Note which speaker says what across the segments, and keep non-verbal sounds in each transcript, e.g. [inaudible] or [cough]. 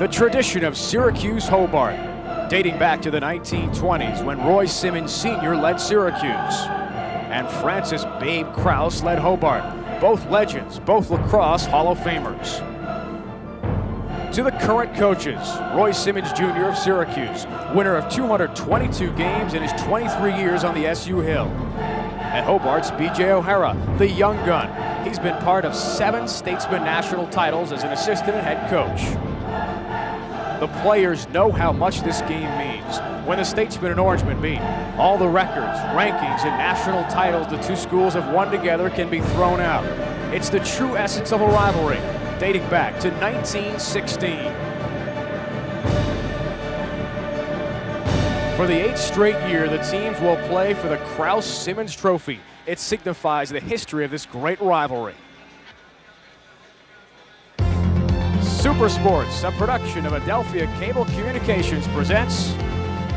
Speaker 1: The tradition of Syracuse Hobart, dating back to the 1920s when Roy Simmons Sr. led Syracuse and Francis Babe Kraus led Hobart. Both legends, both lacrosse Hall of Famers. To the current coaches, Roy Simmons Jr. of Syracuse, winner of 222 games in his 23 years on the SU Hill. And Hobart's B.J. O'Hara, the young gun. He's been part of seven Statesman national titles as an assistant and head coach. The players know how much this game means. When the Statesman and Orangemen meet, all the records, rankings, and national titles the two schools have won together can be thrown out. It's the true essence of a rivalry, dating back to 1916. For the eighth straight year, the teams will play for the Kraus Simmons Trophy. It signifies the history of this great rivalry. Super Sports, a production of Adelphia Cable Communications, presents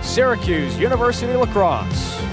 Speaker 1: Syracuse University Lacrosse.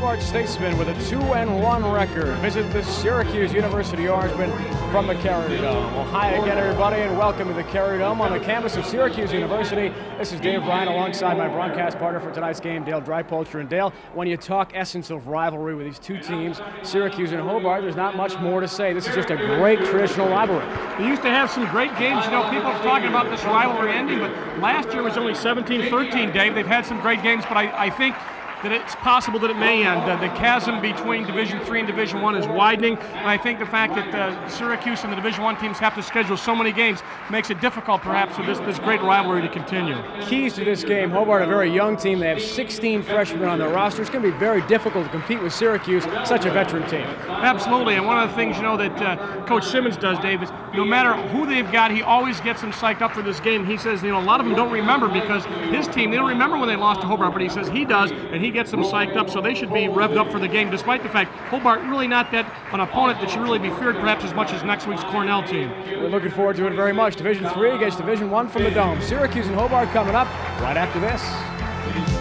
Speaker 1: Hobart Statesmen with a 2 and 1 record visit the Syracuse University Orangemen from the Carrier Dome. Well, hi again, everybody, and welcome to the Carrier Dome on the campus of Syracuse University. This is Dave Ryan alongside my broadcast partner for tonight's game, Dale Dreipolcher. And Dale, when you talk essence of rivalry with these two teams, Syracuse and Hobart, there's not much more to say. This is just a great traditional rivalry.
Speaker 2: They used to have some great games. You know, people are talking about this rivalry ending, but last year was only 17-13, Dave. They've had some great games, but I, I think that it's possible that it may end. Uh, the chasm between Division Three and Division One is widening, and I think the fact that uh, Syracuse and the Division One teams have to schedule so many games makes it difficult, perhaps, for this, this great rivalry to continue.
Speaker 1: Keys to this game: Hobart, a very young team. They have 16 freshmen on their roster. It's going to be very difficult to compete with Syracuse, such a veteran team.
Speaker 2: Absolutely, and one of the things you know that uh, Coach Simmons does, Dave, is no matter who they've got, he always gets them psyched up for this game. He says, you know, a lot of them don't remember because his team they don't remember when they lost to Hobart, but he says he does, and he gets them psyched up, so they should be revved up for the game, despite the fact Hobart really not that an opponent that should really be feared perhaps as much as next week's Cornell team.
Speaker 1: We're looking forward to it very much. Division three against Division one from the Dome. Syracuse and Hobart coming up right after this.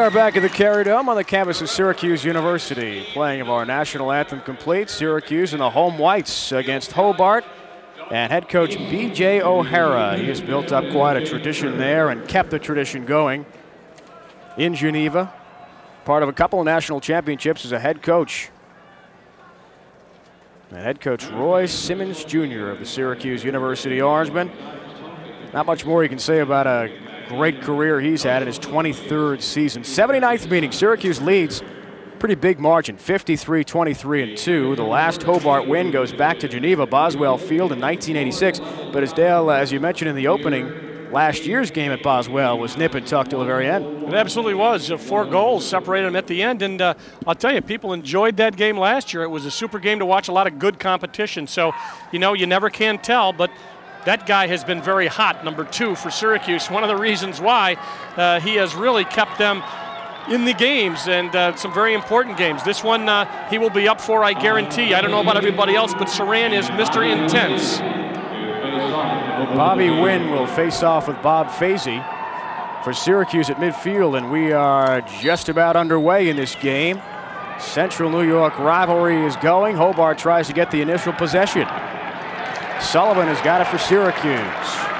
Speaker 1: Are back at the Carrier Dome on the campus of Syracuse University, playing of our national anthem complete. Syracuse and the home whites against Hobart. And head coach B.J. O'Hara, he has built up quite a tradition there and kept the tradition going in Geneva. Part of a couple of national championships as a head coach. And head coach Roy Simmons Jr. of the Syracuse University Orangemen. Not much more you can say about a great career he's had in his 23rd season. 79th meeting, Syracuse leads pretty big margin, 53 23 and 2. The last Hobart win goes back to Geneva Boswell Field in 1986. But as Dale, uh, as you mentioned in the opening, last year's game at Boswell was nip and tuck till the very end.
Speaker 2: It absolutely was. Uh, four goals separated them at the end. And uh, I'll tell you, people enjoyed that game last year. It was a super game to watch, a lot of good competition. So, you know, you never can tell, but that guy has been very hot, number two for Syracuse. One of the reasons why uh, he has really kept them in the games and uh, some very important games. This one uh, he will be up for, I guarantee. I don't know about everybody else, but Saran is Mr. Intense.
Speaker 1: Bobby Wynn will face off with Bob Fazy for Syracuse at midfield, and we are just about underway in this game. Central New York rivalry is going. Hobart tries to get the initial possession. Sullivan has got it for Syracuse.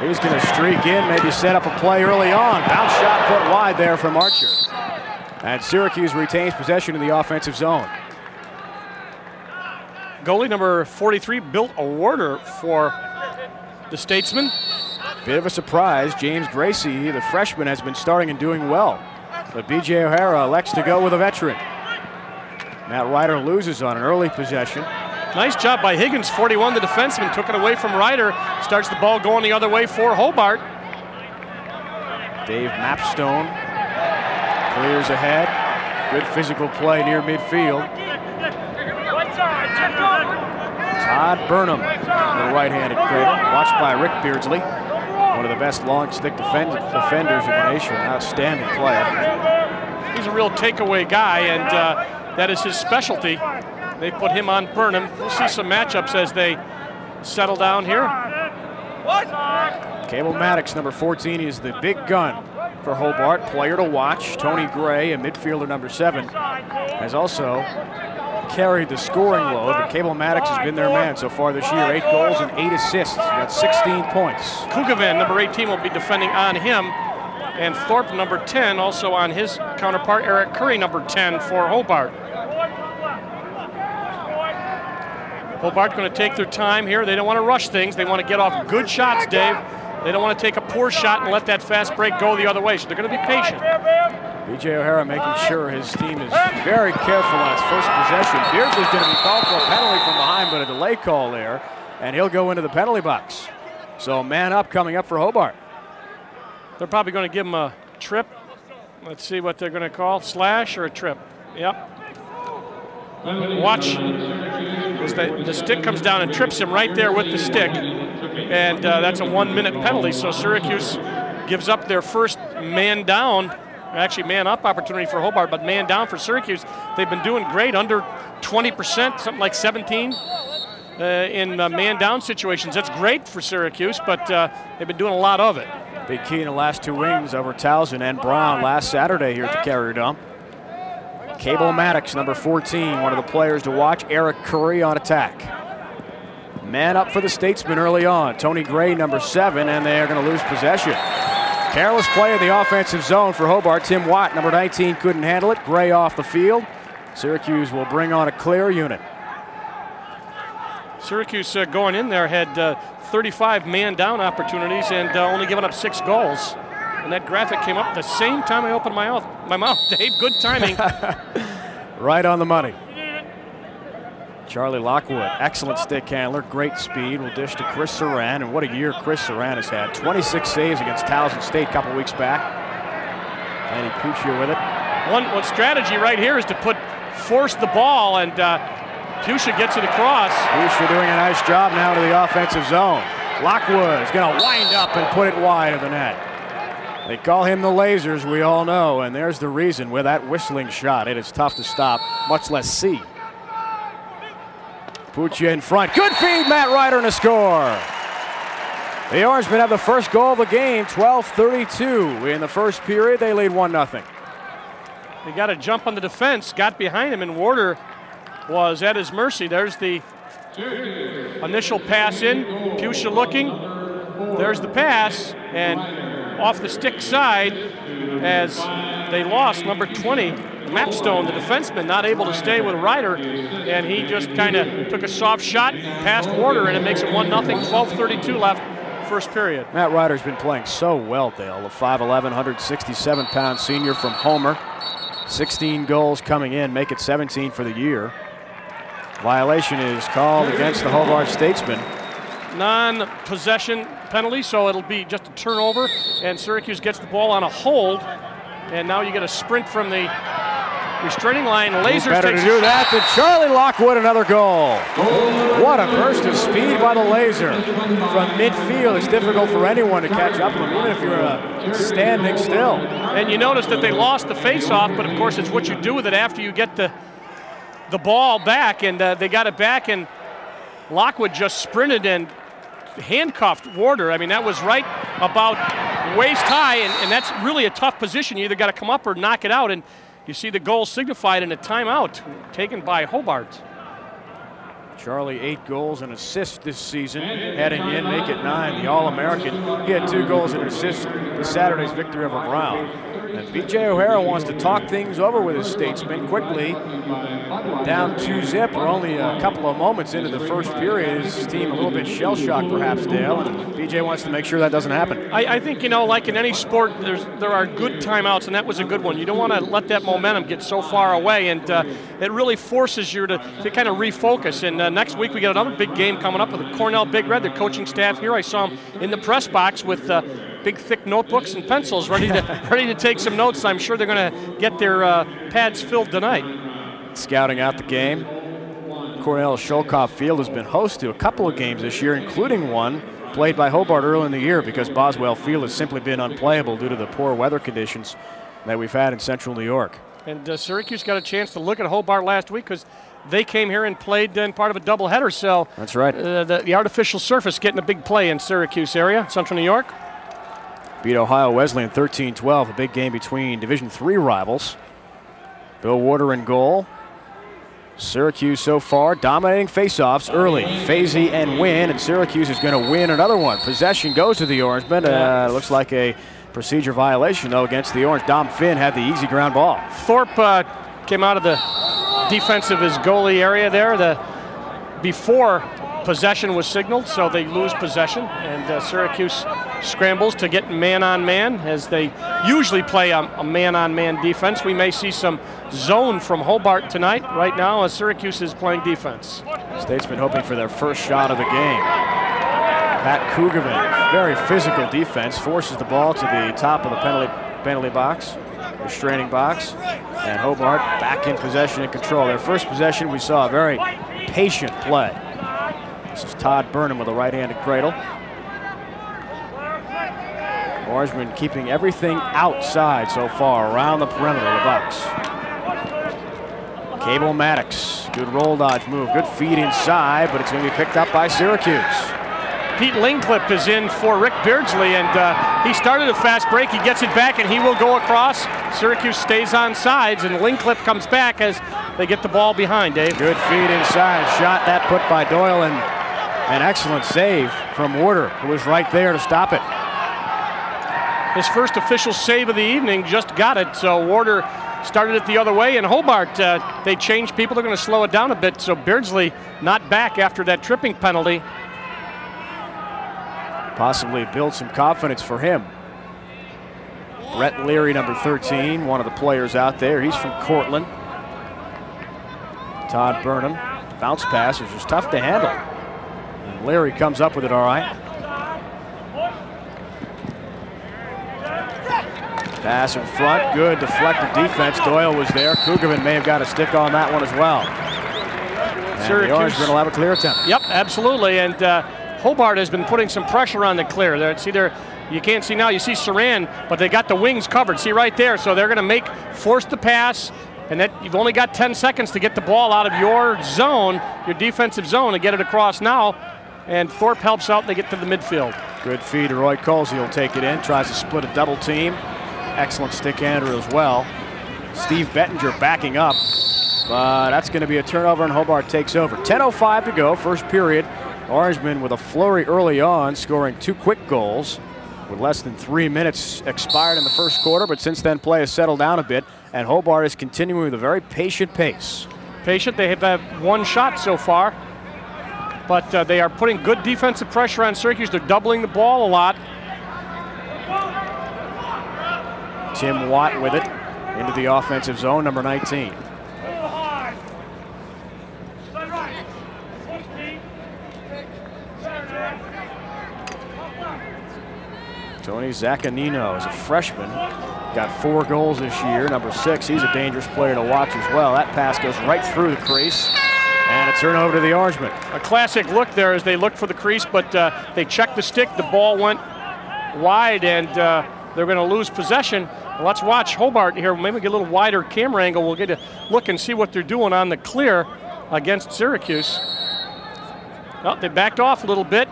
Speaker 1: He's going to streak in, maybe set up a play early on. Bounce shot put wide there from Archer. And Syracuse retains possession in the offensive zone.
Speaker 2: Goalie number 43, Bill Warder for the Statesman.
Speaker 1: Bit of a surprise. James Gracie, the freshman, has been starting and doing well. But B.J. O'Hara elects to go with a veteran. Matt Riter loses on an early possession.
Speaker 2: Nice job by Higgins, 41, the defenseman. Took it away from Riter. Starts the ball going the other way for Hobart.
Speaker 1: Dave Mapstone clears ahead. Good physical play near midfield. Todd Burnham, the right-handed cradle, watched by Rick Beardsley, one of the best long stick defend defenders in the nation, outstanding player.
Speaker 2: He's a real takeaway guy, and uh, that is his specialty. They put him on Burnham. We'll see some matchups as they settle down here.
Speaker 1: Cable Maddox, number 14, is the big gun for Hobart, player to watch. Tony Gray, a midfielder number seven, has also carried the scoring load, but Cable Maddox has been their man so far this year. Eight goals and eight assists. He got 16 points.
Speaker 2: Kugavan, number 18, will be defending on him. And Thorpe, number 10, also on his counterpart, Eric Curry, number 10 for Hobart. Hobart going to take their time here. They don't want to rush things. They want to get off good shots, Dave. They don't want to take a poor shot and let that fast break go the other way, so they're going to be patient.
Speaker 1: B.J. O'Hara making sure his team is very careful on its first possession. Beardsley's going to be called for a penalty from behind, but a delay call there, and he'll go into the penalty box. So man up coming up for Hobart.
Speaker 2: They're probably going to give him a trip. Let's see what they're going to call, slash or a trip. Yep. Watch as the, the stick comes down and trips him right there with the stick. And uh, that's a one minute penalty. So Syracuse gives up their first man down, actually man up opportunity for Hobart, but man down for Syracuse. They've been doing great, under 20%, something like 17 uh, in uh, man down situations. That's great for Syracuse, but uh, they've been doing a lot of it.
Speaker 1: Big key in the last two wins over Towson and Brown last Saturday here at the Carrier Dome. Cable Maddox, number 14, one of the players to watch. Eric Curry on attack. Man up for the Statesman early on. Tony Gray, number seven, and they are going to lose possession. Careless play in the offensive zone for Hobart. Tim Watt, number 19, couldn't handle it. Gray off the field. Syracuse will bring on a clear unit.
Speaker 2: Syracuse uh, going in there had uh, 35 man down opportunities and uh, only giving up six goals. And that graphic came up the same time I opened my mouth. My mouth, [laughs] Dave. Good timing. [laughs]
Speaker 1: right on the money. Charlie Lockwood, excellent stick handler, great speed. Will dish to Chris Saran, and what a year Chris Saran has had. 26 saves against Towson State a couple weeks back. And he Puccia with it.
Speaker 2: One, one strategy right here is to put force the ball, and uh, Puccia gets it across.
Speaker 1: Puccia doing a nice job now to the offensive zone. Lockwood is going to wind up and put it wide of the net. They call him the lasers, we all know, and there's the reason with that whistling shot. It is tough to stop, much less see. Puccia in front. Good feed, Matt Riter, and a score. The Orangemen have the first goal of the game, 12-32. In the first period, they lead 1-0.
Speaker 2: They got a jump on the defense, got behind him, and Warder was at his mercy. There's the initial pass in. Puccia looking. There's the pass, and off the stick side as they lost number 20, Mapstone, the defenseman, not able to stay with Riter, and he just kind of took a soft shot past Warder, and it makes it 1 0, 12.32 left, first period.
Speaker 1: Matt Riter's been playing so well, Dale. The 5'11, 167 pound senior from Homer. 16 goals coming in, make it 17 for the year. Violation is called against the Hobart Statesman.
Speaker 2: Non possession penalty, so it'll be just a turnover, and Syracuse gets the ball on a hold, and now you get a sprint from the restraining line. Lasers
Speaker 1: better to do that than Charlie Lockwood, another goal. What a burst of speed by the laser. From midfield, it's difficult for anyone to catch up with him, even if you're uh, standing still.
Speaker 2: And you notice that they lost the face-off, but of course it's what you do with it after you get the the ball back, and uh, they got it back, and Lockwood just sprinted and handcuffed Warder. I mean, that was right about waist high, and, and that's really a tough position. You either got to come up or knock it out, and you see the goal signified in a timeout taken by Hobart.
Speaker 1: Charlie, eight goals and assists this season, heading in, make it nine. The All-American, he had two goals and assists in Saturday's victory over Brown. And B.J. O'Hara wants to talk things over with his statesman quickly. Down two zip. We're only a couple of moments into the first period. His team a little bit shell-shocked, perhaps, Dale. And B.J. wants to make sure that doesn't happen.
Speaker 2: I, I, think, you know, like in any sport, there's there are good timeouts, and that was a good one. You don't want to let that momentum get so far away, and uh, it really forces you to, to kind of refocus. And uh, next week we got another big game coming up with the Cornell Big Red, their coaching staff here. I saw them in the press box with uh, big, thick notebooks and pencils ready to, [laughs] ready to take some notes. I'm sure they're going to get their uh, pads filled tonight.
Speaker 1: Scouting out the game. Cornell Schoellkopf Field has been host to a couple of games this year, including one played by Hobart early in the year because Boswell Field has simply been unplayable due to the poor weather conditions that we've had in central New York.
Speaker 2: And uh, Syracuse got a chance to look at Hobart last week because they came here and played in part of a doubleheader. So
Speaker 1: that's right.
Speaker 2: Uh, the, the, artificial surface getting a big play in Syracuse area, Central New York.
Speaker 1: Beat Ohio Wesleyan 13-12, a big game between Division three rivals. Bill Warder in goal. Syracuse so far dominating faceoffs early. Fazy and win, and Syracuse is going to win another one. Possession goes to the Orangemen. Uh, looks like a procedure violation, though, against the Orange. Dom Fin had the easy ground ball.
Speaker 2: Thorpe uh, came out of the defense of his goalie area there. The before possession was signaled, so they lose possession, and uh, Syracuse scrambles to get man on man as they usually play a, man on man defense. We may see some zone from Hobart tonight. Right now, as Syracuse is playing defense.
Speaker 1: Statesman hoping for their first shot of the game. Pat Kugerman, very physical defense, forces the ball to the top of the penalty penalty box, restraining box, and Hobart back in possession and control. Their first possession, we saw a very patient play. This is Todd Burnham with a right-handed cradle. Orangeman keeping everything outside so far around the perimeter of the Bucks. Cable Maddox, good roll dodge move, good feed inside, but it's going to be picked up by Syracuse.
Speaker 2: Pete Lingclip is in for Rick Beardsley, and uh, he started a fast break. He gets it back, and he will go across. Syracuse stays on sides, and Lingclip comes back as they get the ball behind, Dave.
Speaker 1: Good feed inside. Shot that put by Doyle, and an excellent save from Warder, who was right there to stop it.
Speaker 2: His first official save of the evening just got it, so Warder started it the other way, and Hobart, uh, they changed people. They're going to slow it down a bit, so Beardsley not back after that tripping penalty.
Speaker 1: Possibly build some confidence for him. Brett Leary, number 13, one of the players out there. He's from Cortland. Todd Burnham. Bounce pass is just tough to handle. And Leary comes up with it all right. Pass in front, good deflected defense. Doyle was there. Kugerman may have got a stick on that one as well. And Syracuse. the Orangemen will have a clear attempt.
Speaker 2: Yep, absolutely. And uh, Hobart has been putting some pressure on the clear. There, see there, you can't see now. You see Saran, but they got the wings covered. See right there. So they're going to make force the pass, and that you've only got 10 seconds to get the ball out of your zone, your defensive zone, and get it across now. And Thorpe helps out. They get to the midfield.
Speaker 1: Good feed. Roy Colsey will take it in. Tries to split a double team. Excellent stick handler as well. Steve Bettinger backing up. But that's going to be a turnover and Hobart takes over. 10.05 to go, first period. Orangemen with a flurry early on, scoring two quick goals with less than three minutes expired in the first quarter, but since then play has settled down a bit, and Hobart is continuing with a very patient pace.
Speaker 2: Patient, they have had one shot so far, but uh, they are putting good defensive pressure on Syracuse. They're doubling the ball a lot.
Speaker 1: Tim Watt with it into the offensive zone, number 19. Tony Zaccanino is a freshman. Got four goals this year. Number six, he's a dangerous player to watch as well. That pass goes right through the crease. And a turnover to the Orangemen.
Speaker 2: A classic look there as they looked for the crease, but uh, they checked the stick. The ball went wide, and uh, they're going to lose possession. Let's watch Hobart here. Maybe get a little wider camera angle. We'll get a look and see what they're doing on the clear against Syracuse. Well, they backed off a little bit.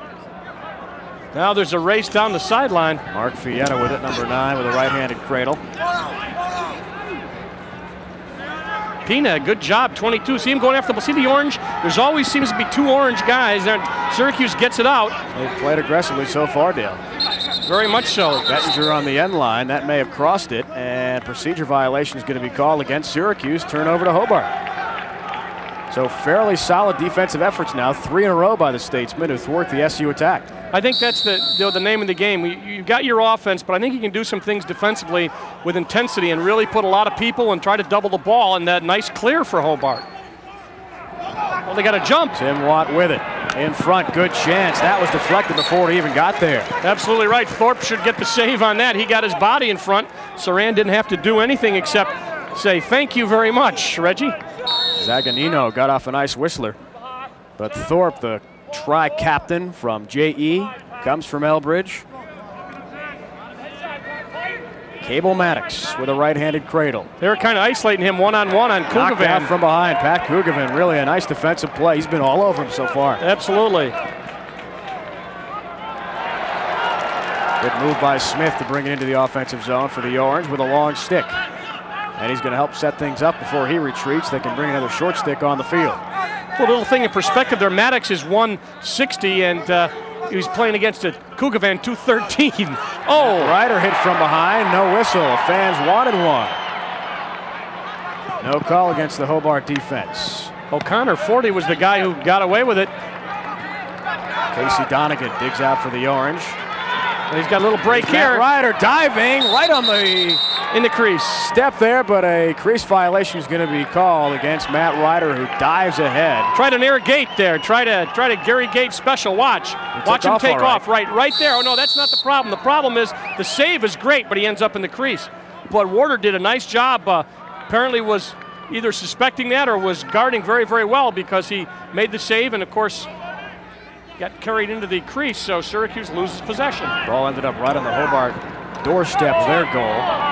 Speaker 2: Now there's a race down the sideline.
Speaker 1: Mark Fietta with it, number nine, with a right-handed cradle.
Speaker 2: Pina, good job, 22. See him going after the ball. See the orange? There's always seems to be two orange guys. There. Syracuse gets it out.
Speaker 1: They've played aggressively so far, Dale.
Speaker 2: Very much so.
Speaker 1: Bettinger on the end line. That may have crossed it, and procedure violation is going to be called against Syracuse. Turnover to Hobart. So fairly solid defensive efforts now, three in a row by the Statesmen who thwart the SU attack.
Speaker 2: I think that's the, you know, the name of the game. You, have got your offense, but I think you can do some things defensively with intensity and really put a lot of people and try to double the ball, and that nice clear for Hobart. Well, they got a jump.
Speaker 1: Tim Watt with it. In front, good chance. That was deflected before he even got there.
Speaker 2: Absolutely right. Thorpe should get the save on that. He got his body in front. Saran didn't have to do anything except say thank you very much, Reggie.
Speaker 1: Zaganino got off a nice whistler. But Thorpe, the tri-captain from JE, comes from Elbridge. Cable Maddox with a right-handed cradle.
Speaker 2: They were kind of isolating him one-on-one on, -one on Kugavan.
Speaker 1: from behind. Pat Kugavan, really a nice defensive play. He's been all over him so far.
Speaker 2: Absolutely.
Speaker 1: Good move by Smith to bring it into the offensive zone for the Orange with a long stick. And he's going to help set things up before he retreats. They can bring another short stick on the field.
Speaker 2: A little thing in perspective there, Maddox is 160 and uh, he was playing against a Kugavan 213. [laughs]
Speaker 1: Oh, Riter hit from behind, no whistle. Fans wanted one. No call against the Hobart defense.
Speaker 2: O'Connor 40 was the guy who got away with it.
Speaker 1: Casey Donegan digs out for the Orange.
Speaker 2: He's got a little break here.
Speaker 1: Riter diving right on the
Speaker 2: in the crease.
Speaker 1: Step there, but a crease violation is going to be called against Matt Riter, who dives ahead.
Speaker 2: Try to Air Gait there. Try to try to Gary Gait special. Watch. Watch him take
Speaker 1: right.
Speaker 2: off right, right there. Oh no, that's not the problem. The problem is the save is great, but he ends up in the crease. But Warder did a nice job. Uh, apparently was either suspecting that or was guarding very, very well because he made the save and of course got carried into the crease. So Syracuse loses possession.
Speaker 1: Ball ended up right on the Hobart doorstep. Their goal.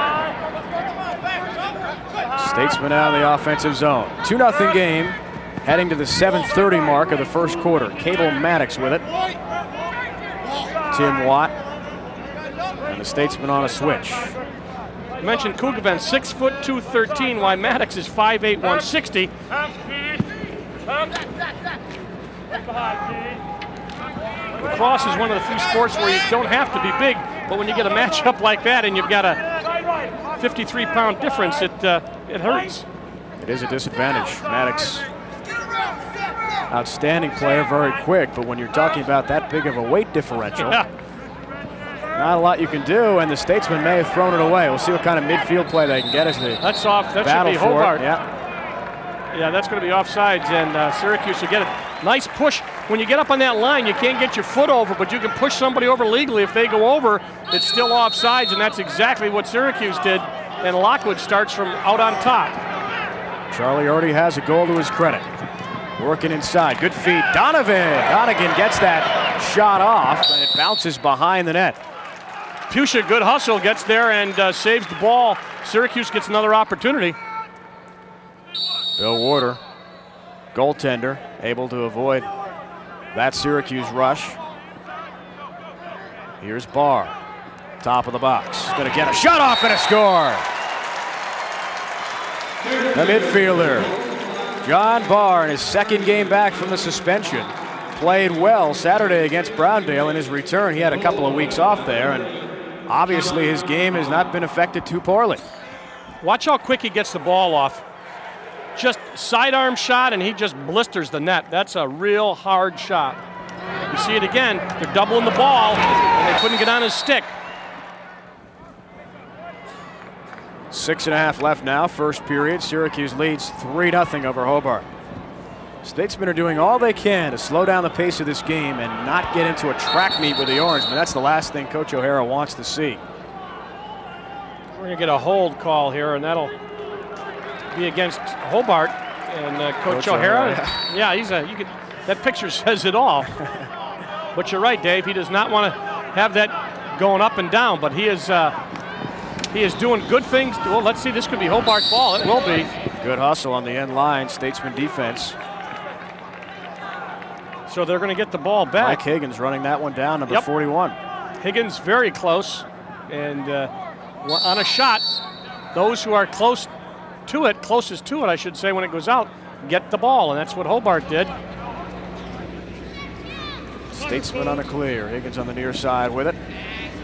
Speaker 1: Statesman out of the offensive zone. 2-0 game, heading to the 7.30 mark of the first quarter. Cable Maddox with it. Tim Watt. And the Statesman on a switch.
Speaker 2: I mentioned Kugavan, 6 foot 213, while Maddox is 5'8", 160. Lacrosse is one of the few sports where you don't have to be big, but when you get a matchup like that and you've got a 53 pound difference, it, uh, it hurts.
Speaker 1: It is a disadvantage. Maddox, outstanding player, very quick, but when you're talking about that big of a weight differential, yeah. not a lot you can do, and the Statesman may have thrown it away. We'll see what kind of midfield play they can get as they
Speaker 2: That's off. That
Speaker 1: should
Speaker 2: be Hobart.
Speaker 1: Yeah.
Speaker 2: Yeah, that's going to be offsides, and uh, Syracuse will get it. Nice push. When you get up on that line, you can't get your foot over, but you can push somebody over legally. If they go over, it's still offsides, and that's exactly what Syracuse did. And Lockwood starts from out on top.
Speaker 1: Charlie already has a goal to his credit. Working inside. Good feed. Donovan. Donegan gets that shot off, and it bounces behind the net.
Speaker 2: Pusha, good hustle, gets there and uh, saves the ball. Syracuse gets another opportunity.
Speaker 1: Bill Warder, goaltender, able to avoid that Syracuse rush. Here's Barr, top of the box. Going to get a shot off and a score. The midfielder, John Barr, in his second game back from the suspension, played well Saturday against Browndale. In his return, he had a couple of weeks off there, and obviously his game has not been affected too poorly.
Speaker 2: Watch how quick he gets the ball off just sidearm shot and he just blisters the net. That's a real hard shot. You see it again. They're doubling the ball and they couldn't get on his stick.
Speaker 1: Six and a half left now, first period. Syracuse leads 3 0 over Hobart. Statesmen are doing all they can to slow down the pace of this game and not get into a track meet with the Orange, but that's the last thing Coach O'Hara wants to see.
Speaker 2: We're going to get a hold call here, and that'll be against Hobart and uh, Coach, Coach O'Hara. O'Hara. Yeah, [laughs] he's a. You could. That picture [laughs] says it all. but you're right, Dave. He does not want to have that going up and down. But he is. Uh, he is doing good things. Well, let's see. This could be Hobart ball. It will be.
Speaker 1: Good hustle on the end line. Statesman defense.
Speaker 2: So they're going to get the ball back.
Speaker 1: Mike Higgins running that one down, number
Speaker 2: yep.
Speaker 1: 41.
Speaker 2: Higgins very close, and uh, on a shot, those who are close to it, closest to it, I should say, when it goes out, get the ball, and that's what Hobart did.
Speaker 1: Statesman on a clear. Higgins on the near side with it.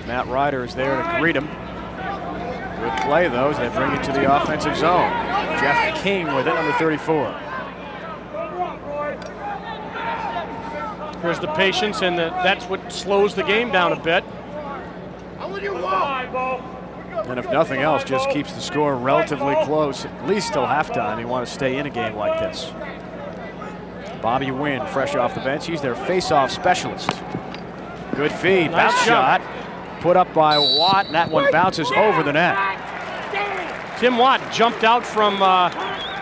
Speaker 1: Matt Ryder is there to greet him. Good play, though, as they bring it to the offensive zone. Jeff King with it, number 34.
Speaker 2: Here's the patience, and the, that's what slows the game down a bit.
Speaker 1: And if nothing else, just keeps the score relatively close, at least till halftime. You want to stay in a game like this. Bobby Wynn, fresh off the bench. He's their face-off specialist. Good feed, nice bounce shot. Put up by Watt, and that one bounces over the net.
Speaker 2: Tim Watt jumped out from uh,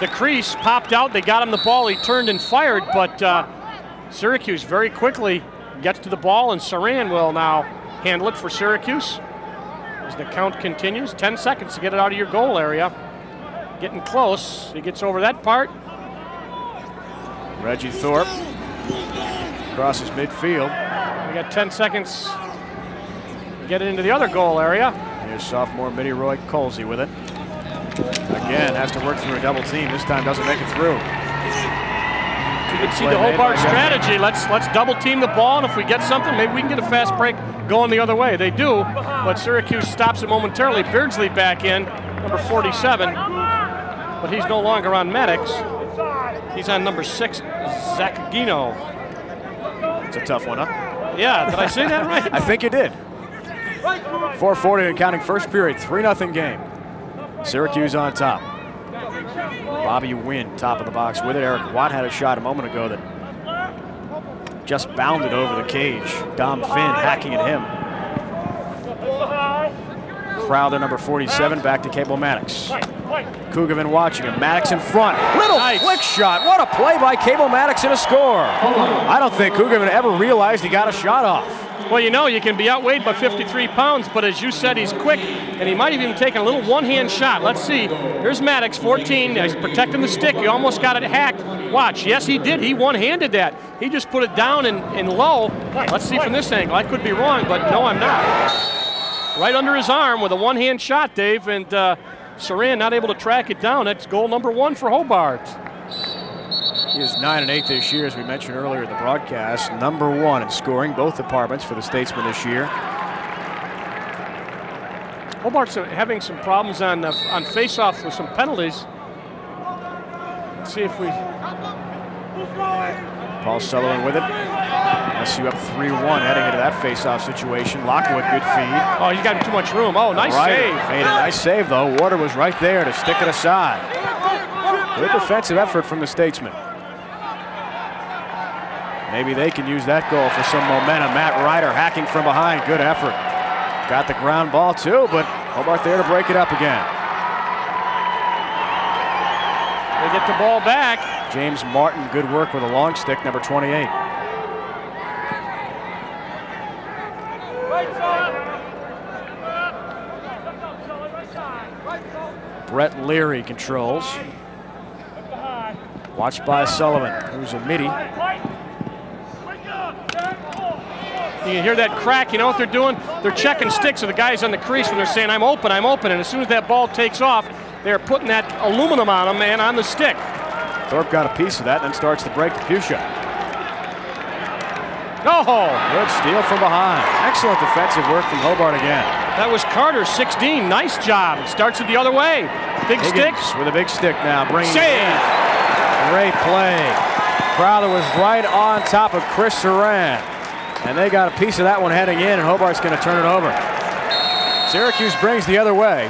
Speaker 2: the crease, popped out. They got him the ball. He turned and fired, but uh, Syracuse very quickly gets to the ball, and Saran will now handle it for Syracuse. As the count continues, 10 seconds to get it out of your goal area. Getting close. He gets over that part.
Speaker 1: Reggie Thorpe crosses midfield.
Speaker 2: We got 10 seconds to get it into the other goal area.
Speaker 1: Here's sophomore Mitty Roy Colsey with it. Again, has to work through a double team. This time doesn't make it through.
Speaker 2: You can see the Hobart strategy. Let's let's double team the ball, and if we get something, maybe we can get a fast break going the other way. They do, but Syracuse stops it momentarily. Beardsley back in, number 47, but he's no longer on Maddox. He's on number six, Zacchino.
Speaker 1: It's a tough one, huh?
Speaker 2: Yeah, did I say that right? [laughs]
Speaker 1: I think you did. 440 and counting first period, 3 0 game. Syracuse on top. Bobby Wynn, top of the box with it. Eric Watt had a shot a moment ago that just bounded over the cage. Dom Fin hacking at him. Crowder, number 47, back to Cable Maddox. Coogavan watching him. Maddox in front. Little nice. flick shot. What a play by Cable Maddox and a score. I don't think Coogavan ever realized he got a shot off.
Speaker 2: Well, you know, you can be outweighed by 53 pounds, but as you said, he's quick, and he might have even taken a little one-hand shot. Let's see. Here's Maddox, 14. He's protecting the stick. He almost got it hacked. Watch. Yes, he did. He one-handed that. He just put it down and, and low. Let's see from this angle. I could be wrong, but no, I'm not. Right under his arm with a one-hand shot, Dave, and uh, Saran not able to track it down. That's goal number one for Hobart.
Speaker 1: He is 9 and 8 this year, as we mentioned earlier in the broadcast. Number one in scoring both departments for the Statesman this year.
Speaker 2: Hobart's having some problems on uh, on face-offs with some penalties. Let's see if we.
Speaker 1: Paul Sullivan with it. SU up 3-1 heading into that face-off situation. Lockwood, good feed.
Speaker 2: Oh, he's got too much room. Oh, nice
Speaker 1: right.
Speaker 2: save.
Speaker 1: Made a nice save, though. Warder was right there to stick it aside. Good defensive effort from the Statesman. Maybe they can use that goal for some momentum. Matt Riter hacking from behind. Good effort. Got the ground ball too, but Hobart there to break it up again.
Speaker 2: They get the ball back.
Speaker 1: James Martin, good work with a long stick, number 28. Brett Leary controls. Watched by Sullivan, who's a midi.
Speaker 2: You can hear that crack. You know what they're doing? They're checking sticks of the guys on the crease when they're saying, I'm open, I'm open. And as soon as that ball takes off, they're putting that aluminum on them and on the stick.
Speaker 1: Thorpe got a piece of that and then starts to break the Pusha.
Speaker 2: Oh!
Speaker 1: Good steal from behind. Excellent defensive work from Hobart again.
Speaker 2: That was Carter, 16. Nice job. Starts it the other way. Big
Speaker 1: Higgins
Speaker 2: stick.
Speaker 1: with a big stick now. Bringing
Speaker 2: Save.
Speaker 1: Great play. Crowder was right on top of Chris Saran. And they got a piece of that one heading in, and Hobart's going to turn it over. Syracuse brings the other way.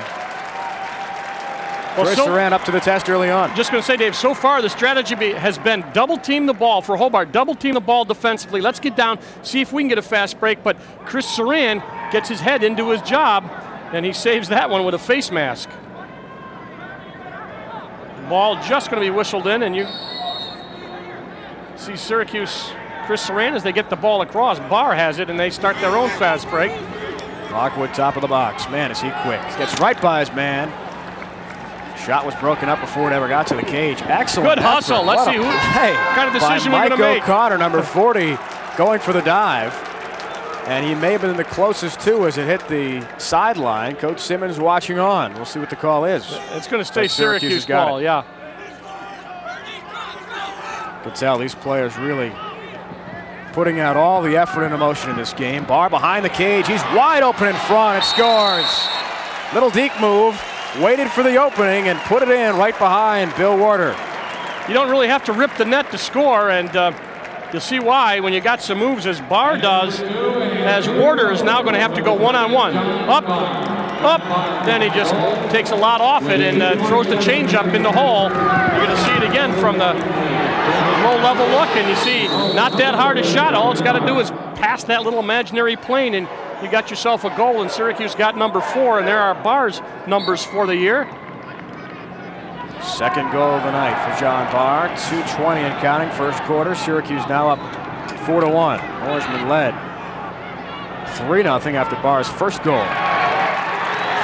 Speaker 1: Well, Chris so, Saran up to the test early on.
Speaker 2: Just going to say, Dave, so far the strategy has been double team the ball for Hobart, double team the ball defensively. Let's get down, see if we can get a fast break. But Chris Saran gets his head into his job, and he saves that one with a face mask. Ball just going to be whistled in, and you see Syracuse Chris Saran as they get the ball across. Barr has it, and they start their own fast break.
Speaker 1: Lockwood top of the box. Man, is he quick. Gets right by his man. Shot was broken up before it ever got to the cage. Excellent.
Speaker 2: Good hustle. Let's see who hey, kind of decision
Speaker 1: we're
Speaker 2: going to make.
Speaker 1: O'Connor, number 40, going for the dive. And he may have been the closest to as it hit the sideline. Coach Simmons watching on. We'll see what the call is.
Speaker 2: It's going to stay Syracuse, Syracuse ball, yeah.
Speaker 1: Could tell these players really putting out all the effort and emotion in this game. Barr behind the cage. He's wide open in front. It scores. Little deke move. Waited for the opening and put it in right behind Bill Warder.
Speaker 2: You don't really have to rip the net to score, and uh, you'll see why when you got some moves as Barr does, as Warder is now going to have to go one-on-one. Up, up, then he just takes a lot off it and uh, throws the changeup in the hole. You're going to see it again from the low level look, and you see not that hard a shot. All it's got to do is pass that little imaginary plane, and you got yourself a goal. And Syracuse got number four, and there are Barr's numbers for the year.
Speaker 1: Second goal of the night for John Barr. 2.20 and counting, first quarter. Syracuse now up 4 to 1. Orangemen led 3 0 after Barr's first goal.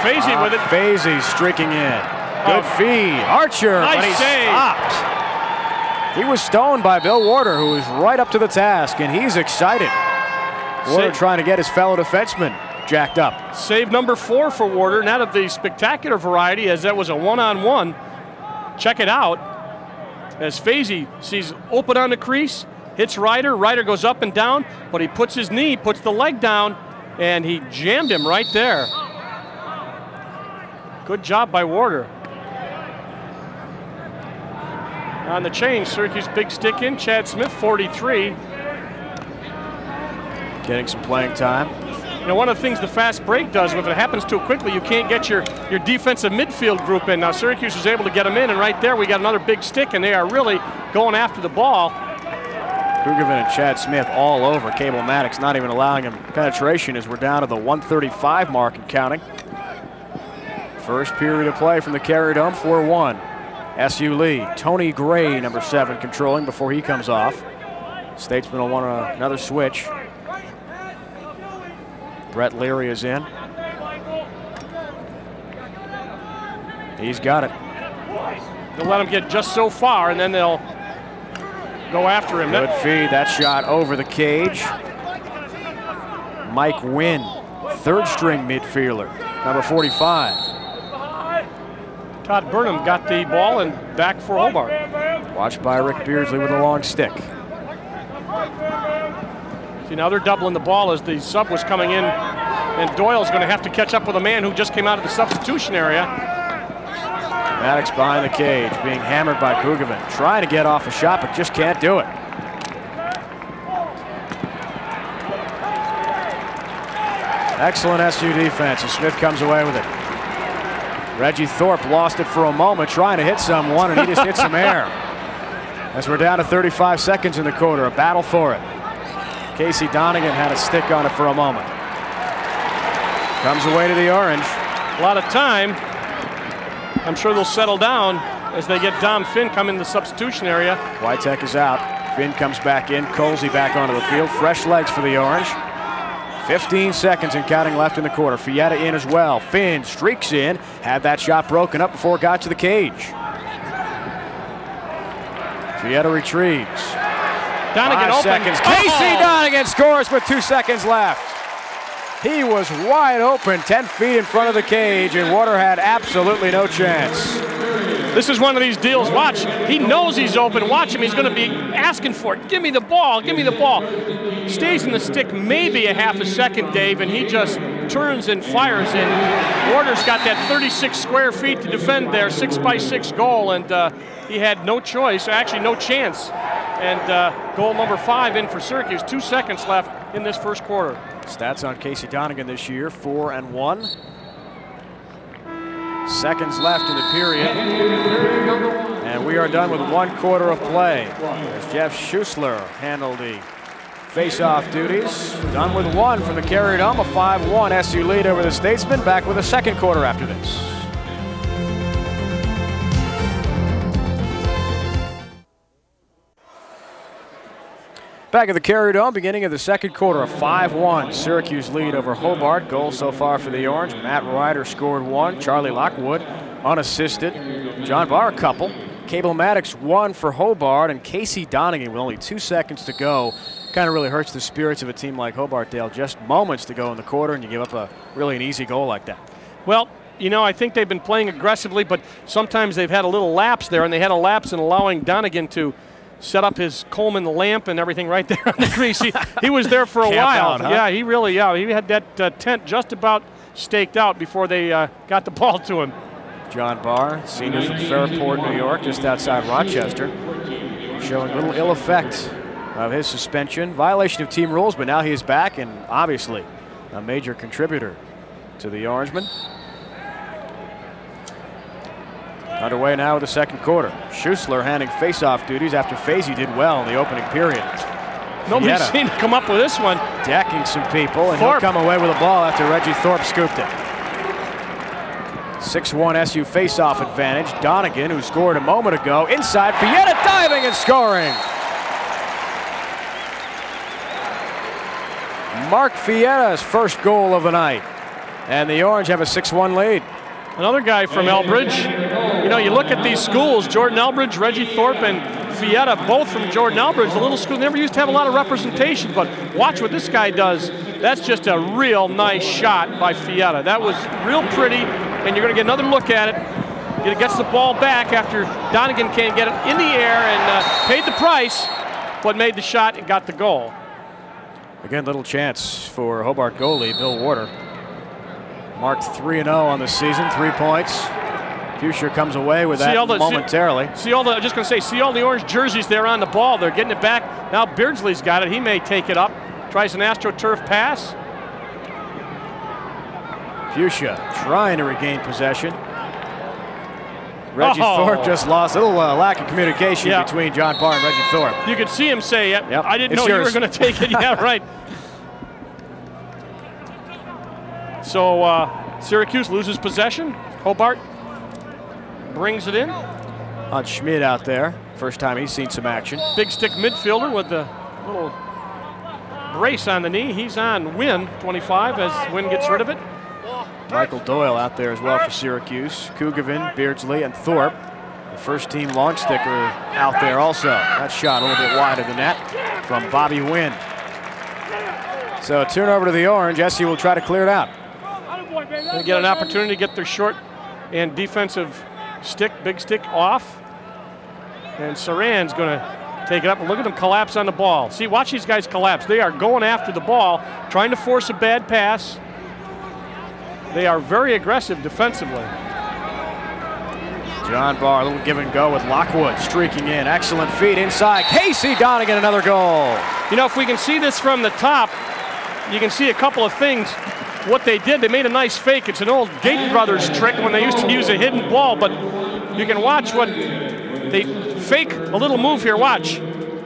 Speaker 2: Fazy ah, with it.
Speaker 1: Fazy streaking in. Good
Speaker 2: Oh.
Speaker 1: feed. Archer,
Speaker 2: Nice
Speaker 1: but he
Speaker 2: save.
Speaker 1: stopped. He was stoned by Bill Warder, who was right up to the task, and he's excited. Warder
Speaker 2: Save.
Speaker 1: trying to get his fellow defenseman jacked up.
Speaker 2: Save number four for Warder, not of the spectacular variety, as that was a one-on-one. Check it out. As Fazy sees open on the crease, hits Riter. Riter goes up and down, but he puts his knee, puts the leg down, and he jammed him right there. Good job by Warder. On the change, Syracuse big stick in. Chad Smith, 43.
Speaker 1: Getting some playing time.
Speaker 2: You know, one of the things the fast break does, if it happens too quickly, you can't get your, your defensive midfield group in. Now, Syracuse was able to get them in, and right there we got another big stick, and they are really going after the ball.
Speaker 1: Kugovin and Chad Smith all over Cable Maddox, not even allowing him penetration as we're down to the 135 mark and counting. First period of play from the Carrier Dome, 4-1. SU Lee, Tony Gray, number seven, controlling before he comes off. Statesman will want a- another switch. Brett Leary is in. He's got it.
Speaker 2: They'll let him get just so far, and then they'll go after him.
Speaker 1: Good feed. That shot over the cage. Mike Wynn, third string midfielder, number 45.
Speaker 2: Todd Burnham got the ball and back for Hobart.
Speaker 1: Watched by Rick Beardsley with a long stick.
Speaker 2: See, now they're doubling the ball as the sub was coming in, and Doyle's going to have to catch up with a man who just came out of the substitution area.
Speaker 1: Maddox behind the cage, being hammered by Kugovin. Trying to get off a shot, but just can't do it. Excellent SU defense, and Smith comes away with it. Reggie Thorpe lost it for a moment, trying to hit someone, and he just hit some air. As we're down to 35 seconds in the quarter, a battle for it. Casey Donegan had a stick on it for a moment. Comes away to the orange.
Speaker 2: A lot of time. I'm sure they'll settle down as they get Dom Fin coming in the substitution area.
Speaker 1: Wytek is out. Fin comes back in. Colsey back onto the field. Fresh legs for the Orange. 15 seconds and counting left in the quarter. Fietta in as well. Fin streaks in. Had that shot broken up before it got to the cage. Fietta retrieves.
Speaker 2: Donegan
Speaker 1: Five
Speaker 2: open.
Speaker 1: seconds.
Speaker 2: Oh!
Speaker 1: Casey Donegan scores with two seconds left. He was wide open, 10 feet in front of the cage, and Warder had absolutely no chance.
Speaker 2: This is one of these deals. Watch. He knows he's open. Watch him. He's going to be asking for it. Give me the ball. Give me the ball. Stays in the stick maybe a half a second, Dave, and he just turns and fires in. Warder's got that 36 square feet to defend there, six by six goal, and uh, he had no choice, actually no chance. And uh, goal number five in for Syracuse. Two seconds left in this first quarter.
Speaker 1: Stats on Casey Donegan this year, four and one. Seconds left in the period. And we are done with one quarter of play. As Jeff Schusler handled the face-off duties. Done with one from the Carrier Dome, a 5-1 SU lead over the Statesman. Back with a second quarter after this. Back at the Carrier Dome, beginning of the second quarter, a 5-1 Syracuse lead over Hobart. Goals so far for the Orange. Matt Riter scored one. Charlie Lockwood unassisted. John Barr a couple. Cable Maddox one for Hobart, and Casey Donegan with only two seconds to go. Kind of really hurts the spirits of a team like Hobart Dale. Just moments to go in the quarter, and you give up a really an easy goal like that.
Speaker 2: Well, you know, I think they've been playing aggressively, but sometimes they've had a little lapse there, and they had a lapse in allowing Donegan to set up his Coleman lamp and everything right there on the [laughs] crease. He, he was there for a while.
Speaker 1: out, huh?
Speaker 2: Yeah, he really, yeah, he had that uh, tent just about staked out before they uh, got the ball to him.
Speaker 1: John Barr, senior from Fairport, New York, just outside Rochester, showing little ill effect of his suspension. Violation of team rules, but now he is back and obviously a major contributor to the Orangemen. Underway now with the second quarter. Schusler handing face-off duties after Fazy did well in the opening period.
Speaker 2: Nobody's
Speaker 1: Fietta.
Speaker 2: seen him come up with this one.
Speaker 1: Decking some people, and
Speaker 2: Thorpe.
Speaker 1: he'll come away with a ball after Reggie Thorpe scooped it. 6-1 SU face-off advantage. Donegan, who scored a moment ago, inside. Fietta diving and scoring. Mark Fietta's first goal of the night. And the Orange have a 6-1 lead.
Speaker 2: Another guy from Elbridge. You know, you look at these schools, Jordan Elbridge, Reggie Thorpe, and Fietta, both from Jordan Elbridge. The little school never used to have a lot of representation, but watch what this guy does. That's just a real nice shot by Fietta. That was real pretty, and you're going to get another look at it. It gets the ball back after Donegan can't get it in the air and uh, paid the price, but made the shot and got the goal.
Speaker 1: Again, little chance for Hobart goalie Bill Warder. Marked 3-0 on the season, three points. Fuchsia comes away with that the, momentarily.
Speaker 2: See, see all the, I'm just going to say, see all the orange jerseys there on the ball. They're getting it back. Now Beardsley's got it. He may take it up. Tries an AstroTurf pass.
Speaker 1: Fuchsia trying to regain possession. Reggie oh. Thorpe just lost. A little uh, lack of communication yeah. between John Barr and Reggie Thorpe.
Speaker 2: You could see him say, yep, I didn't know yours. you were going to take it. [laughs] yeah, right. So uh, Syracuse loses possession. Hobart brings it in.
Speaker 1: Hans Schmidt out there. First time he's seen some action.
Speaker 2: Big stick midfielder with the little brace on the knee. He's on Win 25 as Win gets rid of it.
Speaker 1: Michael Doyle out there as well for Syracuse. Kugavin, Beardsley, and Thorpe. The first team long sticker out there also. That shot a little bit wide of the net from Bobby Wynn. So turnover to the Orange. SU will try to clear it out.
Speaker 2: They get an opportunity to get their short and defensive stick, big stick off. And Saran's going to take it up. Look at them collapse on the ball. See, watch these guys collapse. They are going after the ball, trying to force a bad pass. They are very aggressive defensively.
Speaker 1: John Barr, a little give and go with Lockwood streaking in. Excellent feed inside. Casey Donegan, another goal.
Speaker 2: You know, if we can see this from the top, you can see a couple of things what they did, they made a nice fake. It's an old Gait Brothers trick when they used to use a hidden ball, but you can watch what they fake a little move here. Watch.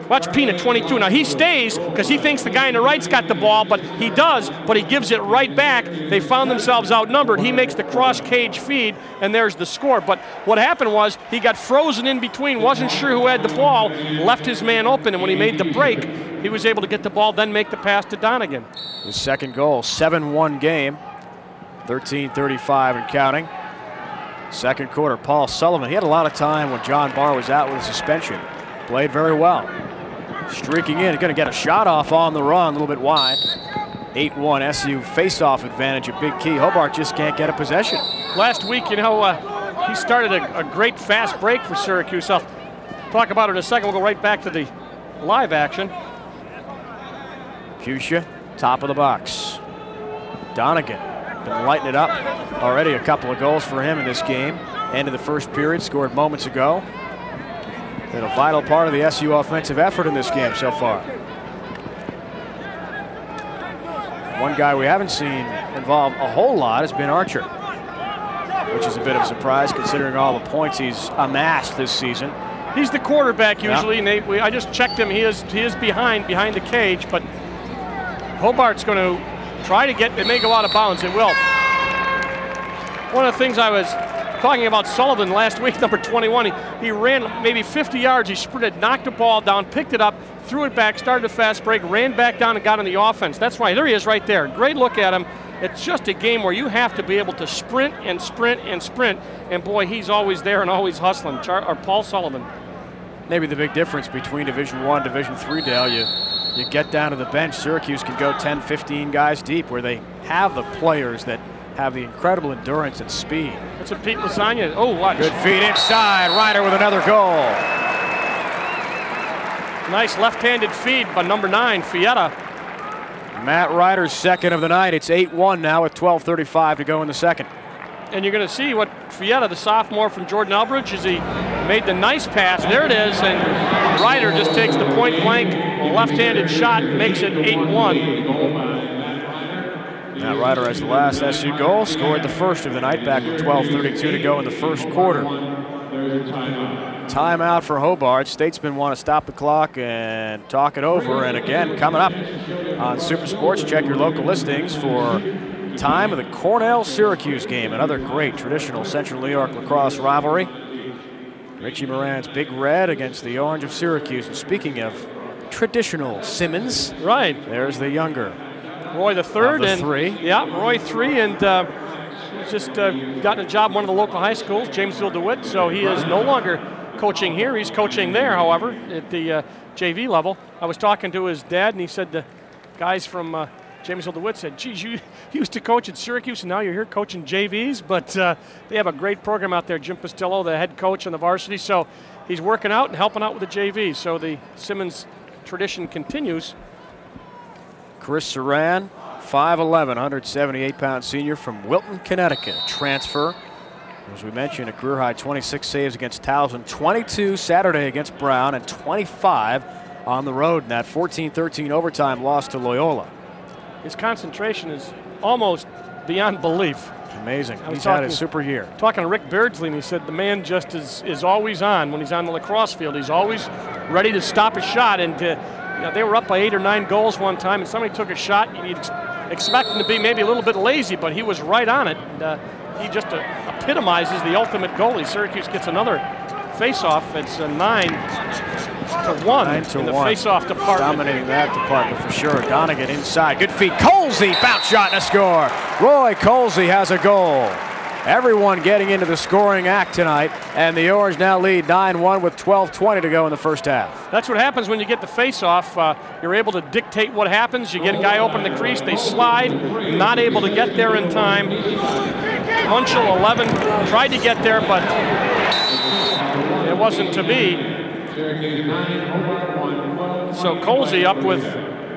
Speaker 2: Watch Pina, 22. Now he stays because he thinks the guy in the right's got the ball, but he does, but he gives it right back. They found themselves outnumbered. He makes the cross cage feed, and there's the score. But what happened was he got frozen in between, wasn't sure who had the ball, left his man open, and when he made the break, he was able to get the ball, then make the pass to Donegan.
Speaker 1: His second goal, 7-1 game, 13-35 and counting. Second quarter, Paul Sullivan. He had a lot of time when John Barr was out with a suspension. Played very well. Streaking in, going to get a shot off on the run, a little bit wide. 8-1 SU face-off advantage, a big key. Hobart just can't get a possession.
Speaker 2: Last week, you know, uh, he started a, a, great fast break for Syracuse. I'll talk about it in a second. We'll go right back to the live action.
Speaker 1: Fuchsia, top of the box. Donegan been lighting it up. Already a couple of goals for him in this game. End of the first period, scored moments ago. Been a vital part of the SU offensive effort in this game so far. One guy we haven't seen involved a whole lot has been Archer, which is a bit of a surprise considering all the points he's amassed this season.
Speaker 2: He's the quarterback usually, yeah. and we, I just checked him. He is he is behind behind the cage, but Hobart's going to try to get. It may go out of bounds. It will. One of the things I was talking about Sullivan last week, [laughs] number 21. He, he ran maybe 50 yards. He sprinted, knocked the ball down, picked it up, threw it back, started a fast break, ran back down and got on the offense. That's right. There he is right there. Great look at him. It's just a game where you have to be able to sprint and sprint and sprint. And boy, he's always there and always hustling. Char or Paul Sullivan.
Speaker 1: Maybe the big difference between Division One, Division Three, Dale. You you get down to the bench. Syracuse can go 10, 15 guys deep, where they have the players that have the incredible endurance and speed.
Speaker 2: That's a Pete Lasagna. Oh, watch.
Speaker 1: Good feed inside. Riter with another goal.
Speaker 2: Nice left-handed feed by number nine, Fietta.
Speaker 1: Matt Riter's second of the night. It's 8-1 now with 12.35 to go in the second.
Speaker 2: And you're going to see what Fietta, the sophomore from Jordan Elbridge, as he made the nice pass. There it is, and Riter just takes the point-blank left-handed shot, makes it 8-1.
Speaker 1: Matt Riter has the last SU goal, scored the first of the night back with 12.32 to go in the first quarter. Timeout for Hobart. Statesmen want to stop the clock and talk it over. And again, coming up on Super Sports, check your local listings for time of the Cornell-Syracuse game, another great traditional Central New York lacrosse rivalry. Richie Moran's Big Red against the Orange of Syracuse. And speaking of traditional Simmons,
Speaker 2: right,
Speaker 1: there's the younger
Speaker 2: Roy the third
Speaker 1: the
Speaker 2: and
Speaker 1: three.
Speaker 2: Yeah, Roy three, and uh, he's just uh, gotten a job in one of the local high schools, Jamesville DeWitt. So he is no longer coaching here. He's coaching there, however, at the uh, JV level. I was talking to his dad, and he said the guys from uh, Jamesville DeWitt said, geez, you [laughs] used to coach at Syracuse, and now you're here coaching JVs. But uh, they have a great program out there. Jim Pastillo, the head coach on the varsity. So he's working out and helping out with the JVs. So the Simmons tradition continues.
Speaker 1: Chris Saran, 5'11", 178 pound senior from Wilton, Connecticut. Transfer. As we mentioned, a career high 26 saves against Towson, 22 Saturday against Brown, and 25 on the road in that 14-13 overtime loss to Loyola.
Speaker 2: His concentration is almost beyond belief.
Speaker 1: Amazing. He's had a super year.
Speaker 2: Talking to Rick Beardsley, and he said the man just is, is always on when he's on the lacrosse field. He's always ready to stop a shot. And to, you know, they were up by eight or nine goals one time, and somebody took a shot. You'd ex- expect him to be maybe a little bit lazy, but he was right on it. And, uh, he just uh, epitomizes the ultimate goalie. Syracuse gets another face-off. It's a nine to one
Speaker 1: Nine to
Speaker 2: in the
Speaker 1: one.
Speaker 2: face-off department.
Speaker 1: Dominating that department for sure. Donegan inside. Good feet. Colsey bounce shot and a score. Roy Colsey has a goal. Everyone getting into the scoring act tonight, and the Orange now lead 9-1 with 12:20 to go in the first half.
Speaker 2: That's what happens when you get the face-off. Uh, you're able to dictate what happens. You get a guy open in the crease, they slide, not able to get there in time. Munchel, 11, tried to get there, but it wasn't to be. So Colsey up with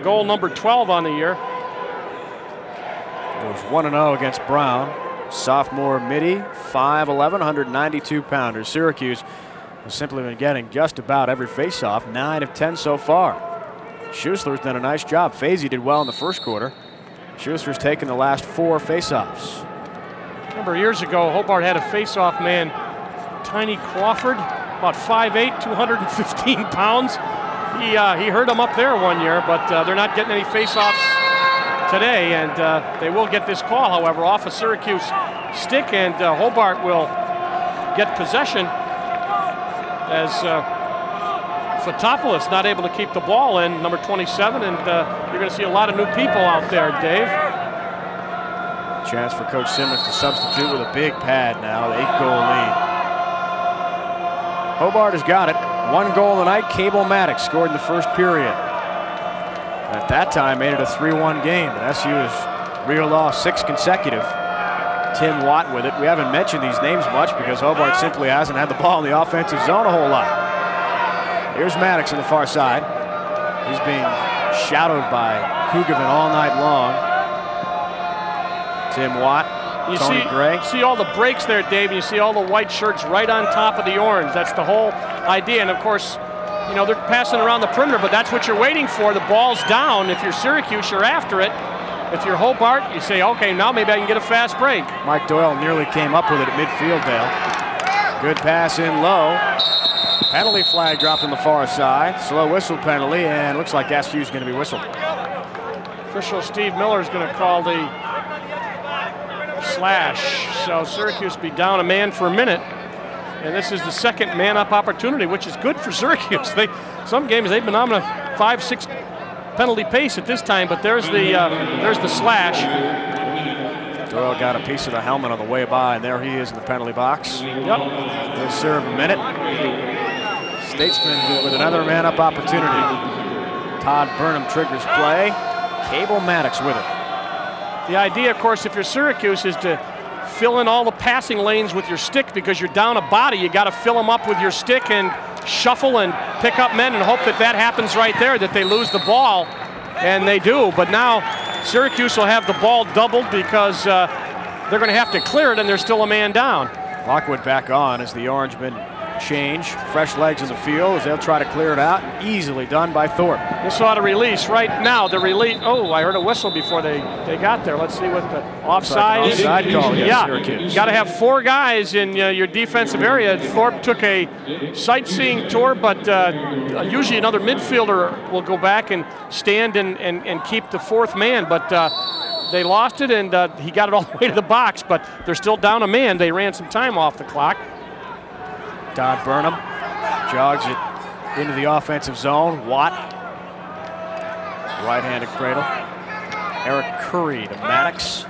Speaker 2: goal number 12 on the year.
Speaker 1: Goes 1-0 against Brown. Sophomore midi, 5'11", 192 pounder. Syracuse has simply been getting just about every faceoff, 9 of 10 so far. Schussler's done a nice job. Fazy did well in the first quarter. Schussler's taken the last four faceoffs.
Speaker 2: Remember years ago, Hobart had a face-off man, Tiny Crawford, about 5'8", 215 pounds. He, uh, he hurt him up there one year, but uh, they're not getting any face-offs today, and uh, they will get this call, however, off a Syracuse stick, and uh, Hobart will get possession as uh, Fotopoulos not able to keep the ball in, number 27, and uh, you're going to see a lot of new people out there, Dave.
Speaker 1: Chance for Coach Simmons to substitute with a big pad now, the eight goal lead. Hobart has got it. One goal tonight, Cable Maddox scored in the first period. At that time, made it a 3-1 game. But SU has reeled off six consecutive. Tim Watt with it. We haven't mentioned these names much because Hobart simply hasn't had the ball in the offensive zone a whole lot. Here's Maddox on the far side. He's being shadowed by Kugavin all night long. Tim Watt,
Speaker 2: You
Speaker 1: Tony
Speaker 2: see,
Speaker 1: Gray.
Speaker 2: see all the breaks there, Dave, and you see all the white shirts right on top of the orange. That's the whole idea. And of course, you know, they're passing around the perimeter, but that's what you're waiting for. The ball's down. If you're Syracuse, you're after it. If you're Hobart, you say, okay, now maybe I can get a fast break.
Speaker 1: Mike Doyle nearly came up with it at midfield, Dale. Good pass in low. Penalty flag dropped on the far side. Slow whistle penalty, and looks like SU's going to be whistled.
Speaker 2: Official Steve Miller is going to call the slash. So Syracuse be down a man for a minute. And this is the second man-up opportunity, which is good for [laughs] Syracuse. They, some games they've been on a five, six penalty pace at this time, but there's the uh, there's the slash.
Speaker 1: Doyle got a piece of the helmet on the way by, and there he is in the penalty box.
Speaker 2: Yep.
Speaker 1: He'll serve a minute. Statesman with another man-up opportunity. Todd Burnham triggers play. Cable Maddox with it.
Speaker 2: The idea, of course, if you're Syracuse, is to fill in all the passing lanes with your stick because you're down a body. You got to fill them up with your stick and shuffle and pick up men and hope that that happens right there, that they lose the ball, and they do. But now Syracuse will have the ball doubled because uh, they're going to have to clear it, and there's still a man down.
Speaker 1: Lockwood back on as the Orangemen change. Fresh legs in the field as they'll try to clear it out. Easily done by Thorpe.
Speaker 2: This ought to release right now. The release. Oh, I heard a whistle before they, they got there. Let's see what the offside is.
Speaker 1: offside call against
Speaker 2: yeah,
Speaker 1: Syracuse.
Speaker 2: got to have four guys in uh, your defensive area. Thorpe took a sightseeing tour, but uh, usually another midfielder will go back and stand and, and, and keep the fourth man. But uh, they lost it, and uh, he got it all the way to the box. But they're still down a man. They ran some time off the clock.
Speaker 1: Todd Burnham jogs it into the offensive zone. Watt, right-handed cradle. Eric Curry to Maddox.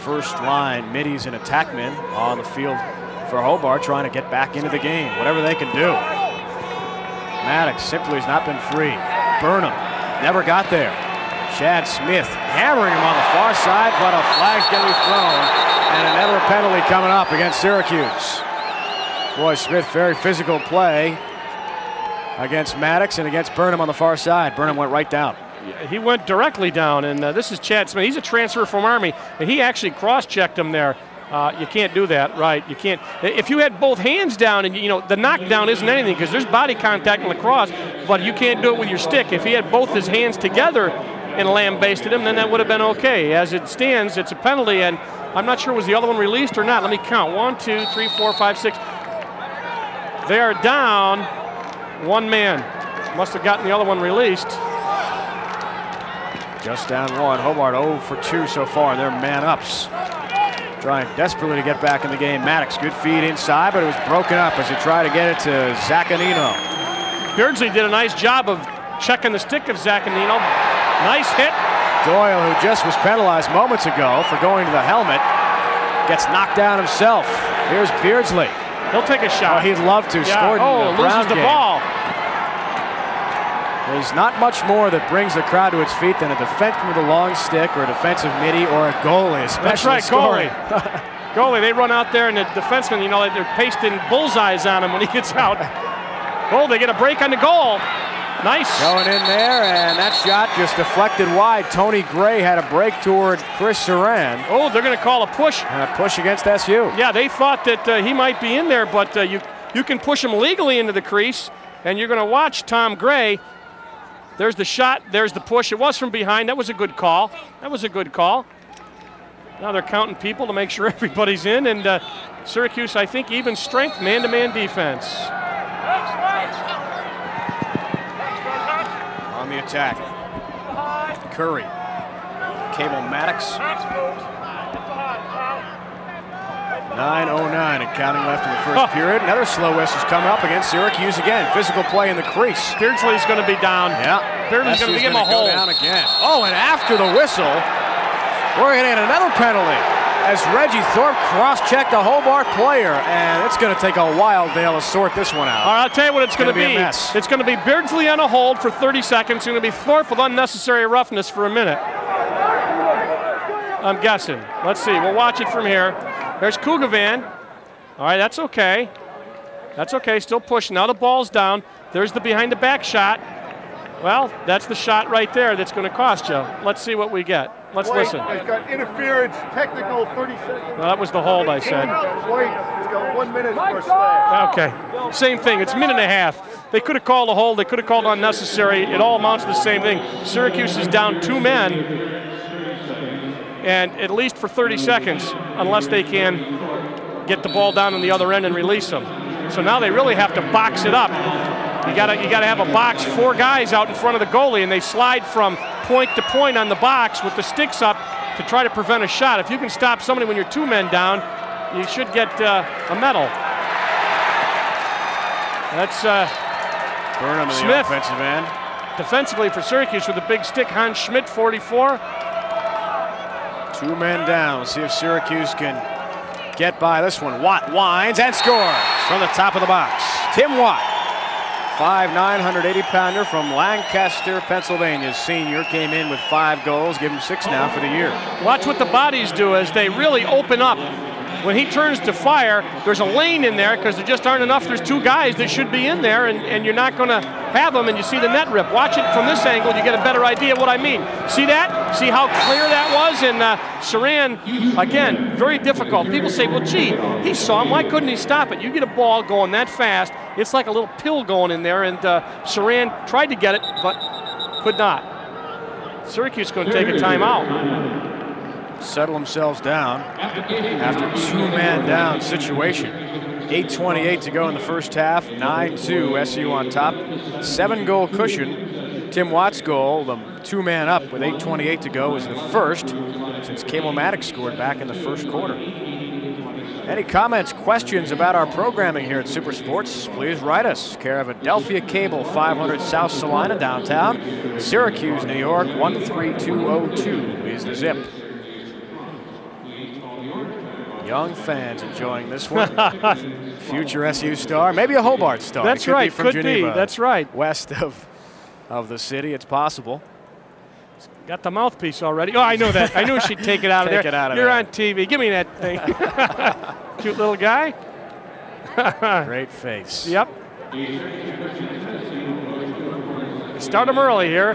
Speaker 1: First line, middies and attackmen on the field for Hobart trying to get back into the game, whatever they can do. Maddox simply has not been free. Burnham never got there. Chad Smith hammering him on the far side, but a flag's be thrown and another penalty coming up against Syracuse. Boy, Smith, very physical play against Maddox and against Burnham on the far side. Burnham went right down.
Speaker 2: He went directly down, and uh, this is Chad Smith. He's a transfer from Army, and he actually cross-checked him there. Uh, you can't do that, right? You can't. If you had both hands down, and you know the knockdown isn't anything because there's body contact in lacrosse, but you can't do it with your stick. If he had both his hands together and lambasted him, then that would have been okay. As it stands, it's a penalty, and I'm not sure was the other one released or not. Let me count: one, two, three, four, five, six. They are down one man. Must have gotten the other one released.
Speaker 1: Just down one. Hobart 0 for 2 so far. They're man ups. Trying desperately to get back in the game. Maddox, good feed inside, but it was broken up as he tried to get it to Zaccanino.
Speaker 2: Beardsley did a nice job of checking the stick of Zaccanino. Nice hit.
Speaker 1: Doyle, who just was penalized moments ago for going to the helmet, gets knocked down himself. Here's Beardsley.
Speaker 2: He'll take a shot.
Speaker 1: Oh, he'd love to.
Speaker 2: Yeah.
Speaker 1: Scored
Speaker 2: oh,
Speaker 1: the
Speaker 2: loses the
Speaker 1: game.
Speaker 2: ball.
Speaker 1: There's not much more that brings the crowd to its feet than a defenseman with a long stick or a defensive midi or a goalie, especially
Speaker 2: That's right,
Speaker 1: scoring.
Speaker 2: goalie. [laughs] goalie, they run out there and the defenseman, you know, they're pasting bullseyes on him when he gets out. [laughs] Oh, they get a break on the goal. Nice.
Speaker 1: Going in there, and that shot just deflected wide. Tony Gray had a break toward Chris Saran.
Speaker 2: Oh, they're going to call a push.
Speaker 1: And a push against SU.
Speaker 2: Yeah, they thought that uh, he might be in there, but uh, you, you can push him legally into the crease, and you're going to watch Tom Gray. There's the shot, there's the push. It was from behind. That was a good call. That was a good call. Now they're counting people to make sure [laughs] everybody's in, and uh, Syracuse, I think, even strength man-to-man defense.
Speaker 1: On the attack. Curry. Cable Maddox. 9.09 and counting left in the first
Speaker 2: Oh.
Speaker 1: period. Another slow whistle's coming up against Syracuse again. Physical play in the crease.
Speaker 2: Beardsley's going to be down.
Speaker 1: Yeah.
Speaker 2: Beardsley's going to give him a
Speaker 1: go
Speaker 2: hold.
Speaker 1: down again. Oh, and after the whistle, we're going to get another penalty as Reggie Thorpe cross-checked a Hobart player, and it's going to take a while, Dale, to sort this one out.
Speaker 2: All right, I'll tell you what it's going to be.
Speaker 1: be a mess.
Speaker 2: It's going to be Beardsley on a hold for 30 seconds. It's going to be Thorpe with unnecessary roughness for a minute. I'm guessing. Let's see. We'll watch it from here. There's Kugavan. All right, that's okay. That's okay. Still pushing. Now the ball's down. There's the behind the back shot. Well, that's the shot right there that's going to cost you. Let's see what we get. Let's
Speaker 3: White
Speaker 2: listen.
Speaker 3: has got interference, technical, 30 seconds.
Speaker 2: Well, that was the hold I said.
Speaker 3: White has got one minute for a.
Speaker 2: Okay. Same thing. It's a minute and a half. They could have called a hold. They could have called unnecessary. It all amounts to the same thing. Syracuse is down two men, and at least for 30 seconds, unless they can get the ball down on the other end and release them. So now they really have to box it up. You gotta, you gotta have a box, four guys out in front of the goalie, and they slide from point to point on the box with the sticks up to try to prevent a shot. If you can stop somebody when you're two men down, you should get uh, a medal. That's uh,
Speaker 1: Burnham
Speaker 2: Smith.
Speaker 1: offensive end.
Speaker 2: defensively for Syracuse with a big stick. Hans Schmidt, 44.
Speaker 1: Two men down. See if Syracuse can get by this one. Watt winds and scores from the top of the box. Tim Watt, 5'9", 180 pounder from Lancaster, Pennsylvania. Senior came in with five goals. Give him six now for the year.
Speaker 2: Watch what the bodies do as they really open up. When he turns to fire, there's a lane in there because there just aren't enough. There's two guys that should be in there, and, and you're not going to have them, and you see the net rip. Watch it from this angle, you get a better idea of what I mean. See that? See how clear that was? And uh, Saran, again, very difficult. People say, well, gee, he saw him. Why couldn't he stop it? You get a ball going that fast, it's like a little pill going in there, and uh, Saran tried to get it, but could not. Syracuse going to take a timeout.
Speaker 1: Settle themselves down after two-man down situation. 8.28 to go in the first half. 9-2 SU on top. Seven-goal cushion. Tim Watt's goal, the two-man up with 8.28 to go, is the first since Cable Maddox scored back in the first quarter. Any comments, questions about our programming here at Super Sports, please write us. Care of Adelphia Cable, 500 South Salina, downtown. Syracuse, New York, 13202 is the zip. Young fans enjoying this one. [laughs] Future SU star, maybe a Hobart star.
Speaker 2: That's
Speaker 1: could
Speaker 2: right,
Speaker 1: Be from
Speaker 2: could
Speaker 1: Geneva,
Speaker 2: be. That's right.
Speaker 1: West of, of the city, it's possible.
Speaker 2: Got the mouthpiece already. Oh, I know that. I knew she'd take it out of [laughs]
Speaker 1: Take
Speaker 2: there.
Speaker 1: it out of
Speaker 2: You're
Speaker 1: there.
Speaker 2: on TV. Give me that thing. [laughs] Cute little guy.
Speaker 1: Great face.
Speaker 2: Yep. Start them early here.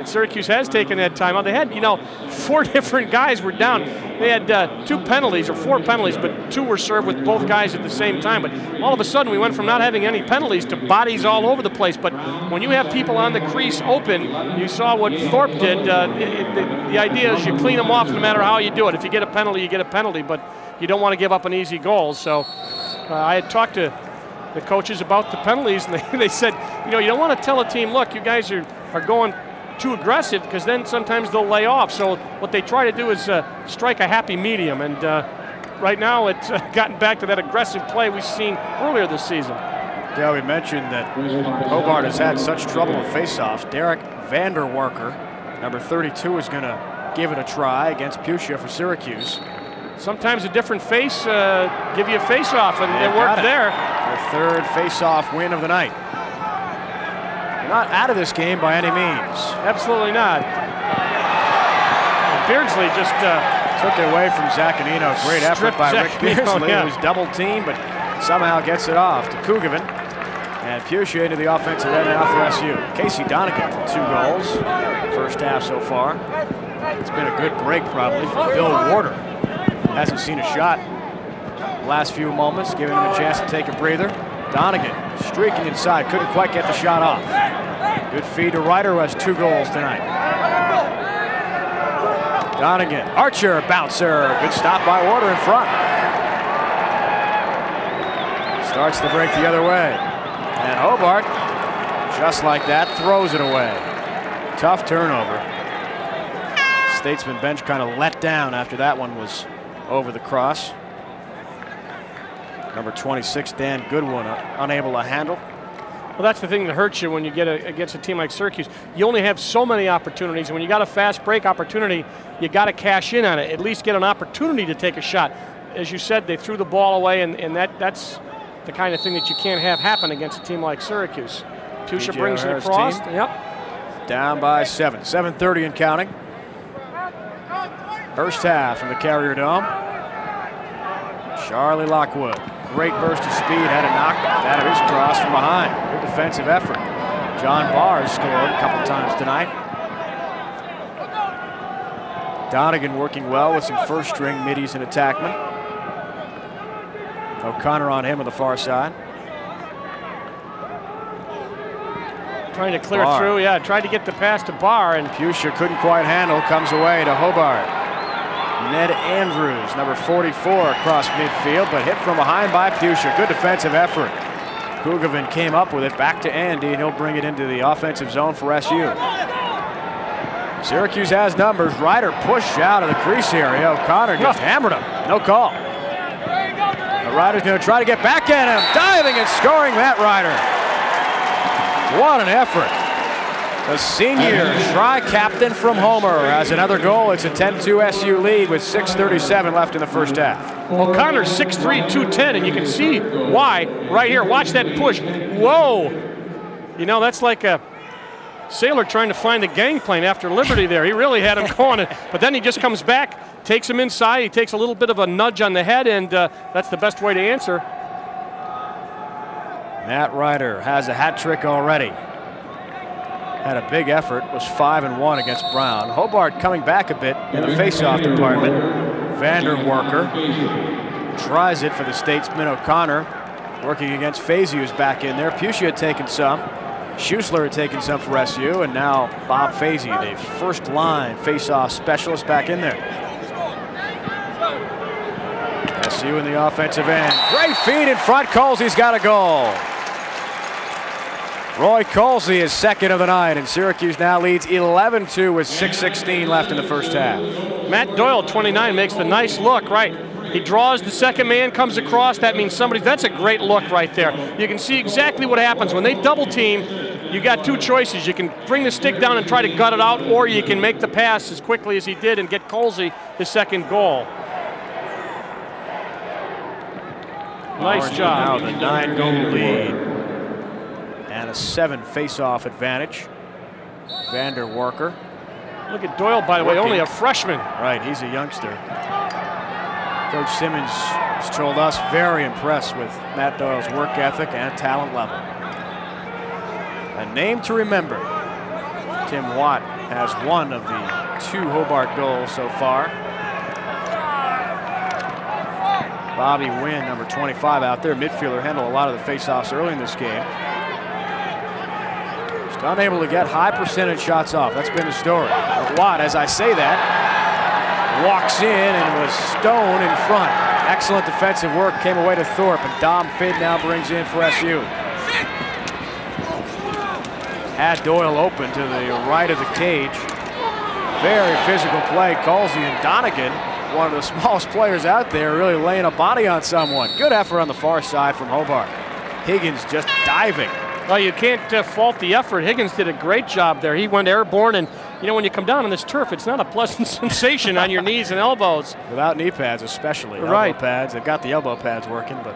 Speaker 2: And Syracuse has taken that timeout. They had, you know, four [laughs] different guys were down. They had uh, two penalties or four penalties, but two were served with both guys at the same time. But all of a sudden, we went from not having any penalties to bodies all over the place. But when you have people on the crease open, you saw what Thorpe did. Uh, it, it, the, idea is you clean them off no matter how you do it. If you get a penalty, you get a penalty, but you don't want to give up an easy goal. So uh, I had talked to the coaches about the penalties, and they, [laughs] they said, you know, you don't want to tell a team, look, you guys are, are going too aggressive because then sometimes they'll lay off. So what they try to do is uh, strike a happy medium, and uh, right now it's uh, [laughs] gotten back to that aggressive play we've seen earlier this season.
Speaker 1: Yeah, we mentioned that Hobart has had such trouble with faceoffs. Derek Vanderwerker, number 32, is going to give it a try against Pucia for Syracuse.
Speaker 2: Sometimes a different face uh, give you a face-off, and
Speaker 1: They've
Speaker 2: it worked
Speaker 1: it.
Speaker 2: there.
Speaker 1: Their third face-off win of the night. Not out of this game by any means.
Speaker 2: Absolutely not. Beardsley just uh,
Speaker 1: Took it away from Zaccanino. Great effort by Rick
Speaker 2: Zaccanino,
Speaker 1: Beardsley,
Speaker 2: yeah.
Speaker 1: who's double teamed, but somehow gets it off to Kugavin. And Pucia into the offensive end now for SU. Casey Donegan, two goals, first half so far. It's been a good break probably for Bill Warder. Hasn't seen a shot last few moments, giving him a chance to take a breather. Donegan streaking inside, couldn't quite get the shot off. Good feed to Riter, who has two goals tonight. Donegan, Archer, bouncer. Good stop by Warder in front. Starts the break the other way. And Hobart, just like that, throws it away. Tough turnover. Statesman bench kind of let down after that one was over the cross. Number 26, Dan Goodwin, uh, unable to handle.
Speaker 2: Well, that's the thing that hurts you when you get a, against a team like Syracuse. You only have so many opportunities, and when you got a fast break opportunity, you got to cash in on it. At least get an opportunity to take a shot. As you said, they threw the ball away, and, and that that's the kind of thing that you can't have happen against a team like Syracuse. Tusha brings it across.
Speaker 1: team.
Speaker 2: Yep.
Speaker 1: Down by seven. 7.30 and counting. First half from the Carrier Dome. Charlie Lockwood. Great burst of speed. Had a knock out of his cross from behind. Good defensive effort. John Barr has scored a couple times tonight. Donegan working well with some first string middies and attackmen. O'Connor on him on the far side.
Speaker 2: Trying to clear
Speaker 1: Barr.
Speaker 2: through. Yeah, tried to get the pass to Barr, and
Speaker 1: Pucia couldn't quite handle, comes away to Hobart. Ned Andrews, number 44, across midfield, but hit from behind by Pucia. Good defensive effort. Kugavin came up with it, back to Andy, and he'll bring it into the offensive zone for SU. Syracuse has numbers. Riter pushed out of the crease area. O'Connor just hammered him. No call. The Riter's going to try to get back at him. Diving and scoring that Riter. What an effort. The senior tri-captain from Homer has another goal. It's a 10-2 SU lead with 6.37 left in the first half.
Speaker 2: O'Connor's 6'3", 210, and you can see why right here. Watch that push. Whoa! You know, that's like a sailor trying to find the gangplank after Liberty there. He really had him [laughs] going. But then he just comes back, takes him inside. He takes a little bit of a nudge on the head, and uh, that's the best way to answer.
Speaker 1: Matt Riter has a hat trick already. Had a big effort, was 5 and 1 against Brown. Hobart coming back a bit in the faceoff department. Vanderwerker tries it for the statesman O'Connor. Working against Fazy, who's back in there. Pucia had taken some. Schusler had taken some for SU, and now Bob Fazy, the first line face-off specialist, back in there. SU in the offensive end. Great feed in front. Colsey's got a goal. Roy Colsey is second of the night, and Syracuse now leads 11-2 with 6.16 left in the first half.
Speaker 2: Matt Doyle, 29, makes the nice look, right. He draws the second man, comes across. That means somebody, that's a great look right there. You can see exactly what happens. When they double team, you got two choices. You can bring the stick down and try to gut it out, or you can make the pass as quickly as he did and get Colsey his second goal. Nice
Speaker 1: Orange
Speaker 2: job.
Speaker 1: Now the nine goal lead and a seven face-off advantage. Vanderwerker.
Speaker 2: Look at Doyle, by the way, only a freshman.
Speaker 1: Right, he's a youngster. Coach Simmons has told us very impressed with Matt Doyle's work ethic and talent level. A name to remember. Tim Watt has one of the two Hobart goals so far. Bobby Wynn, number 25 out there, midfielder, handled a lot of the faceoffs early in this game. Unable to get high percentage shots off. That's been the story. Watt, as I say that, walks in and was Stone in front. Excellent defensive work came away to Thorpe, and Dom Fin now brings in for SU. Had Doyle open to the right of the cage. Very physical play. Colsey and Donegan, one of the [laughs] smallest players out there, really laying a body on someone. Good effort on the far side from Hobart. Higgins just diving.
Speaker 2: Well, you can't uh, fault the effort. Higgins did a great job there. He went airborne, and you know when you come down on this turf, it's not a pleasant [laughs] sensation on your knees and elbows.
Speaker 1: Without knee pads, especially.
Speaker 2: Right.
Speaker 1: Elbow pads. They've got the elbow pads working, but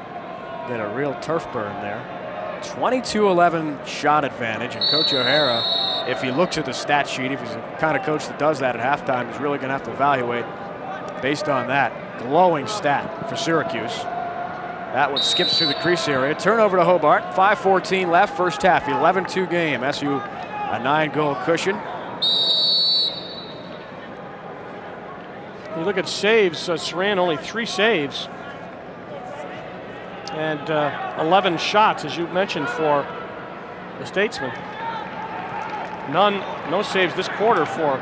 Speaker 1: did a real turf burn there. 22-11 shot advantage, and Coach O'Hara, if he looks at the stat sheet, if he's the kind of coach that does that at halftime, he's really going to have to evaluate based on that glowing stat for Syracuse. That one skips through the crease area. Turnover to Hobart. 5.14 left, first half. 11-2 game. SU a nine-goal cushion.
Speaker 2: You look at saves, uh, Saran only three saves and uh, 11 shots, as you mentioned, for the Statesman. None, no saves this quarter for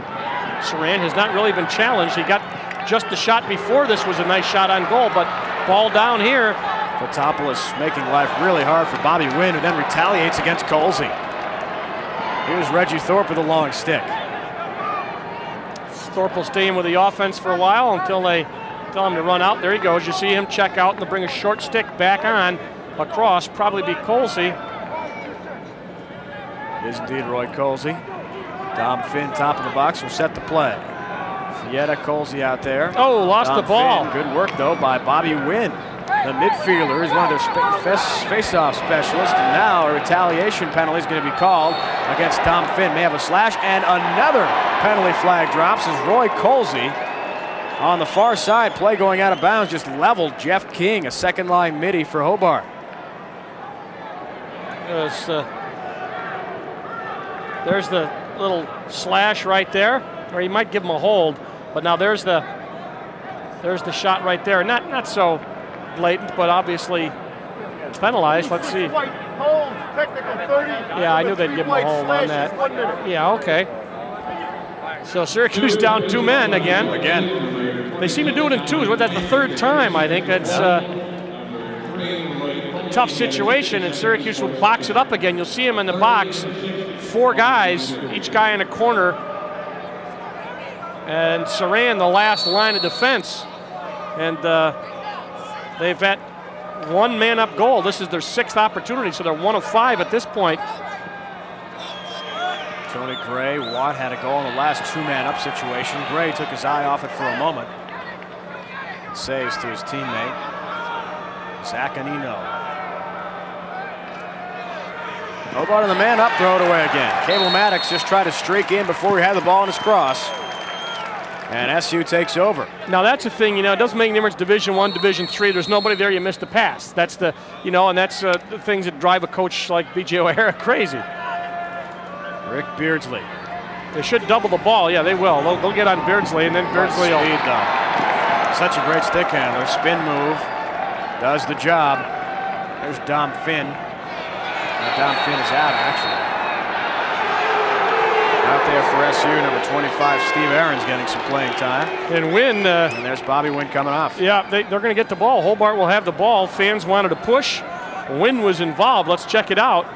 Speaker 2: Saran. Has not really been challenged. He got just the shot before this was a nice shot on goal, but ball down here.
Speaker 1: Fotopoulos making life really hard for Bobby Wynn, who then retaliates against Colsey. Here's Reggie Thorpe with a long stick.
Speaker 2: Thorpe will stay in with the offense for a while until they tell him to run out. There he goes. You see him check out and bring a short stick back on across, probably be Colsey.
Speaker 1: It is indeed Roy Colsey. Dom Fin, top of the box, will set the play. Fietta Colsey out there.
Speaker 2: Oh, lost
Speaker 1: Dom
Speaker 2: the ball.
Speaker 1: Fin, good work, though, by Bobby Wynn. The midfielder is one of their face-off specialists, and now a retaliation penalty is going to be called against Dom Fin. May have a slash, and another penalty flag drops as Roy Colsey on the far side. Play going out of bounds just leveled Jeff King, a second line midi for Hobart.
Speaker 2: There's, uh, there's the little slash right there, or he might give him a hold. But now there's the there's the shot right there. Not not so blatant, but obviously penalized. Let's see.
Speaker 3: White hold, technical 30.
Speaker 2: Yeah, I knew they'd give him a hold on that. Yeah, okay. So Syracuse down two men again.
Speaker 1: Again,
Speaker 2: They seem to do it in twos. What that's the third time I think. That's uh, a tough situation, and Syracuse will box it up again. You'll see him in the box, four guys, each guy in a corner, and Saran the last line of defense, and uh, they've had one man up goal. This is their sixth opportunity, so they're one of five at this point.
Speaker 1: Tony Gray, Watt had a goal in the last two-man up situation. Gray took his eye off it for a moment. And Saves to his teammate, Zaccanino. Hobart on the man up, throw it away again. Cable Maddox just tried to streak in before he had the ball in his cross. And SU takes over.
Speaker 2: Now that's the thing, you know, it doesn't make any difference Division One, Division Three. There's nobody there. You missed the pass. That's the, you know, and that's uh, the things that drive a coach like B.J. O'Hara [laughs] crazy.
Speaker 1: Rick Beardsley.
Speaker 2: They should double the ball. Yeah, they will. They'll, they'll get on Beardsley, and then Beardsley will.
Speaker 1: Speed though. Such a great stick handler. Spin move. Does the job. There's Dom Fin. Now Dom Fin is out actually. Out there for SU, number 25, Steve Aaron's getting some playing time.
Speaker 2: And win. Uh,
Speaker 1: And there's Bobby Wynn coming off.
Speaker 2: yeah, they, they're going to get the ball. Hobart will have the ball. Fans wanted to push. Win was involved. Let's check it out.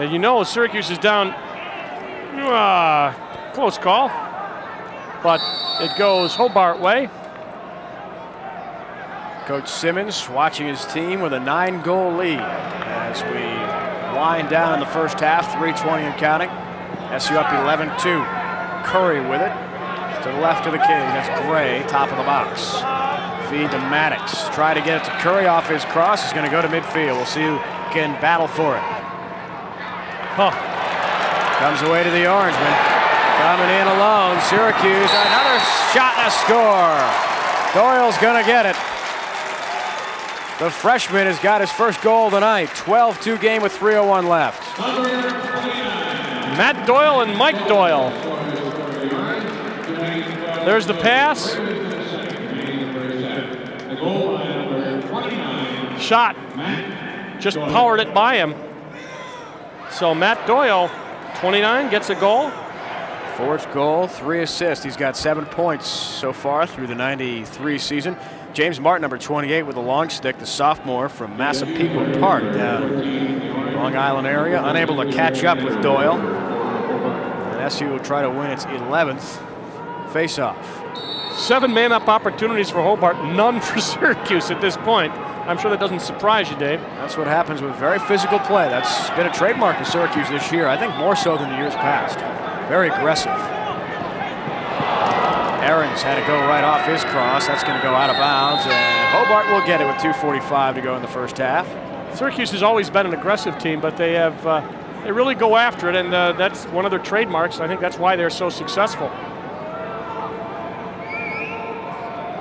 Speaker 2: And you know, Syracuse is down. Uh, close call. But it goes Hobart way.
Speaker 1: Coach Simmons watching his team with a nine goal lead as we wind down in the first half, 320 and counting. SU up 11 2. Curry with it to the left of the cage. That's Gray, top of the box. Feed to Maddox. Try to get it to Curry off his cross. He's going to go to midfield. We'll see who can battle for it.
Speaker 2: Huh.
Speaker 1: Comes away to the Orangeman. Coming in alone. Syracuse. Another shot and a score. Doyle's going to get it. The freshman has got his first goal tonight. 12-2 game with 3.01 left.
Speaker 2: Matt Doyle and Mike Doyle. There's the pass. Shot. Just powered it by him. So Matt Doyle, 29, gets a goal.
Speaker 1: Fourth goal, three assists. He's got seven points so far through the 93 season. James Martin, number 28, with a long stick, the sophomore from Massapequa Park down Long Island area, unable to catch up with Doyle. And SU will try to win its 11th faceoff.
Speaker 2: Seven man-up opportunities for Hobart, none for [laughs] Syracuse at this point. I'm sure that doesn't surprise you, Dave.
Speaker 1: That's what happens with very physical play. That's been a trademark of Syracuse this year. I think more so than the years past. Very aggressive. Ahrens had to go right off his cross. That's going to go out of bounds, and Hobart will get it with 2:45 to go in the first half.
Speaker 2: Syracuse has always been an aggressive team, but they have uh, they really go after it, and uh, that's one of their trademarks. I think that's why they're so successful.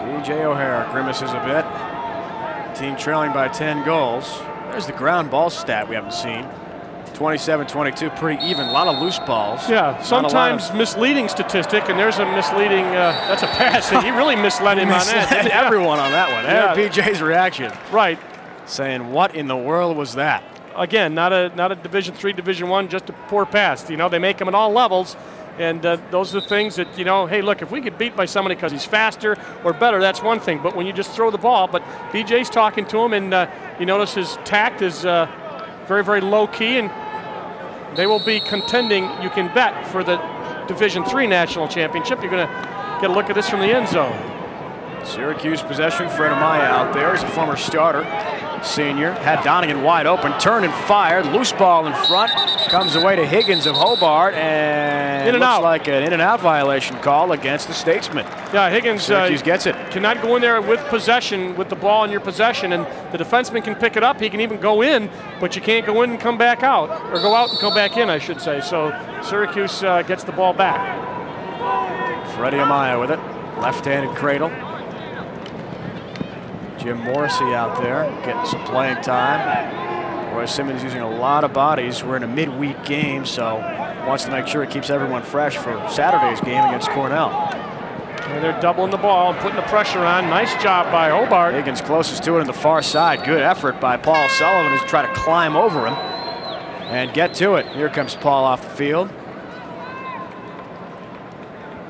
Speaker 1: BJ O'Hara grimaces a bit. Team trailing by 10 goals. There's the ground ball stat we haven't seen. 27-22, pretty even. A lot of loose balls.
Speaker 2: Yeah,
Speaker 1: Not a lot
Speaker 2: sometimes misleading statistic, and there's a misleading. Uh, that's a pass. he really misled him on that.
Speaker 1: Misled everyone on that one. [laughs]
Speaker 2: Yeah.
Speaker 1: And BJ's reaction,
Speaker 2: Right.
Speaker 1: saying, "What in the world was that?"
Speaker 2: Again, not a not a Division three, Division one, just a poor pass. You know, they make them at all levels, and uh, those are the things that you know. Hey, look, if we get beat by somebody because he's faster or better, that's one thing. But when you just throw the ball, but BJ's talking to him, and uh, you notice his tact is uh, very very low key, and they will be contending. You can bet for the Division three national championship. You're going to get a look at this from the end zone.
Speaker 1: Syracuse possession. Fred Amaya out there. He's a former starter, senior. Had Donegan wide open, turned and fired. Loose ball in front. Comes away to Higgins of Hobart, and
Speaker 2: In and
Speaker 1: looks
Speaker 2: out.
Speaker 1: like an in and out violation call against the Statesman.
Speaker 2: Yeah, Higgins. Uh,
Speaker 1: gets it.
Speaker 2: cannot go in there with possession, with the ball in your possession, and the defenseman can pick it up. He can even go in, but you can't go in and come back out, or go out and come back in, I should say. So Syracuse uh, gets the ball back.
Speaker 1: Freddie Amaya with it. Left-handed cradle. Jim Morrissey out there getting some playing time. Roy Simmons using a lot of bodies. We're in a midweek game, so wants to make sure it keeps everyone fresh for Saturday's game against Cornell.
Speaker 2: And they're doubling the ball and putting the pressure on. Nice job by Hobart.
Speaker 1: Higgins closest to it on the far side. Good effort by Paul Sullivan who's trying to climb over him and get to it. Here comes Paul off the field.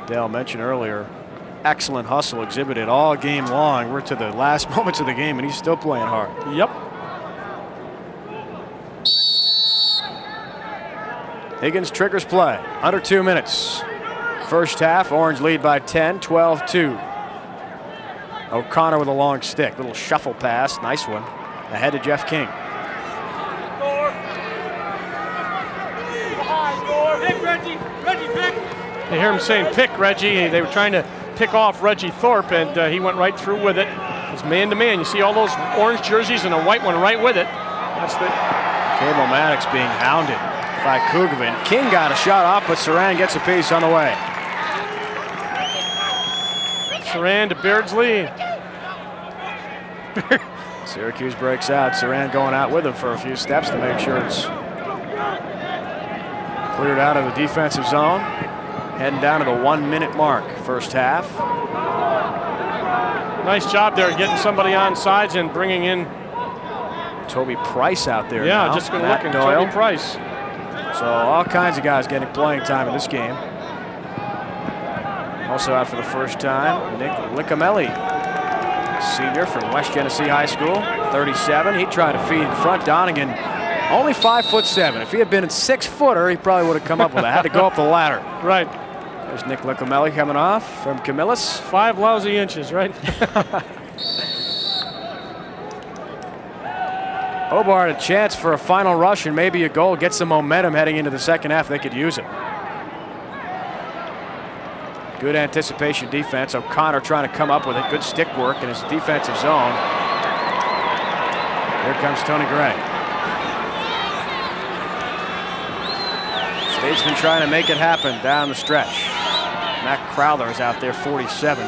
Speaker 1: Dale mentioned earlier, excellent hustle exhibited all game long. We're to the last [laughs] moments of the game and he's still playing hard.
Speaker 2: Yep.
Speaker 1: Higgins triggers play. Under two minutes. First half, Orange lead by 10, 12 2. O'Connor with a long stick. Little shuffle pass. Nice one. Ahead to Jeff King.
Speaker 2: They hear him saying pick Reggie. They were trying to pick off Reggie Thorpe, and uh, he went right through with it. It's man to man. You see all those orange jerseys and a white one right with it. That's the
Speaker 1: Cable Maddox being hounded by Kugovin. King got a shot off, but Saran gets a piece on the way.
Speaker 2: Saran to Beardsley. [laughs]
Speaker 1: Syracuse breaks out. Saran going out with him for a few steps to make sure it's cleared out of the defensive zone. Heading down to the one minute mark, first half.
Speaker 2: Nice job there getting somebody on sides and bringing in.
Speaker 1: Toby Price out there
Speaker 2: Yeah,
Speaker 1: now.
Speaker 2: just to
Speaker 1: Matt
Speaker 2: look at
Speaker 1: Doyle.
Speaker 2: Toby Price.
Speaker 1: So all kinds of guys getting playing time in this game. Also out for the first time, Nick Licamelli, senior from West Genesee High School, 37. He tried to feed in front. Donegan, only five foot seven. If he had been a six footer, he probably would have come up with it. Had to go up the ladder. [laughs]
Speaker 2: Right.
Speaker 1: There's Nick Licamelli coming off from Camillus.
Speaker 2: Five lousy inches, right? [laughs]
Speaker 1: Hobart a chance for a final rush and maybe a goal, get some momentum heading into the second half. They could use it. Good anticipation defense. O'Connor trying to come up with it. Good stick work in his defensive zone. Here comes Tony Gray. Statesman trying to make it happen down the stretch. Matt Crowther is out there, 47,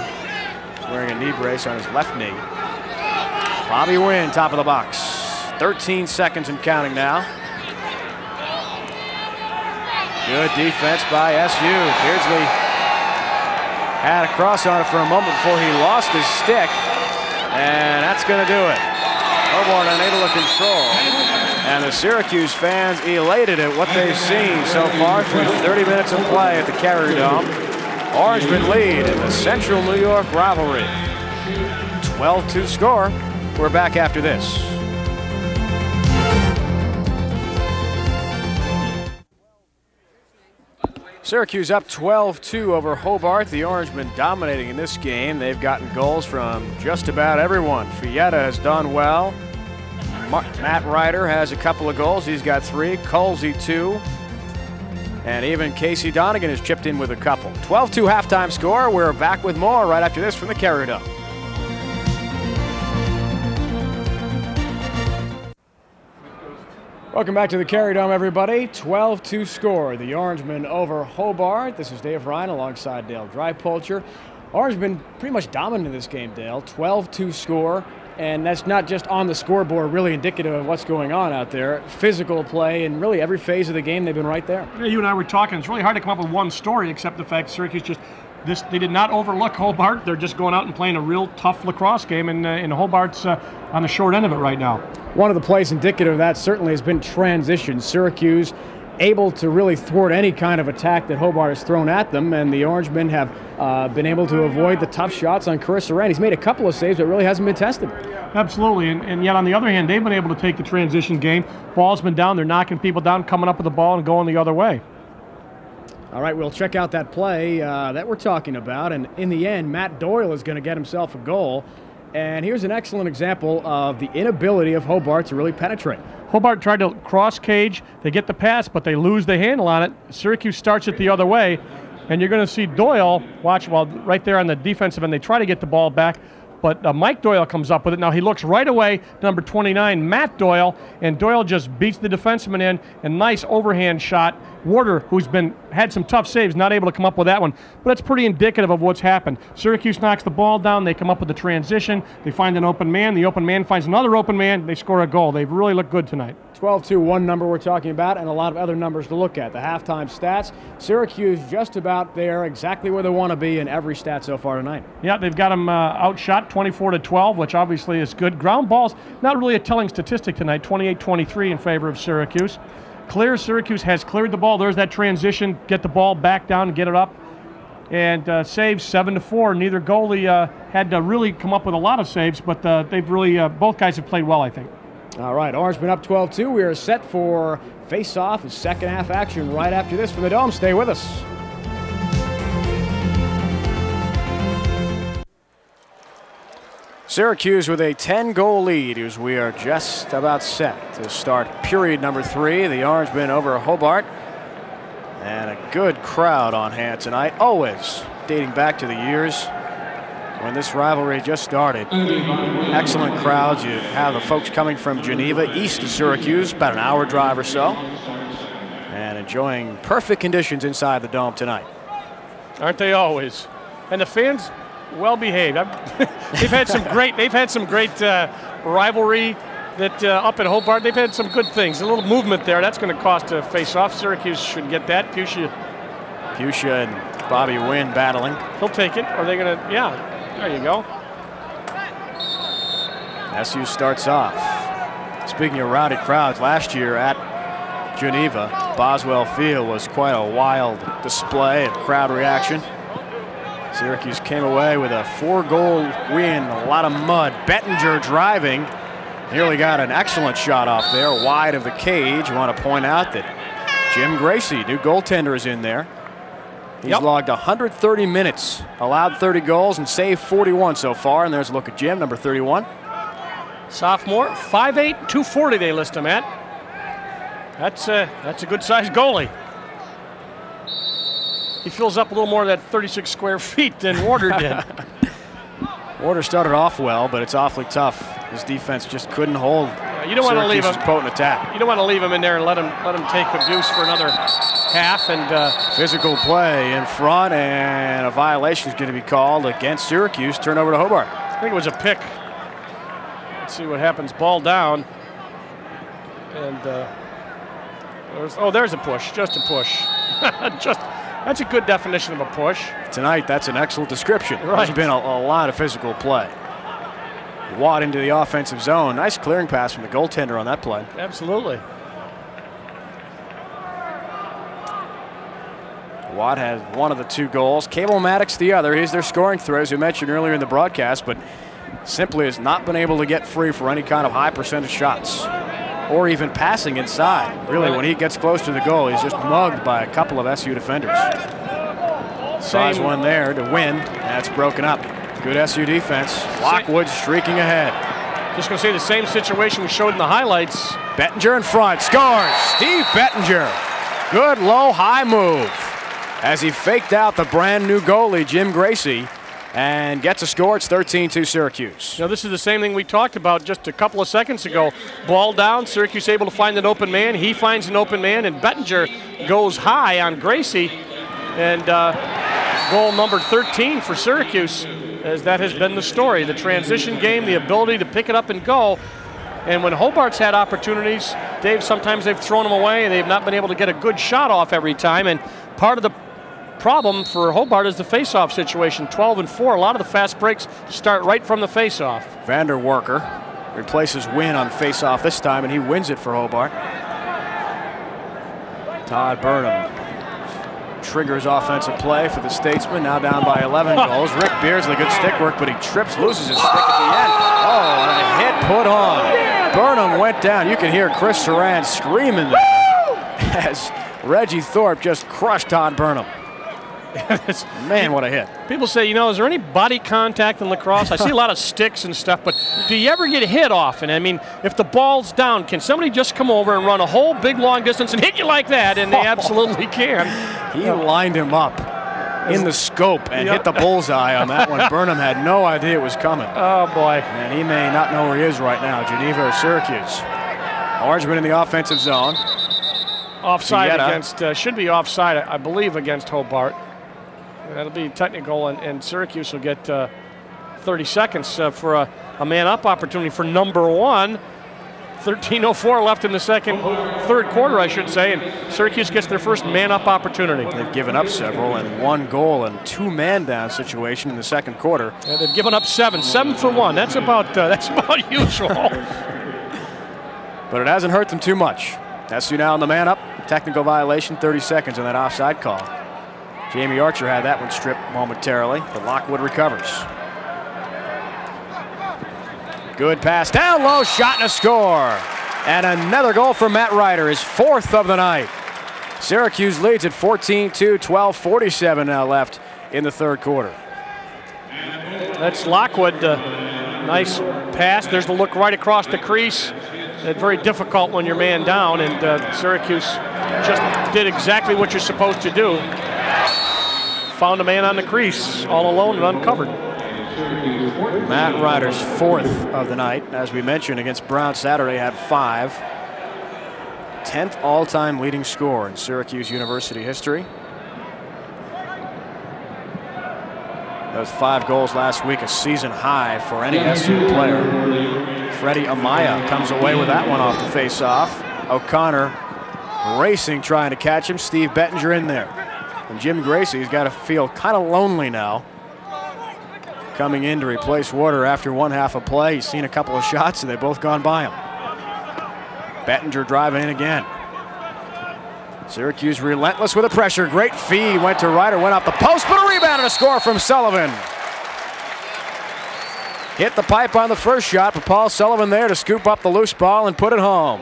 Speaker 1: wearing a knee brace on his left knee. Bobby Wynn, top of the box. 13 seconds and counting now. Good defense by SU. Beardsley had a cross on it for a moment before he lost his stick, and that's going to do it. Hobart unable to control. And the Syracuse fans elated at what they've seen so far through 30 minutes of play at the Carrier Dome. Orangemen lead in the Central New York rivalry. 12-2 score. We're back after this. Syracuse up 12-2 over Hobart. The Orangemen dominating in this game. They've gotten goals from just about everyone. Fietta has done well. Matt Riter has a couple of goals. He's got three. Colsey two. And even Casey Donegan has chipped in with a couple. 12-2 halftime score. We're back with more right after this from the Carrier Dome. Welcome back to the Carrier Dome, everybody. 12-2 score. The Orangemen over Hobart. This is Dave Ryan alongside Dale Drypulcher. Orangemen pretty much dominant in this game, Dale. 12-2 score. And that's not just on the scoreboard, really indicative of what's going on out there. Physical play, and really every phase of the game, they've been right there.
Speaker 2: Yeah, you and I were talking. It's really hard to come up with one story, except the fact Syracuse just this they did not overlook Hobart. They're just going out and playing a real tough lacrosse game, and, uh, and Hobart's uh, on the short end of it right now.
Speaker 1: One of the plays indicative of that certainly has been transition. Syracuse able to really thwart any kind of attack that Hobart has thrown at them, and the Orangemen have uh, been able to avoid the tough shots on Chris Saran. He's made a couple of saves, but really hasn't been tested.
Speaker 2: Absolutely, and, and, yet on the other hand, they've been able to take the transition game. Ball's been down, they're knocking people down, coming up with the ball and going the other way.
Speaker 1: All right, we'll check out that play uh, that we're talking about. And in the end, Matt Doyle is going to get himself a goal. And here's an excellent example of the inability of Hobart to really penetrate.
Speaker 2: Hobart tried to cross cage. They get the pass, but they lose the handle on it. Syracuse starts it the other way. And you're going to see Doyle, watch, while right there on the defensive end, they try to get the ball back. But uh, Mike Doyle comes up with it. Now he looks right away, number 29, Matt Doyle, and Doyle just beats the defenseman in. A nice overhand shot. Warder, who's been had some tough saves, not able to come up with that one. But that's pretty indicative of what's happened. Syracuse knocks the ball down. They come up with the transition. They find an open man. The open man finds another open man. They score a goal. They've really looked good tonight.
Speaker 1: 12-2, one number we're talking about, and a lot of other numbers to look at. The halftime stats, Syracuse just about there, exactly where they want to be in every stat so far tonight.
Speaker 2: Yeah, they've got them uh, outshot 24 to 12, which obviously is good. Ground balls, not really a telling statistic tonight, 28-23 in favor of Syracuse. Clear, Syracuse has cleared the ball. There's that transition, get the ball back down, get it up, and uh, saves seven to four. Neither goalie uh, had to really come up with a lot of saves, but uh, they've really uh, both guys have played well, I think.
Speaker 1: All right, Orangemen up 12-2. We are set for face-off and second half action right after this from the Dome. Stay with us. Syracuse with a 10-goal lead as we are just about set to start period number three. The Orangemen over Hobart. And a good crowd on hand tonight, always dating back to the years when this rivalry just started. Excellent crowds. You have the folks coming from Geneva, east of Syracuse, about an hour drive or so, and enjoying perfect conditions inside the dome tonight.
Speaker 2: Aren't they always? And the fans, well behaved. [laughs] they've had some great. They've had some great uh, rivalry. That uh, up at Hobart, they've had some good things. A little movement there. That's going to cost a face-off. Syracuse should get that. Pusha.
Speaker 1: Pusha and Bobby Wynn battling.
Speaker 2: He'll take it. Are they going to? Yeah, there you go.
Speaker 1: SU starts off. Speaking of rowdy crowds, last year at Geneva, Boswell Field was quite a wild display of crowd reaction. Syracuse came away with a four-goal win, a lot of mud. Bettinger driving, nearly got an excellent shot off there, wide of the cage. You want to point out that Jim Gracie, new goaltender, is in there. He's yep. logged 130 minutes, allowed 30 goals, and saved 41 so far. And there's a look at Jim, number 31.
Speaker 2: Sophomore, 5'8", 240 they list him at. That's a, that's a good sized goalie. He fills up a little more of that 36 square [laughs] feet than Warder did. [laughs]
Speaker 1: Warder started off well, but it's awfully tough. His defense just couldn't hold.
Speaker 2: Yeah, you don't want to leave him.
Speaker 1: potent attack.
Speaker 2: You don't want to leave him in there and let him let him take abuse for another half. And uh,
Speaker 1: physical play in front, and a violation is going to be called against Syracuse. Turnover to Hobart.
Speaker 2: I think it was a pick. Let's see what happens. Ball down, and uh, there's, oh, there's a push. Just a push. [laughs] just that's a good definition of a push.
Speaker 1: Tonight, that's an excellent description.
Speaker 2: Right.
Speaker 1: There's been a, a lot of physical play. Watt into the offensive zone. Nice clearing pass from the goaltender on that play.
Speaker 2: Absolutely.
Speaker 1: Watt has one of the two goals. Cable Maddox the other. He's their scoring threat, as we mentioned earlier in the broadcast, but simply has not been able to get free for any kind of high percentage shots or even passing inside. Really, when he gets close to the goal, he's just mugged by a couple of SU defenders. Size one there to win. That's broken up. Good SU defense. Lockwood streaking ahead.
Speaker 2: Just going to say the same situation we showed in the highlights.
Speaker 1: Bettinger in front, scores. Steve Bettinger. Good low high move as he faked out the brand new goalie, Jim Gracie and gets a score. It's 13-2 Syracuse.
Speaker 2: Now this is the same thing we talked about just a couple of seconds ago. Ball down, Syracuse able to find an open man. He finds an open man, and Bettinger goes high on Gracie. And uh, goal number 13 for Syracuse, as that has been the story. The transition game, the ability to pick it up and go. And when Hobart's had opportunities, Dave, sometimes they've thrown them away and they've not been able to get a good shot off every time. And part of the problem for Hobart is the face-off situation. 12 and 4. A lot of the fast breaks start right from the face-off.
Speaker 1: Vander Worker replaces Wynn on face-off this time, and he wins it for Hobart. Todd Burnham triggers offensive play for the Statesman, now down by 11 [laughs] goals. Rick Beardsley, good stick work, but he trips, loses his stick at the end. Oh, and a hit put on. Burnham went down. You can hear Chris Saran screaming [laughs] as Reggie Thorpe just crushed Todd Burnham. [laughs] Man, what a hit.
Speaker 2: People say, you know, is there any body contact in lacrosse? I see a lot of sticks and stuff, but do you ever get hit often? I mean, if the ball's down, can somebody just come over and run a whole big long distance and hit you like that? And they [laughs] absolutely can.
Speaker 1: He lined him up in the scope and hit the bullseye on that one. [laughs] Burnham had no idea it was coming.
Speaker 2: Oh, boy.
Speaker 1: And he may not know where he is right now, Geneva or Syracuse. Orangeman in the offensive zone.
Speaker 2: Offside against, uh, should be offside, I believe, against Hobart. That'll be technical, and, and Syracuse will get uh, 30 seconds uh, for a, a man-up opportunity for number one. 13.04 left in the second, third quarter, I should say, and Syracuse gets their first man-up opportunity.
Speaker 1: They've given up several and one goal and two man-down situation in the second quarter.
Speaker 2: Yeah, they've given up seven, seven for one. That's about uh, that's [laughs] about usual.
Speaker 1: but it hasn't hurt them too much. SU now on the man-up, technical violation, 30 seconds on that offside call. Jamie Archer had that one stripped momentarily, but Lockwood recovers. Good pass down low, shot and a score. And another goal for Matt Riter, his fourth of the night. Syracuse leads at 14-2, 12-47 now left in the third quarter.
Speaker 2: That's Lockwood. Uh, nice pass. There's the look right across the crease. It's very difficult when you're man down, and uh, Syracuse just did exactly what you're supposed to do found a man on the crease all alone and uncovered.
Speaker 1: Matt Riter's fourth of the night, as we mentioned, against Brown Saturday, had five. 10th all-time leading score in Syracuse University history. Those five goals last week, a season high for any SU player. Freddie Amaya comes away with that one off the face-off. O'Connor racing, trying to catch him. Steve Bettinger in there. And Jim Gracie's got to feel kind of lonely now. Coming in to replace Warder after one half of play. He's seen a couple of shots and they've both gone by him. Bettinger driving in again. Syracuse relentless with the pressure. Great feed. Went to Riter, went off the post, but a rebound and a score from Sullivan. Hit the pipe on the first shot, but Paul Sullivan there to scoop up the loose ball and put it home.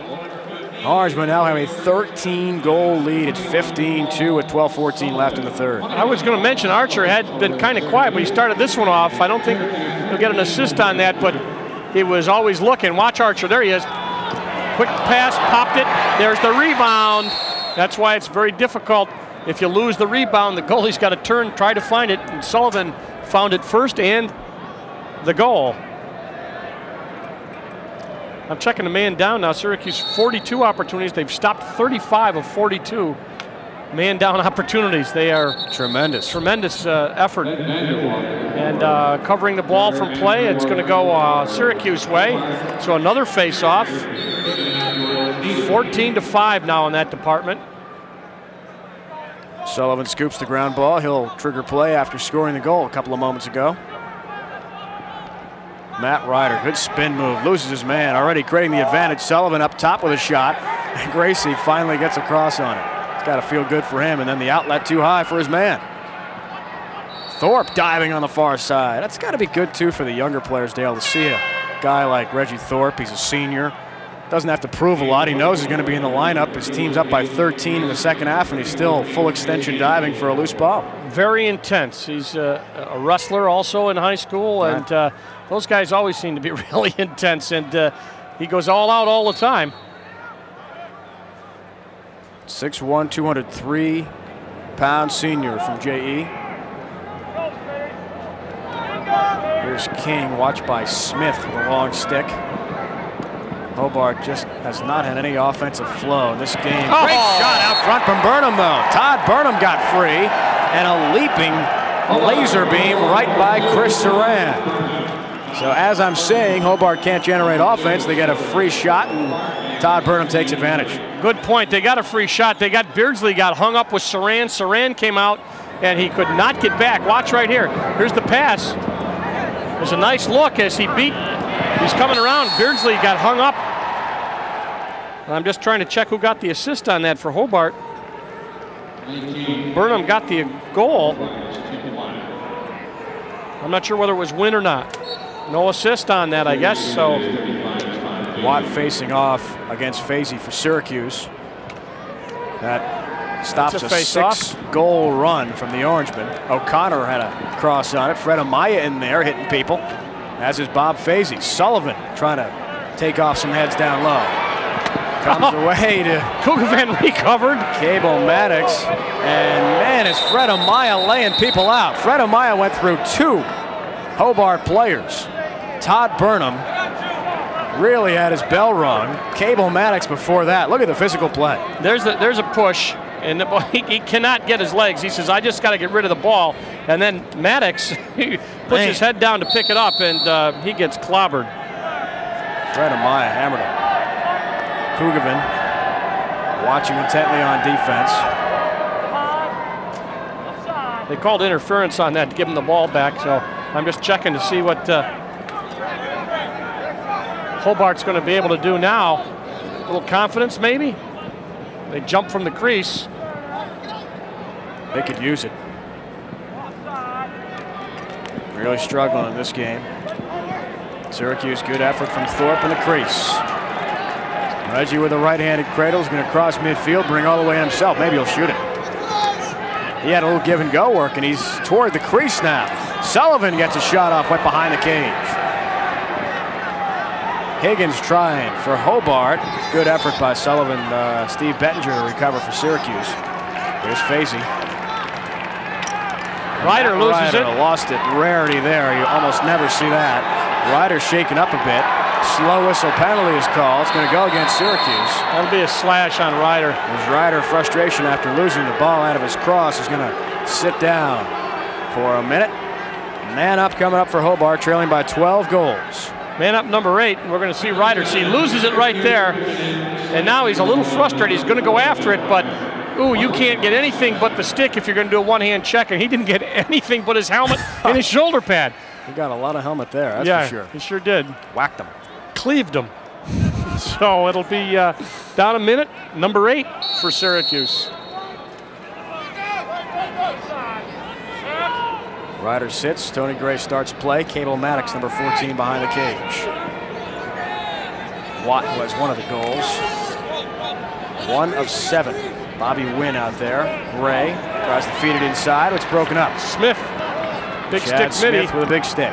Speaker 1: Orangemen now have a 13 goal lead. It's 15-2 with 12-14 left in the third.
Speaker 2: I was going to mention Archer had been kind of quiet, but he started this one off. I don't think he'll get an assist on that, but he was always looking. Watch Archer. There he is. Quick pass, popped it. There's the rebound. That's why it's very difficult. If you lose the rebound, the goalie's got to turn, try to find it. And Sullivan found it first and the goal. I'm checking the man down now. Syracuse 42 opportunities. They've stopped 35 of 42 man down [laughs] opportunities. They are
Speaker 1: tremendous,
Speaker 2: tremendous uh, effort, and uh, covering the ball from play. It's going to go uh, Syracuse way. So another face-off. 14 to five now in that department.
Speaker 1: Sullivan scoops the ground ball. He'll trigger play after scoring the goal a couple of moments ago. Matt Riter, good spin move, loses his man, already creating the advantage. Sullivan up top with a shot, [laughs] and Gracie finally gets across on it. It's got to feel good for him, and then the outlet too high for his man. Thorpe diving on the far side. That's got to be good too for the younger players, Dale, to see a guy like Reggie Thorpe. He's a senior, doesn't have to prove a lot. He knows he's going to be in the lineup. His team's up by 13 in the second half, and he's still full extension diving for a loose ball.
Speaker 2: Very intense. He's a, a wrestler also in high school, right. and uh, those guys always seem to be [laughs] really intense, and uh, he goes all out all the time.
Speaker 1: 6'1", 203 pound senior from JE. Here's King, watched by Smith with a long stick. Hobart just has not had any offensive flow in this game. Oh. Great shot out front from Burnham, though. Todd Burnham got free, and a leaping laser beam right by Chris Saran. So as I'm saying, Hobart can't generate offense. They get a free shot, and Todd Burnham takes advantage.
Speaker 2: Good point. They got a free shot. They got Beardsley got hung up with Saran. Saran came out, and he could not get back. Watch right here. Here's the pass. There's a nice look as he beat He's coming around. Beardsley got hung up. I'm just trying to check who got the assist on that for Hobart. Burnham got the goal. I'm not sure whether it was win or not. No assist on that, I guess. So
Speaker 1: Watt facing off against Fazy for Syracuse. That stops a, a six-goal run from the Orangemen. O'Connor had a cross on it. Fred Amaya in there hitting people as is Bob Fazy. Sullivan trying to take off some heads down low. Comes oh. away to
Speaker 2: Kukovan recovered.
Speaker 1: Cable Maddox. And man, is Fred Amaya laying people out. Fred Amaya went through two Hobart players. Todd Burnham really had his bell rung. Cable Maddox before that. Look at the physical play.
Speaker 2: There's a, there's a push, and the, [laughs] he, he cannot get his legs. He says, I just got to get rid of the ball. And then Maddox [laughs] puts Man. his head down to pick it up, and uh, he gets clobbered.
Speaker 1: Fred Amaya hammered him. Kugovan watching intently on defense.
Speaker 2: They called interference on that to give him the ball back, so I'm just checking to see what uh, Hobart's going to be able to do now. A little confidence, maybe? They jump from the crease.
Speaker 1: They could use it. Really struggling in this game. Syracuse, good effort from Thorpe in the crease. Reggie with a right-handed cradle is going to cross midfield, bring all the way himself. Maybe he'll shoot it. He had a little give and go work, and he's toward the crease now. Sullivan gets a shot off, went behind the cage. Higgins trying for Hobart. Good effort by Sullivan. Uh, Steve Bettinger to recover for Syracuse. There's Fazy.
Speaker 2: Riter loses Riter
Speaker 1: it. lost it. Rarity there. You almost never see that. Riter shaking up a bit. Slow whistle penalty is called. It's going to go against Syracuse.
Speaker 2: That'll be a slash on Riter.
Speaker 1: As Riter, frustration after losing the ball out of his cross, is going to sit down for a minute. Man up coming up for Hobart, trailing by 12 goals.
Speaker 2: Man up number eight, and we're going to see Riter. See, he loses it right there, and now he's a little frustrated. He's going to go after it, but ooh, you can't get anything but the stick if you're going to do a one-hand check, and he didn't get [laughs] anything but his helmet and his shoulder pad.
Speaker 1: He got a lot of helmet there, that's
Speaker 2: yeah,
Speaker 1: for sure.
Speaker 2: he sure did.
Speaker 1: Whacked him.
Speaker 2: Cleaved him. [laughs] so it'll be uh, down a minute, number eight for Syracuse.
Speaker 1: Riter sits, Tony Gray starts play, Cable Maddox, number 14, behind the cage. Watt, who has one of the goals. One of seven. Bobby Wynn out there. Gray tries to feed it inside. It's broken up.
Speaker 2: Smith. Big
Speaker 1: Chad
Speaker 2: stick
Speaker 1: Smith with a big stick.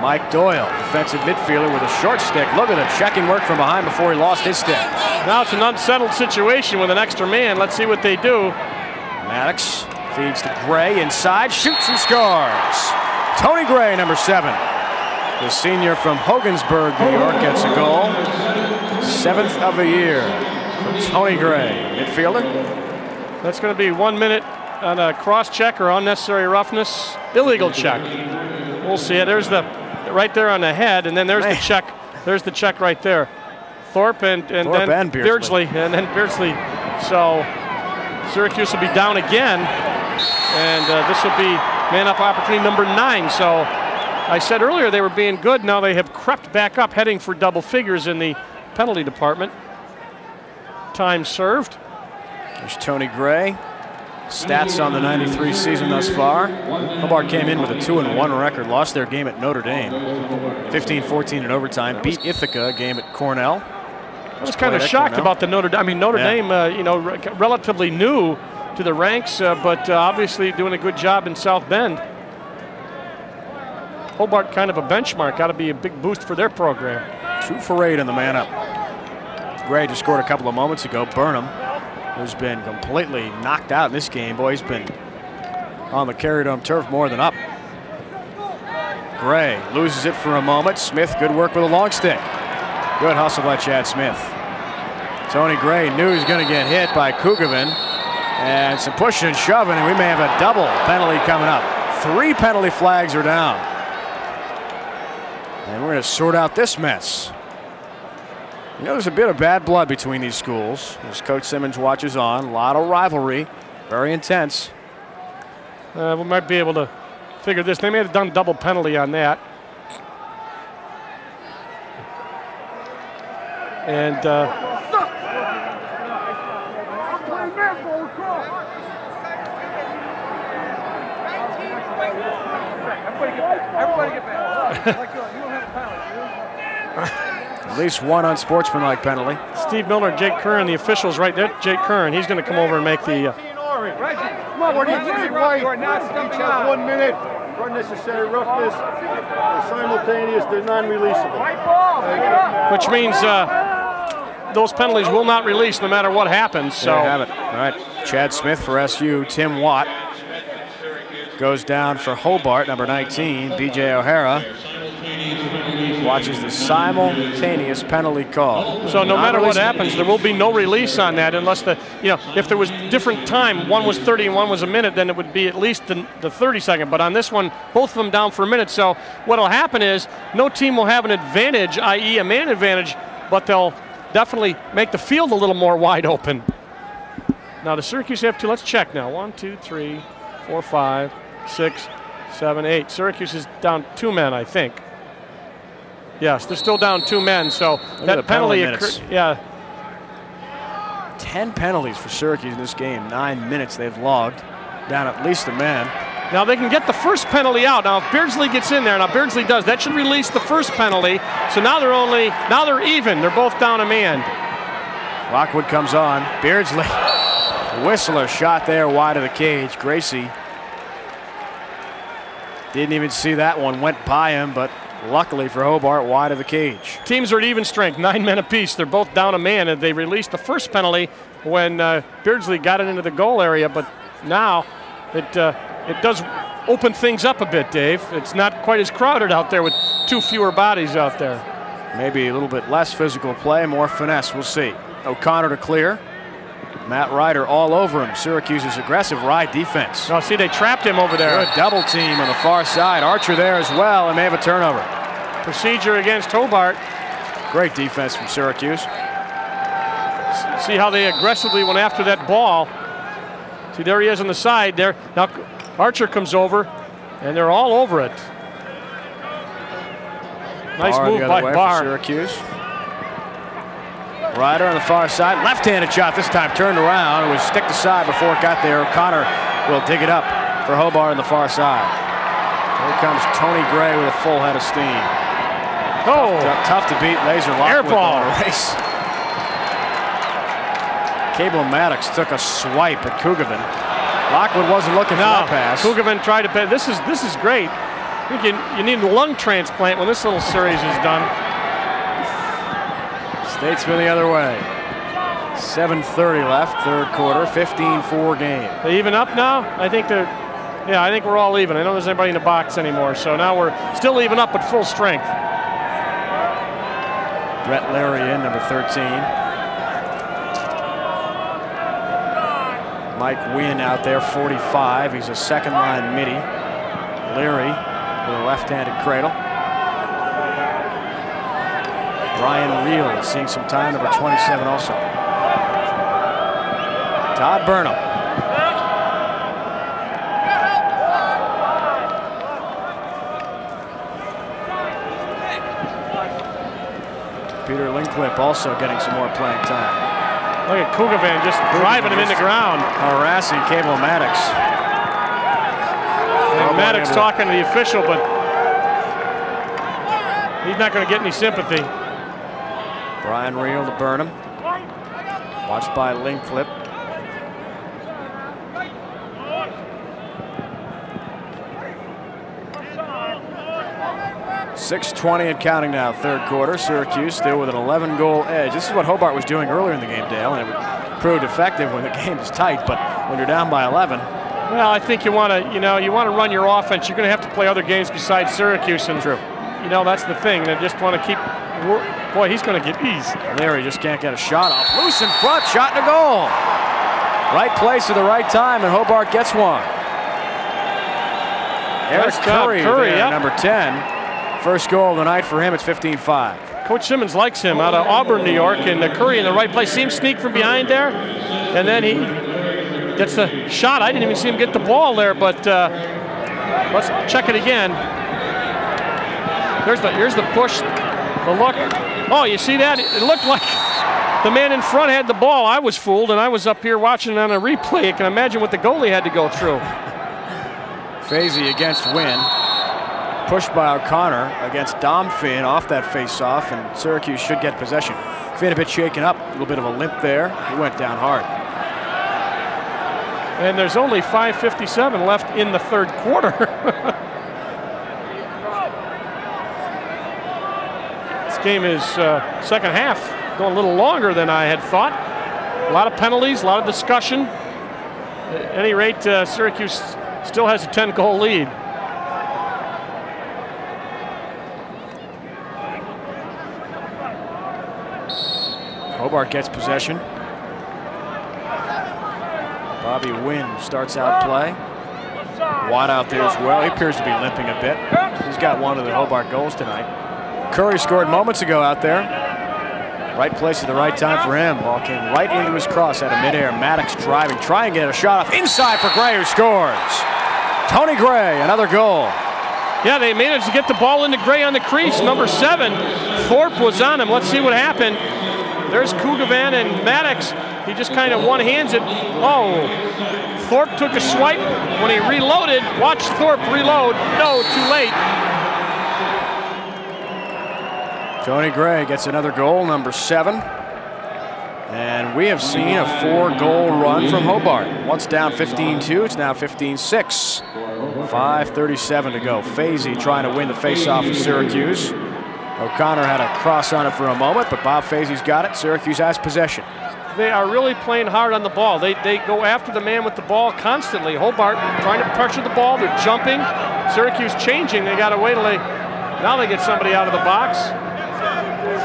Speaker 1: Mike Doyle, defensive midfielder with a short stick. Look at the checking work from behind before he lost his stick.
Speaker 2: Now it's an unsettled situation with an extra man. Let's see what they do.
Speaker 1: Maddox feeds to Gray inside, shoots and scores. Tony Gray, number seven. The senior from Hogansburg, New York, gets a goal. Seventh of the year Tony Gray, midfielder.
Speaker 2: That's going to be one minute on a cross check or unnecessary roughness, illegal check. We'll see it. There's the right there on the head, and then there's Man. the check. There's the check right there. Thorpe and, and
Speaker 1: Thorpe
Speaker 2: then
Speaker 1: and Beardsley.
Speaker 2: Beardsley, and then Beardsley. So Syracuse will be down again, and uh, this will be man up opportunity number nine. So I said earlier they were being good. Now they have crept back up, heading for double figures in the penalty department. Time served.
Speaker 1: There's Tony Gray. Stats on the 93 season thus far. Hobart came in with a 2 and 1 record, lost their game at Notre Dame. 15 14 in overtime, beat Ithaca, game at Cornell.
Speaker 2: I was kind of shocked Cornell. about the Notre Dame. I mean, Notre yeah. Dame, uh, you know, re relatively new to the ranks, uh, but uh, obviously doing a good job in South Bend. Hobart kind of a benchmark, got to be a big boost for their program.
Speaker 1: Two for eight in the man up. Gray just scored a couple of moments ago. Burnham who's been completely knocked out in this game. Boy, he's been on the Carrier Dome turf more than up. Gray loses it for a moment. Smith, good work with a long stick. Good hustle by Chad Smith. Tony Gray knew he was going to get hit by Kugavin. And some pushing and shoving, and we may have a double penalty coming up. Three penalty flags are down. And we're going to sort out this mess. You know, there's a bit of bad blood between these schools as Coach Simmons watches on. A lot of rivalry, very intense.
Speaker 2: Uh, we might be able to figure this. They may have done double penalty on that. And uh,
Speaker 1: Everybody get back. At least one unsportsmanlike penalty.
Speaker 2: Steve Miller, Jake Curran, the officials right there. Jake Curran, he's going to come over and make the. Uh,
Speaker 3: come on, you right? Not stepping. One minute for unnecessary roughness. They're simultaneous. They're non-releasable.
Speaker 2: Which means uh, those penalties will not release no matter what happens. So
Speaker 1: there you have it. All right, Chad Smith for SU. Tim Watt goes down for Hobart, number 19. B.J. O'Hara watches the simultaneous penalty call.
Speaker 2: So no matter what happens, there will be no release on that unless the, you know, if there was different time, one was 30 and one was a minute, then it would be at least the, the 30 second. But on this one, both of them down for a minute. So what will happen is no team will have an advantage, i.e. a man advantage, but they'll definitely make the field a little more wide open. Now the Syracuse have two, let's check now. One, two, three, four, five, six, seven, eight. Syracuse is down two men, I think. Yes, they're still down two men, so
Speaker 1: Look
Speaker 2: that penalty,
Speaker 1: occurred.
Speaker 2: Yeah.
Speaker 1: 10 penalties for Syracuse in this game. Nine minutes they've logged, down at least a man.
Speaker 2: Now they can get the first penalty out. Now if Beardsley gets in there, now Beardsley does, that should release the first penalty. So now they're only, now they're even. They're both down a man.
Speaker 1: Lockwood comes on. Beardsley, [laughs] Whistler shot there wide of the cage. Gracie didn't even see that one, went by him, but Luckily for Hobart, wide of the cage.
Speaker 2: Teams are at even strength, nine men apiece. They're both down a man, and they released the first penalty when uh, Beardsley got it into the goal area. But now it uh, it does open things up a bit, Dave. It's not quite as crowded out there with two fewer bodies out there.
Speaker 1: Maybe a little bit less physical play, more finesse. We'll see. O'Connor to clear. Matt Ryder all over him. Syracuse's aggressive ride defense.
Speaker 2: Oh, see, they trapped him over there.
Speaker 1: Good double team on the far side. Archer there as well, and may have a turnover.
Speaker 2: Procedure against Hobart.
Speaker 1: Great defense from Syracuse.
Speaker 2: See how they aggressively went after that ball. See, there he is on the side there. Now Archer comes over, and they're all over it. Nice move by Barr.
Speaker 1: Syracuse. Riter on the far side, left-handed shot this time turned around. It was stick to side before it got there. O'Connor will dig it up for Hobart on the far side. Here comes Tony Gray with a full head of steam.
Speaker 2: Oh,
Speaker 1: tough, tough to beat. Laser
Speaker 2: Air ball
Speaker 1: race. Cable Maddox took a swipe at Kugavin. Lockwood wasn't looking
Speaker 2: no,
Speaker 1: for that pass.
Speaker 2: Kugavin tried to. This is this is great. I think you, you need a lung transplant when this little series is done.
Speaker 1: Statesman the other way. 7.30 left, third quarter, 15-4 game.
Speaker 2: They even up now? I think they're, yeah, I think we're all even. I don't think there's anybody in the box anymore. So now we're still even up at full strength.
Speaker 1: Brett Larry in, number 13. Mike Wynn out there, 45. He's a second line midi. Leary with a left-handed cradle. Brian Reel seeing some time, number 27 also. Todd Burnham. Peter Linklip also getting some more playing time.
Speaker 2: Look at Kugavan just driving him in the ground.
Speaker 1: Harassing Cable Maddox.
Speaker 2: And Maddox talking to the official, but he's not going to get any sympathy.
Speaker 1: Brian Reel to Burnham. Watched by Linklip. Six twenty and counting now, third quarter. Syracuse still with an 11-goal edge. This is what Hobart was doing earlier in the game, Dale, and it proved effective when the [laughs] game is tight. But when you're down by 11,
Speaker 2: well, I think you want to, you know, you want to run your offense. You're going to have to play other games besides Syracuse, and
Speaker 1: True.
Speaker 2: you know that's the thing. They just want to keep. Boy, he's going to get ease.
Speaker 1: Larry just can't get a shot off. Loose in front, shot and a goal. Right place at the right time, and Hobart gets one. Eric
Speaker 2: Nice
Speaker 1: Curry,
Speaker 2: Curry,
Speaker 1: there,
Speaker 2: yep.
Speaker 1: number 10. First goal of the night for him. It's 15-5.
Speaker 2: Coach Simmons likes him out of Auburn, New York, and uh, Curry in the right place. See him sneak from behind there, and then he gets the shot. I didn't even see him get the ball there, but uh, let's check it again. There's the here's the push, the look. Oh, you see that? It looked like the man in front had the ball. I was fooled, and I was up here watching it on a replay. I can imagine what the goalie had to go through.
Speaker 1: Fazy against Wynn. Pushed by O'Connor against Dom Fin off that face-off, and Syracuse should get possession. Fin a bit shaken up, a little bit of a limp there. He went down hard.
Speaker 2: And there's only 5.57 left in the third quarter. [laughs] game is uh, second half going a little longer than I had thought. A lot of penalties, a lot of discussion. At any rate, uh, Syracuse still has a 10 goal lead.
Speaker 1: Hobart gets possession. Bobby Wynn starts out play. Watt out there as well. He appears to be limping a bit. He's got one of the Hobart goals tonight. Curry scored moments ago out there. Right place at the right time for him. Ball came right into his cross out of midair. Maddox driving, trying to get a shot off inside for Gray who scores. Tony Gray, another goal.
Speaker 2: Yeah, they managed to get the ball into Gray on the crease. Number seven, Thorpe was on him. Let's see what happened. There's Kugavan and Maddox. He just kind of one-hands it. Oh, Thorpe took a swipe. When he reloaded, watch Thorpe reload. No, too late.
Speaker 1: Tony Gray gets another goal, number seven. And we have seen a four-goal run from Hobart. Once down 15-2, it's now 15-6. 5.37 to go. Fazy trying to win the face-off of Syracuse. O'Connor had a cross on it for a moment, but Bob Fazy's got it. Syracuse has possession.
Speaker 2: They are really playing hard on the ball. They, they go after the man with the ball constantly. Hobart trying to pressure the ball. They're jumping. Syracuse changing. They got to wait now they get somebody out of the box.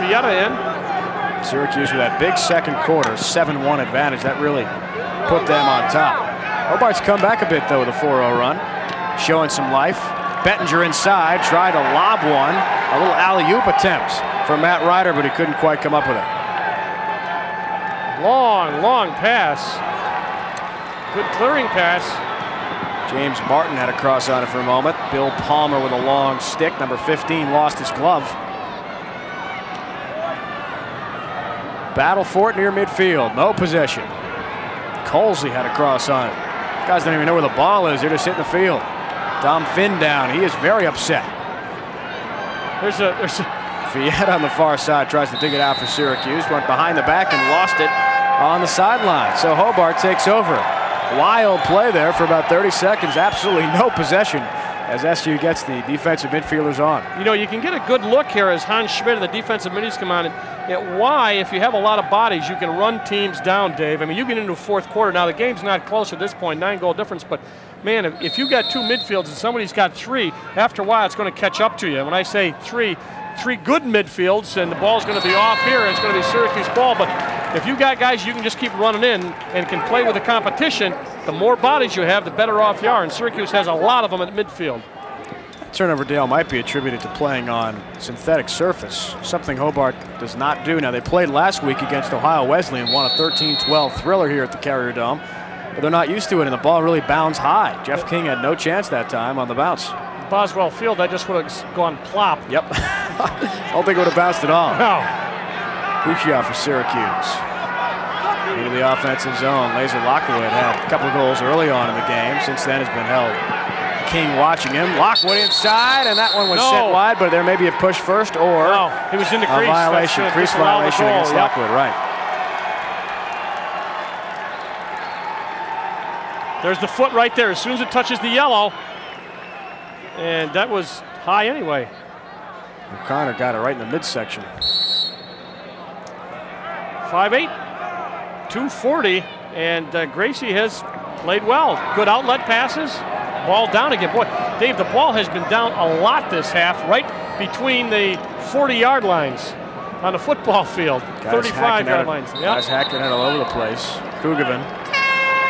Speaker 2: Fietta in.
Speaker 1: Syracuse with that big second quarter, 7-1 advantage. That really put them on top. Hobart's come back a bit, though, with a 4-0 run. Showing some life. Bettinger inside, tried to lob one. A little alley-oop attempt from Matt Riter, but he couldn't quite come up with it.
Speaker 2: Long, long pass. Good clearing pass.
Speaker 1: James Martin had a cross on it for a moment. Bill Palmer with a long stick. Number 15 lost his glove. Battle for it near midfield. No possession. Colsey had a cross on it. Guys don't even know where the ball is. They're just hitting the field. Dom Fin down. He is very upset.
Speaker 2: There's a there's a [laughs]
Speaker 1: Fietta on the far side tries to dig it out for Syracuse. Went behind the back and lost it on the sideline. So Hobart takes over. Wild play there for about 30 seconds. Absolutely no possession as SU gets the defensive midfielders on.
Speaker 2: You know, you can get a good look here as Hans Schmidt and the defensive middies come on. And, why, if you have a lot of bodies, you can run teams down, Dave. I mean, you get into the fourth quarter. Now, the game's not close at this point, nine goal difference, but man, if, if you got two midfields and somebody's got three, after a while, it's going to catch up to you. When I say three, three good midfields, and the ball's going to be off here, and it's going to be Syracuse ball. But if you got guys you can just keep running in and can play with the competition, the more bodies you have, the better off you are. And Syracuse has a lot of them at midfield.
Speaker 1: Turnover Dale might be attributed to playing on synthetic surface, something Hobart does not do. Now, they played last week against Ohio Wesleyan, won a 13-12 thriller here at the Carrier Dome, but they're not used to it, and the ball really bounds high. Jeff King had no chance that time on the bounce.
Speaker 2: Boswell Field, that just would have gone plop.
Speaker 1: Yep. [laughs] I don't think it would have bounced at all.
Speaker 2: No.
Speaker 1: Puccia for Syracuse. Into the offensive zone. Laser Lockwood had a couple of goals early on in the game. Since then has been held. King watching him. Lockwood inside, and that one was
Speaker 2: no.
Speaker 1: set wide, but there may be a push first or
Speaker 2: no, he was in the crease.
Speaker 1: a violation, crease violation against yep. Lockwood, right.
Speaker 2: There's the foot right there. As soon as it touches the yellow, and that was high anyway.
Speaker 1: O'Connor got it right in the midsection.
Speaker 2: 5'8", 240, and uh, Gracie has played well. Good outlet passes, ball down again. Boy, Dave, the ball has been down a lot this half, right between the 40-yard lines on the football field, 35-yard lines.
Speaker 1: Yep. Guys hacking it all over the place. Kugavin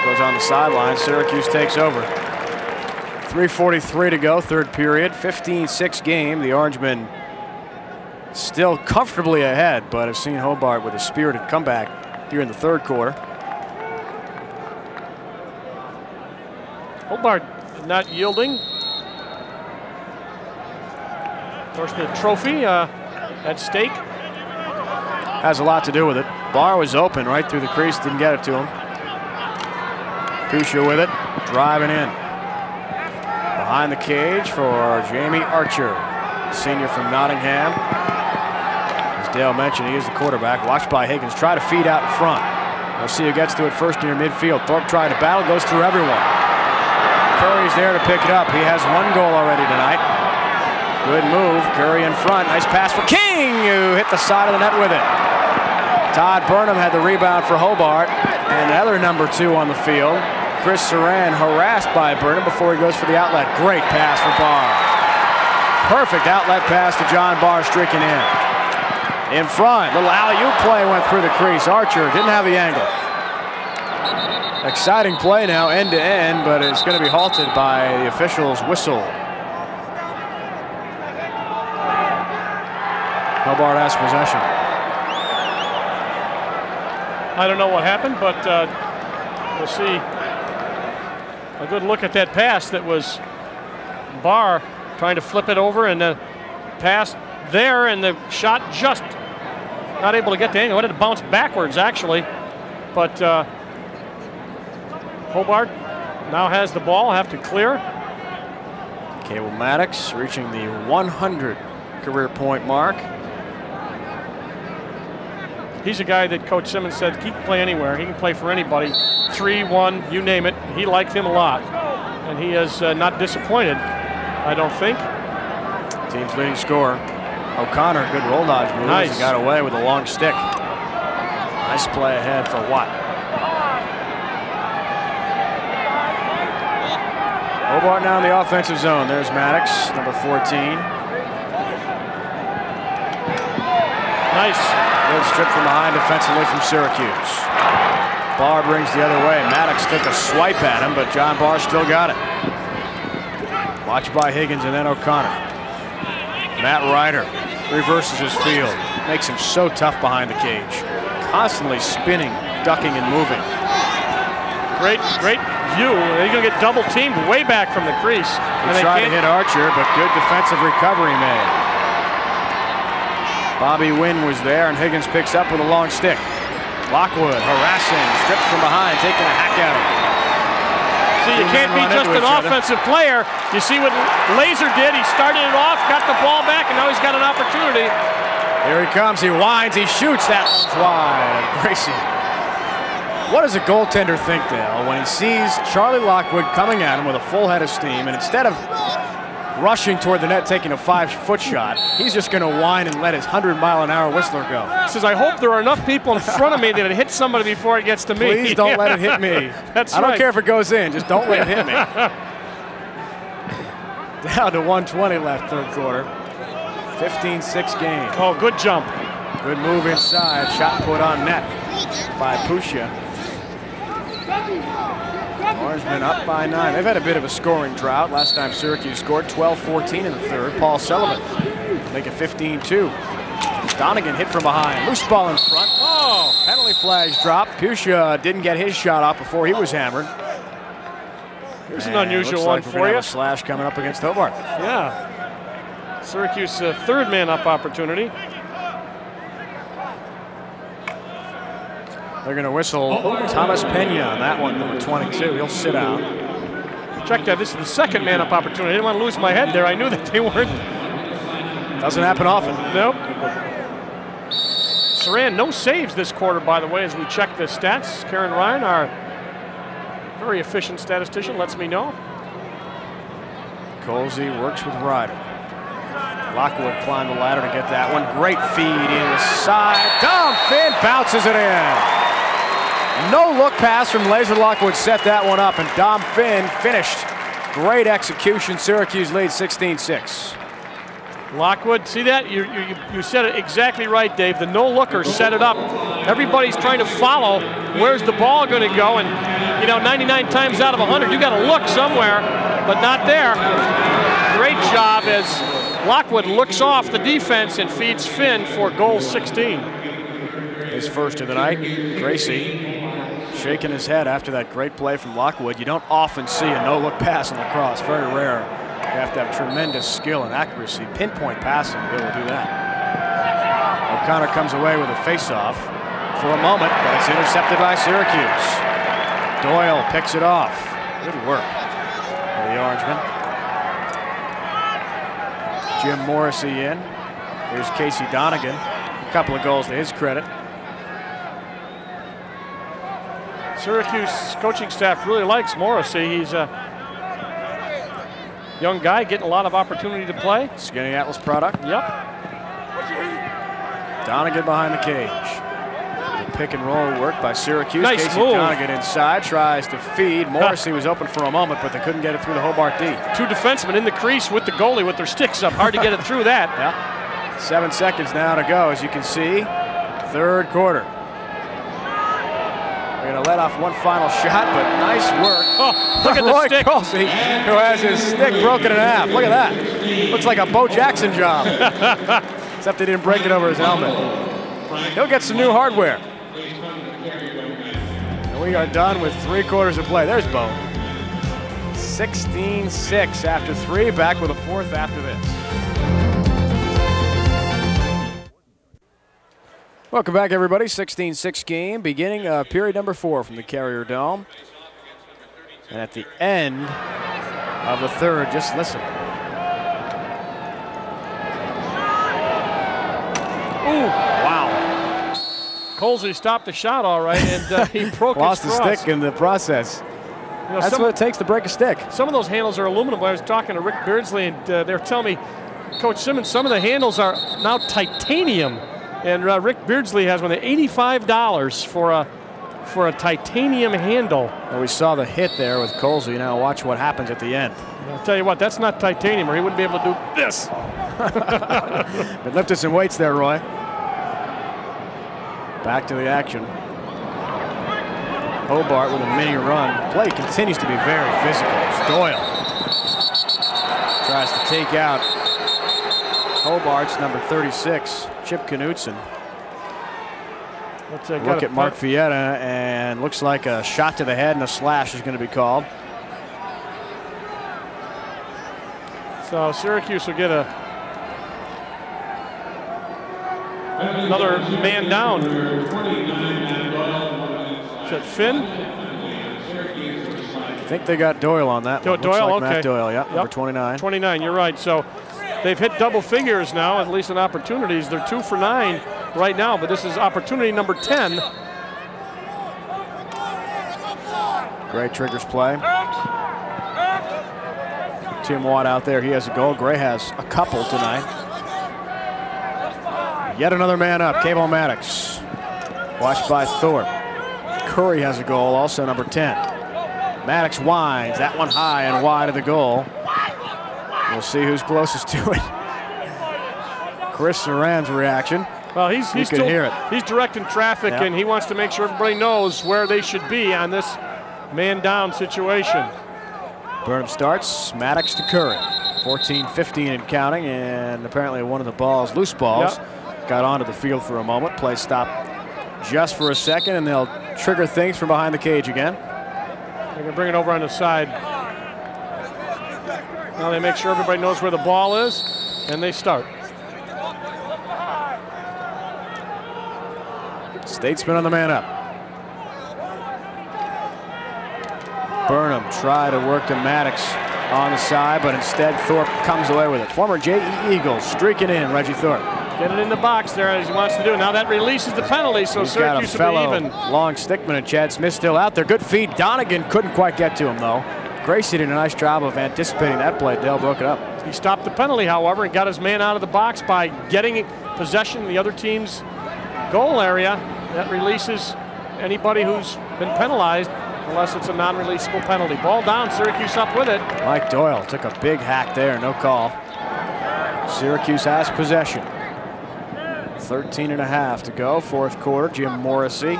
Speaker 1: goes on the sideline. Syracuse takes over. 3.43 to go, third period. 15-6 game. The Orangemen still comfortably ahead, but have seen Hobart with a spirited comeback here in the third quarter.
Speaker 2: Hobart not yielding. Of course, the trophy uh, at stake.
Speaker 1: Has a lot to do with it. Bar was open right through the crease, didn't get it to him. Puccia with it, driving in. Behind the cage for Jamie Archer, senior from Nottingham. As Dale mentioned he is the quarterback. Watched by Higgins. Try to feed out in front. We'll see who gets to it first near midfield. Thorpe tried to battle, goes through everyone. Curry's there to pick it up. He has one goal already tonight. Good move. Curry in front. Nice pass for King, who hit the side of the net with it. Todd Burnham had the rebound for Hobart. And the other number two on the field, Chris Saran, harassed by Burnham before he goes for the outlet. Great pass for Barr. Perfect outlet pass to John Barr, streaking in in front. Little alley-oop play went through the crease. Archer didn't have the angle. Exciting play now, end to end, but it's going to be halted by the official's whistle. Hobart has possession.
Speaker 2: I don't know what happened, but uh, we'll see a good look at that pass that was Barr trying to flip it over and the pass there and the shot just not able to get the angle. Wanted to bounce backwards, actually. But uh, Hobart now has the ball, have to clear.
Speaker 1: Cable Maddox reaching the 100 career point mark.
Speaker 2: He's a guy that Coach Simmons said he can play anywhere. He can play for anybody. Three, one, you name it. He liked him a lot. And he is uh, not disappointed, I don't think.
Speaker 1: Team's leading scorer. O'Connor, good roll dodge move.
Speaker 2: Nice.
Speaker 1: He got away with a long stick. Nice play ahead for Watt. Hobart now in the offensive zone. There's Maddox, number 14.
Speaker 2: Nice.
Speaker 1: Good strip from behind defensively from Syracuse. Barr brings the other way. Maddox took a swipe at him, but John Barr still got it. Watched by Higgins and then O'Connor. Matt Riter reverses his field. Makes him so tough behind the cage. Constantly spinning, ducking, and moving.
Speaker 2: Great, great view. He's going to get double teamed way back from the crease.
Speaker 1: He tried to hit Archer, but good defensive recovery made. Bobby Wynn was there, and Higgins picks up with a long stick. Lockwood harassing, stripped from behind, taking a hack at him.
Speaker 2: See, you can't be just an offensive player. You see what Laser did. He started it off, got the ball back, and now he's got an opportunity.
Speaker 1: Here he comes. He winds. He shoots. That one's wide. Gracie. What does a goaltender think, Dale, when he sees Charlie Lockwood coming at him with a full head of steam, and instead of rushing toward the net, taking a five-foot shot. He's just going to whine and let his 100-mile-an-hour whistler go.
Speaker 2: He says, I hope there are enough people in front of me that it hits somebody before it gets to me.
Speaker 1: Please don't let it hit me. [laughs]
Speaker 2: That's
Speaker 1: I don't care if it goes in, just don't let it hit me. [laughs] [laughs] Down to 120 left third quarter. 15-6 game.
Speaker 2: Oh, good jump.
Speaker 1: Good move inside. Shot put on net by Pusha. Orangemen up by nine. They've had a bit of a scoring drought. Last time Syracuse scored 12-14 in the third. Paul Sullivan make it 15-2. Donegan hit from behind. Loose ball in front. Oh, penalty flags dropped. Pusha didn't get his shot off before he was hammered.
Speaker 2: Here's an unusual one
Speaker 1: like
Speaker 2: for you.
Speaker 1: slash coming up against Hobart.
Speaker 2: Yeah. Syracuse uh, third man up opportunity.
Speaker 1: They're going to whistle Thomas Pena on that one, number 22. He'll sit out.
Speaker 2: Check that. This is the second man up opportunity. I didn't want to lose my head there. I knew that they weren't.
Speaker 1: Doesn't happen often.
Speaker 2: Nope. Saran, no saves this quarter, by the way, as we check the stats. Karen Ryan, our very efficient statistician, lets me know.
Speaker 1: Colsey works with Riter. Lockwood climbed the ladder to get that one. Great feed inside. Dom Fin bounces it in. No look pass from Laser Lockwood set that one up, and Dom Fin finished. Great execution. Syracuse leads 16-6.
Speaker 2: Lockwood, see that? You, you, you said it exactly right, Dave. The no looker set it up. Everybody's trying to follow. Where's the ball going to go? And, you know, 99 times out of 100, you got to look somewhere, but not there. Great job as Lockwood looks off the defense and feeds Fin for goal 16.
Speaker 1: His first of the night. Gracie shaking his head after that great play from Lockwood. You don't often see a no-look pass in lacrosse. Very rare. You have to have tremendous skill and accuracy, pinpoint passing to be able to do that. O'Connor comes away with a face-off for a moment, but it's intercepted by Syracuse. Doyle picks it off. Good work for the Orangemen. Jim Morrissey in. Here's Casey Donegan. A couple of goals to his credit.
Speaker 2: Syracuse coaching staff really likes Morrissey. He's a young guy getting a lot of opportunity to play.
Speaker 1: Skaneateles product.
Speaker 2: Yep.
Speaker 1: Donegan behind the cage. The pick and roll work by Syracuse.
Speaker 2: Nice
Speaker 1: Casey
Speaker 2: move.
Speaker 1: Donegan inside, tries to feed. Morrissey was open for a moment, but they couldn't get it through the Hobart D.
Speaker 2: Two defensemen in the crease with the goalie with their sticks up. Hard to get it through that. [laughs]
Speaker 1: Yeah. Seven seconds now to go, as you can see. Third quarter. Going to let off one final shot, but nice work.
Speaker 2: Oh, look at the
Speaker 1: Roy
Speaker 2: stick.
Speaker 1: Colsey, who has his stick broken in half. Look at that. Looks like a Bo Jackson job. [laughs] Except they didn't break it over his helmet. He'll get some new hardware. And we are done with three quarters of play. There's Bo. 16-6 after three, back with a fourth after this. Welcome back, everybody. 16-6 game, beginning uh, period number four from the Carrier Dome. And at the end of the third, just listen.
Speaker 2: Ooh,
Speaker 1: Wow.
Speaker 2: Colsey stopped the shot all right, and uh, he [laughs] broke
Speaker 1: Lost the
Speaker 2: his cross.
Speaker 1: stick in the process.
Speaker 2: You know,
Speaker 1: That's
Speaker 2: some,
Speaker 1: what it takes to break a stick.
Speaker 2: some of those handles are aluminum. I was talking to Rick Beardsley, and uh, they were telling me, Coach Simmons, some of the handles are now titanium. And uh, Rick Beardsley has one. They're $85 for a for a titanium handle.
Speaker 1: Well, we saw the hit there with Colsey. Now watch what happens at the end.
Speaker 2: I'll tell you what, that's not titanium, or he wouldn't be able to do this. [laughs]
Speaker 1: But lifted some weights there, Roy. Back to the action. Hobart with a mini run. Play continues to be very physical. It's Doyle tries to take out Hobart's number 36, Chip Knutson.
Speaker 2: Let's uh,
Speaker 1: Look at Mark Fietta, and looks like a shot to the head and a slash is going to be called.
Speaker 2: So Syracuse will get a another man down. Is that Fin?
Speaker 1: I think they got Doyle on that
Speaker 2: Do-
Speaker 1: one.
Speaker 2: Doyle,
Speaker 1: like
Speaker 2: okay.
Speaker 1: Matt Doyle, yeah, number 29.
Speaker 2: 29, you're right. So they've hit double figures now, at least in opportunities. They're two for nine right now, but this is opportunity number 10.
Speaker 1: Great triggers play. Tim Watt out there. He has a goal. Gray has a couple tonight. Yet another man up. Cable Maddox. Watched by Thorpe. Curry has a goal, also number 10. Maddox winds. That one high and wide of the goal. We'll see who's closest to it. Chris Saran's reaction.
Speaker 2: Well, he's he's,
Speaker 1: still, hear it.
Speaker 2: he's directing traffic, yep. and he wants to make sure everybody knows where they should be on this man down situation.
Speaker 1: Burnham starts. Maddox to Curry. 14, 15 and counting, and apparently one of the balls, loose balls, yep. got onto the field for a moment. Play stopped just for a second, and they'll trigger things from behind the cage again.
Speaker 2: They're going to bring it over on the side. Now they make sure everybody knows where the ball is, and they start.
Speaker 1: Statesman on the man up. Burnham tried to work to Maddox on the side, but instead Thorpe comes away with it. Former JE Eagles streaking in, Reggie Thorpe.
Speaker 2: Get it in the box there as he wants to do. Now that releases the penalty, so
Speaker 1: He's
Speaker 2: Syracuse
Speaker 1: got a
Speaker 2: will be even.
Speaker 1: Long stickman and Chad Smith still out there. Good feed. Donegan couldn't quite get to him though. Gracie did a nice job of anticipating that play. Dale broke it up.
Speaker 2: He stopped the penalty, however, and got his man out of the box by getting possession of the other team's goal area. That releases anybody who's been penalized unless it's a non-releasable penalty. Ball down, Syracuse up with it.
Speaker 1: Mike Doyle took a big hack there, no call. Syracuse has possession. 13 and a half to go, fourth quarter. Jim Morrissey,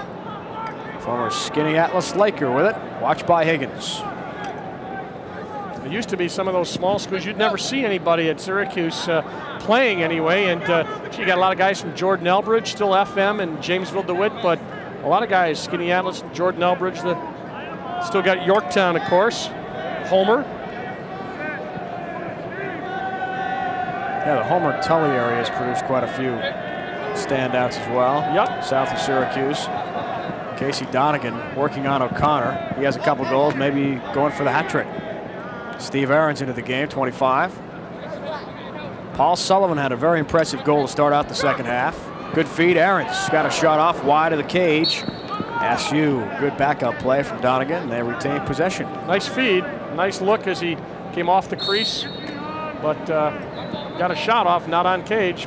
Speaker 1: former Skaneateles Laker with it. Watched by Higgins.
Speaker 2: It used to be some of those small schools you'd never see anybody at Syracuse uh, playing anyway. And uh, you got a lot of guys from Jordan Elbridge, still FM, and Jamesville DeWitt, but a lot of guys, Skaneateles, Jordan Elbridge, the, still got Yorktown, of course, Homer.
Speaker 1: Yeah, the Homer Tully area has produced quite a few standouts as well.
Speaker 2: Yep.
Speaker 1: South of Syracuse. Casey Donegan working on O'Connor. He has a couple goals, maybe going for the hat trick. Steve Ahrens into the game, 25. Paul Sullivan had a very impressive goal to start out the second half. Good feed. Ahrens got a shot off wide of the cage. SU, good backup play from Donegan. They retain possession.
Speaker 2: Nice feed. Nice look as he came off the crease, but uh, got a shot off, not on cage.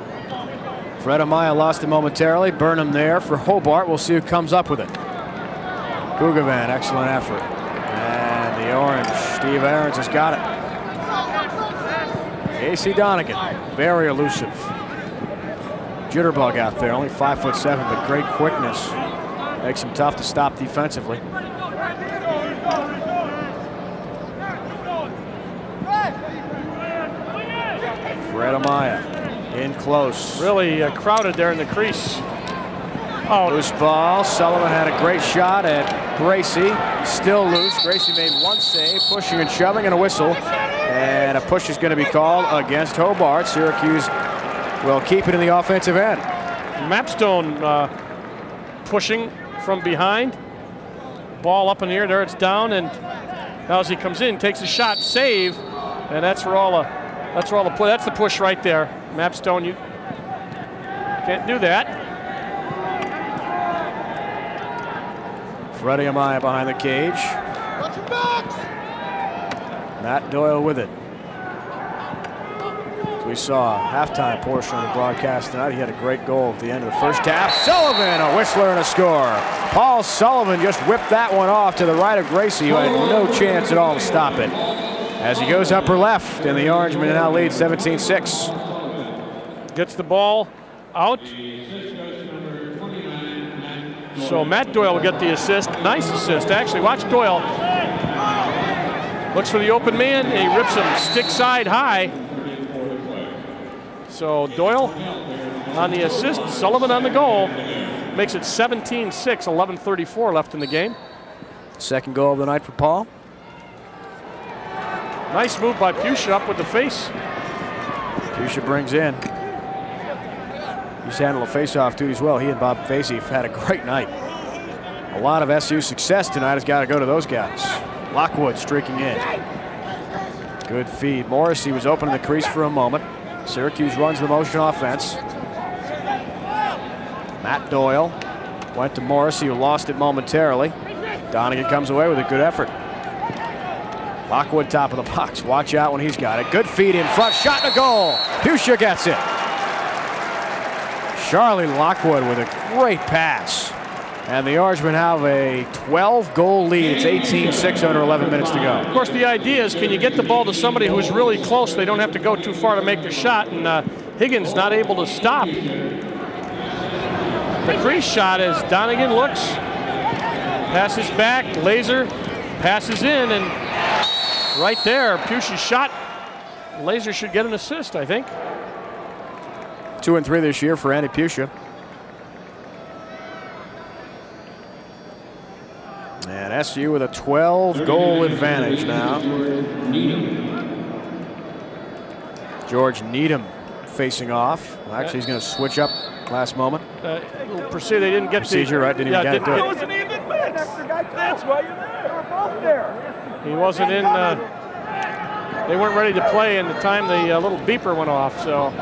Speaker 1: Fred Amaya lost it momentarily. Burnham there for Hobart. We'll see who comes up with it. Gugavan, excellent effort. Orange, Steve Aarons has got it. Casey Donegan, very elusive. Jitterbug out there, only five foot seven, but great quickness. Makes him tough to stop defensively. Fred Amaya in close.
Speaker 2: Really uh, crowded there in the crease.
Speaker 1: Oh, loose ball. Sullivan had a great shot at Gracie. Still loose. Gracie made one save, pushing and shoving, and a whistle. And a push is going to be called against Hobart. Syracuse will keep it in the offensive end.
Speaker 2: Mapstone uh, pushing from behind. Ball up in the air. There it's down. And now as he comes in, takes a shot, save. And that's where all the that's where all the play. That's the push right there. Mapstone, you can't do that.
Speaker 1: Freddie Amaya behind the cage. Matt Doyle with it. As we saw halftime portion of the broadcast tonight. He had a great goal at the end of the first half. Sullivan, a whistler and a score. Paul Sullivan just whipped that one off to the right of Gracie, who had no chance at all to stop it. As he goes upper left, and the Orangemen now lead 17-6
Speaker 2: gets the ball out. So Matt Doyle will get the assist. Nice assist, actually. Watch Doyle. Looks for the open man. He rips him stick side high. So Doyle on the assist. Sullivan on the goal. Makes it 17-6, 11.34 left in the game.
Speaker 1: Second goal of the night for Paul.
Speaker 2: Nice move by Pusha up with the face.
Speaker 1: Pusha brings in. He's handled a face-off as well. He and Bob Vasey have had a great night. A lot of SU success tonight has got to go to those guys. Lockwood streaking in. Good feed. Morrissey was open in the crease for a moment. Syracuse runs the motion offense. Matt Doyle went to Morrissey, who lost it momentarily. Donegan comes away with a good effort. Lockwood top of the box. Watch out when he's got it. Good feed in front. Shot and a goal. Pusha gets it. Charlie Lockwood with a great pass. And the Orangemen have a 12 goal lead. It's 18 6 under 11 minutes to go.
Speaker 2: Of course, the idea is can you get the ball to somebody who's really close? They don't have to go too far to make the shot. And uh, Higgins not able to stop. The crease shot as Donegan looks, passes back, laser, passes in, and right there, Push's shot. Laser should get an assist, I think.
Speaker 1: Two and three this year for Andy Pusha. And SU with a 12 goal advantage now. George Needham facing off. Well, actually, he's going to switch up last moment.
Speaker 2: Uh, procedure, they didn't get
Speaker 1: procedure,
Speaker 2: the,
Speaker 1: right? Didn't yeah, even get
Speaker 2: didn't,
Speaker 1: it.
Speaker 4: It was an even mix. That's why you're there. They were both there.
Speaker 2: He wasn't in. Uh, they weren't ready to play in the time the uh, little beeper went off. So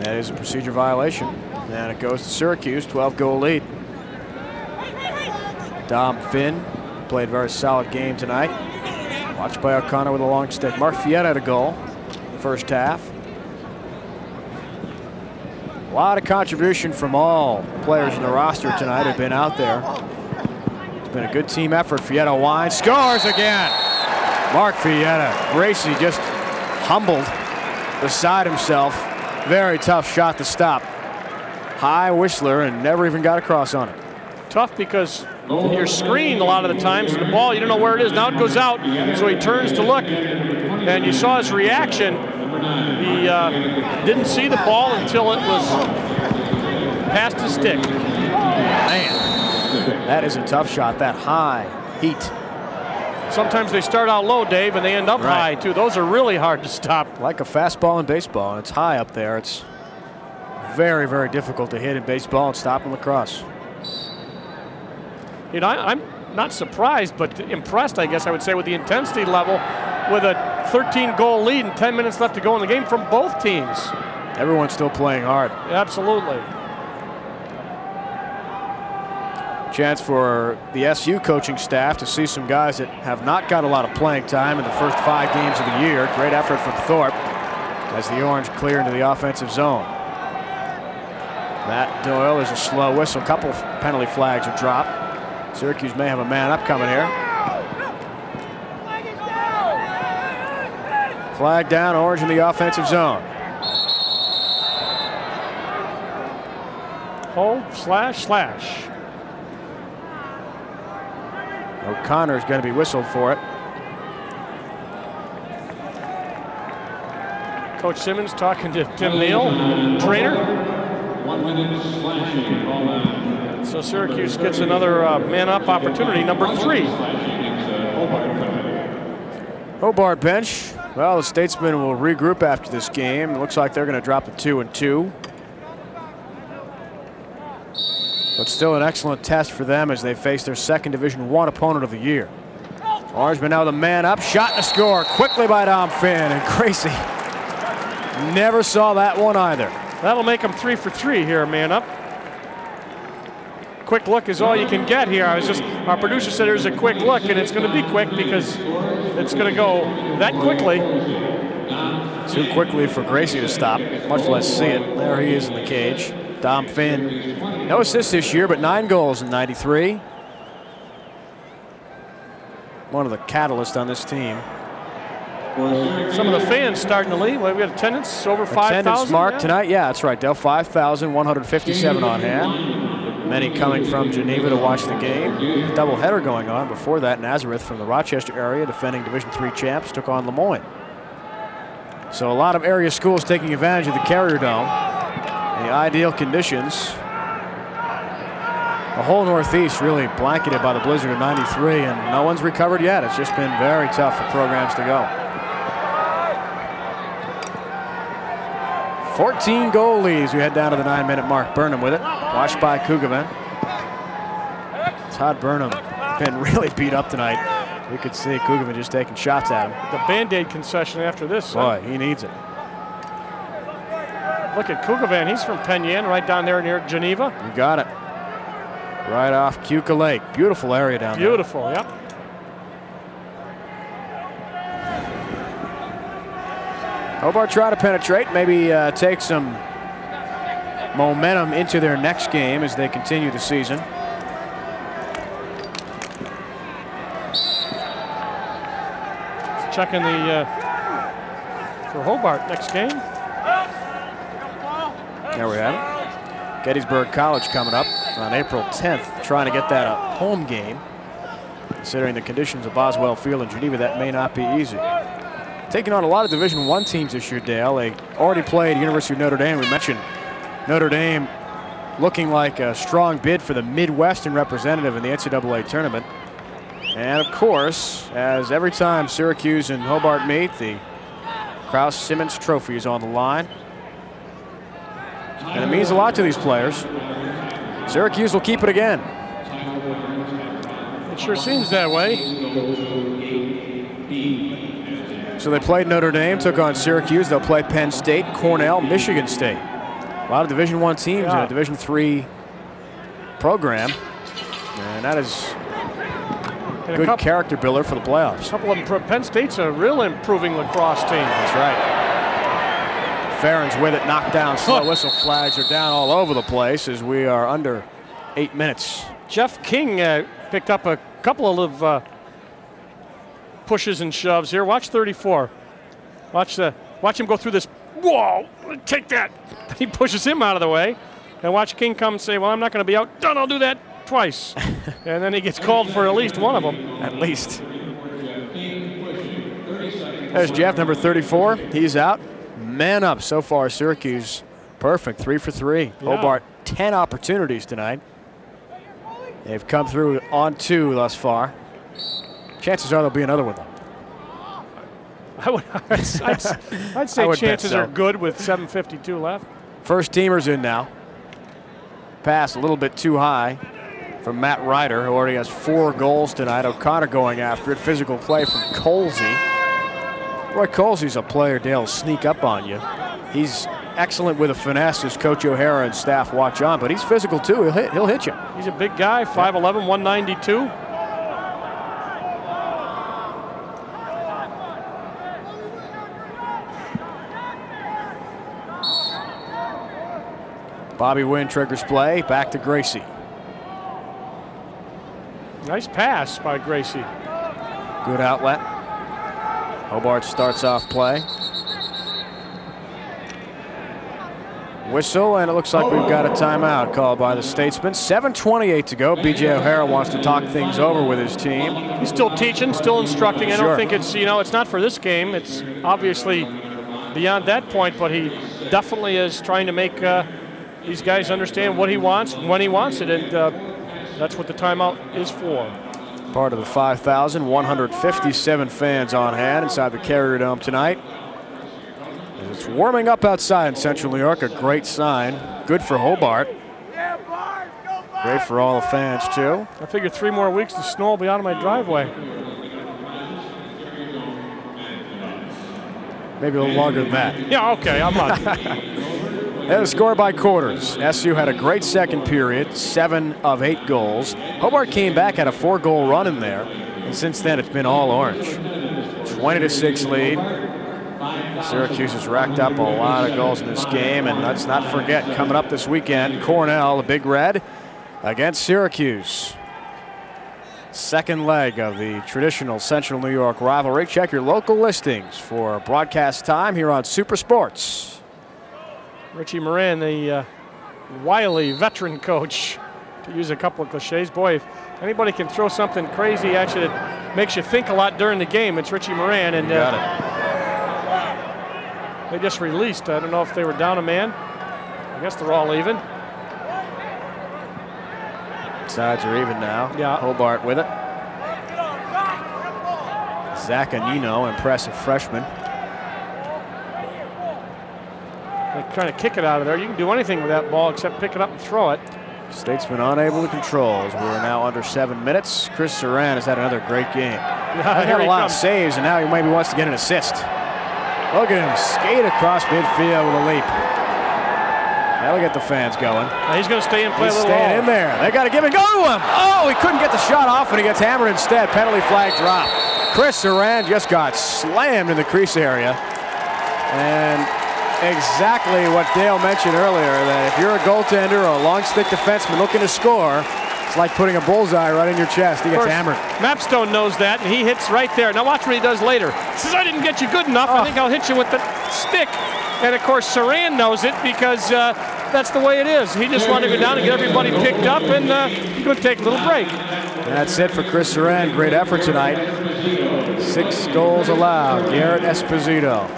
Speaker 1: that is a procedure violation, and it goes to Syracuse, 12 goal lead. Dom Fin played a very solid game tonight. Watched by O'Connor with a long stick. Mark Fietta had a goal first half. A lot of contribution from all players in the roster tonight have been out there. It's been a good team effort. Fietta wine scores again. Mark Fietta. Gracie just humbled beside himself. Very tough shot to stop. High Whistler and never even got across on it.
Speaker 2: Tough because you're screened a lot of the times. and The ball, you don't know where it is. Now it goes out, so he turns to look. And you saw his reaction. He uh, didn't see the ball until it was past his stick.
Speaker 1: Man, that is a tough shot. That high heat.
Speaker 2: Sometimes they start out low, Dave, and they end up
Speaker 1: right.
Speaker 2: high, too. Those are really hard to stop.
Speaker 1: Like a fastball in baseball. and It's high up there. It's very, very difficult to hit in baseball and stop in lacrosse
Speaker 2: you know, I, am not surprised, but impressed, I guess I would say, with the intensity level with a 13 goal lead and 10 minutes left to go in the game from both teams.
Speaker 1: Everyone's still playing hard.
Speaker 2: Absolutely.
Speaker 1: Chance for the SU coaching staff to see some guys that have not got a lot of playing time in the first five games of the year. Great effort from Thorpe as the Orange clear into the offensive zone. Matt Doyle is a slow whistle. A couple penalty flags are dropped. Syracuse may have a man up coming here. Flag down, Orange in the offensive zone.
Speaker 2: Hold, slash, slash.
Speaker 1: O'Connor is going to be whistled for it.
Speaker 2: Coach Simmons talking to Tim Neal, trainer. One minute slashing, so Syracuse gets another uh, man-up opportunity, number three.
Speaker 1: Hobart bench. Well, the Statesmen will regroup after this game. It looks like they're going to drop the two and two. But still an excellent test for them as they face their second Division One opponent of the year. Orangeman now the man up, shot and a score quickly by Dom Fin and [laughs] Gracie. Never saw that one either.
Speaker 2: That'll make them three for three here, man up quick look is all you can get here. I was just, our producer said there's a quick look, and it's going to be quick because it's going to go that quickly.
Speaker 1: Too quickly for Gracie to stop, much less see it. There he is in the cage. Dom Fin, no assists this year, but nine goals in 93. One of the catalysts on this team.
Speaker 2: Some of the fans starting to leave. Well, we got attendance over 5,000.
Speaker 1: Attendance mark yeah. tonight. Yeah, that's right, Dell. 5,157 on hand. Many coming from Geneva to watch the game. Doubleheader going on. Before that, Nazareth from the Rochester area, defending Division Three champs, took on Lemoyne. So a lot of area schools taking advantage of the Carrier Dome. The ideal conditions. The whole Northeast really blanketed by the blizzard of 93, and no one's recovered yet. It's just been very tough for programs to go. 14 goal leads. We head down to the nine minute mark. Burnham with it. Watched by Kugovan. Todd Burnham been really beat up tonight. We could see Kugovan just taking shots at him.
Speaker 2: The Band-Aid concession after this.
Speaker 1: Boy, he needs it.
Speaker 2: Look at Kukovan. He's from Penn Yan, right down there near Geneva.
Speaker 1: You got it. Right off Keuka Lake. Beautiful area down
Speaker 2: Beautiful, there. Beautiful, yep.
Speaker 1: Hobart try to penetrate, maybe uh, take some momentum into their next game as they continue the season.
Speaker 2: Checking the uh, for Hobart next game.
Speaker 1: There we have it. Gettysburg College coming up on April 10th, trying to get that a home game. Considering the conditions of Boswell Field in Geneva, that may not be easy. Taking on a lot of Division One teams this year, Dale. They already played University of Notre Dame. We mentioned Notre Dame looking like a strong bid for the Midwestern representative in the NCAA tournament. And of course, as every time Syracuse and Hobart meet, the Kraus Simmons Trophy is on the line. And it means a lot to these players. Syracuse will keep it again.
Speaker 2: It sure seems that way.
Speaker 1: So they played Notre Dame, took on Syracuse. They'll play Penn State, Cornell, Michigan State. A lot of Division One teams yeah. in a Division Three program, and that is a good couple, character builder for the playoffs.
Speaker 2: A couple of them. Penn State's a real improving lacrosse team.
Speaker 1: That's right. Farron's with it, knocked down, slow whistle flags are down all over the place as we are under eight minutes.
Speaker 2: Jeff King uh, picked up a couple of uh, pushes and shoves here. Watch 34. Watch the watch him go through this. Whoa! Take that. [laughs] He pushes him out of the way, and watch King come and say, "Well, I'm not going to be out. Done. I'll do that twice." [laughs] and then he gets called for at least one of them.
Speaker 1: At least. There's Jeff, number 34. He's out man up so far. Syracuse, perfect, three for three. Yeah. Hobart, 10 opportunities tonight. They've come through on two thus far. Chances are there'll be another one. [laughs]
Speaker 2: I would, I'd, I'd, [laughs] I'd say chances so. are good with 7.52 left.
Speaker 1: First teamer's in now. Pass a little bit too high from Matt Riter, who already has four goals tonight. O'Connor going after it. Physical play from Colsey. Roy Colsey's a player Dale sneak up on you. He's excellent with a finesse as Coach O'Hara and staff watch on, but he's physical too. He'll hit, he'll hit you.
Speaker 2: He's a big guy, 5'11", 192.
Speaker 1: Bobby Wynn triggers play, back to Gracie.
Speaker 2: Nice pass by Gracie.
Speaker 1: Good outlet. Hobart starts off play. Whistle, and it looks like we've got a timeout called by the Statesman. 7.28 to go. B.J. O'Hara wants to talk things over with his team.
Speaker 2: He's still teaching, still instructing. I sure. don't think it's, you know, it's not for this game. It's obviously beyond that point, but he definitely is trying to make uh, these guys understand what he wants when he wants it, and uh, that's what the timeout is for
Speaker 1: part of the 5,157 fans on hand inside the Carrier Dome tonight. It's warming up outside in Central New York, a great sign. Good for Hobart. Great for all the fans, too.
Speaker 2: I figure three more weeks, the snow will be out of my driveway.
Speaker 1: Maybe a little longer than that.
Speaker 2: Yeah, okay, I'm not. [laughs]
Speaker 1: And a score by quarters. SU had a great second period, seven of eight goals. Hobart came back, had a four-goal run in there, and since then it's been all orange. 20 to six lead. Syracuse has racked up a lot of goals in this game, and let's not forget coming up this weekend, Cornell, the Big Red, against Syracuse. Second leg of the traditional Central New York rivalry. Check your local listings for broadcast time here on Super Sports.
Speaker 2: Richie Moran, the uh, wily veteran coach, to use a couple of cliches. Boy, if anybody can throw something crazy at you that makes you think a lot during the game, it's Richie Moran.
Speaker 1: And uh,
Speaker 2: they just released. I don't know if they were down a man. I guess they're all even.
Speaker 1: Sides are even now.
Speaker 2: Yeah.
Speaker 1: Hobart with it. Zaccanino, impressive freshman.
Speaker 2: Trying to kick it out of there. You can do anything with that ball except pick it up and throw it.
Speaker 1: Statesman unable to control as we're now under seven minutes. Chris Saran has had another great game. [laughs] Yeah, had a lot comes. of saves, and now he maybe wants to get an assist. Look at him skate across midfield with a leap. That'll get the fans going.
Speaker 2: Now he's going to stay and play
Speaker 1: he's
Speaker 2: a
Speaker 1: little staying in there. They got to give it go to him. Oh, he couldn't get the shot off, and he gets hammered instead. Penalty flag drop. Chris Saran just got slammed in the crease area. And exactly what Dale mentioned earlier, that if you're a goaltender or a long stick defenseman looking to score, it's like putting a bullseye right in your chest. He gets
Speaker 2: course,
Speaker 1: hammered.
Speaker 2: Mapstone knows that, and he hits right there. Now watch what he does later. He says, I didn't get you good enough. I think I'll hit you with the stick. And of course, Saran knows it because uh, that's the way it is. He just wanted to go down and get everybody picked up, and uh, he's going to take a little break.
Speaker 1: That's it for Chris Saran. Great effort tonight. Six goals allowed. Garrett Esposito,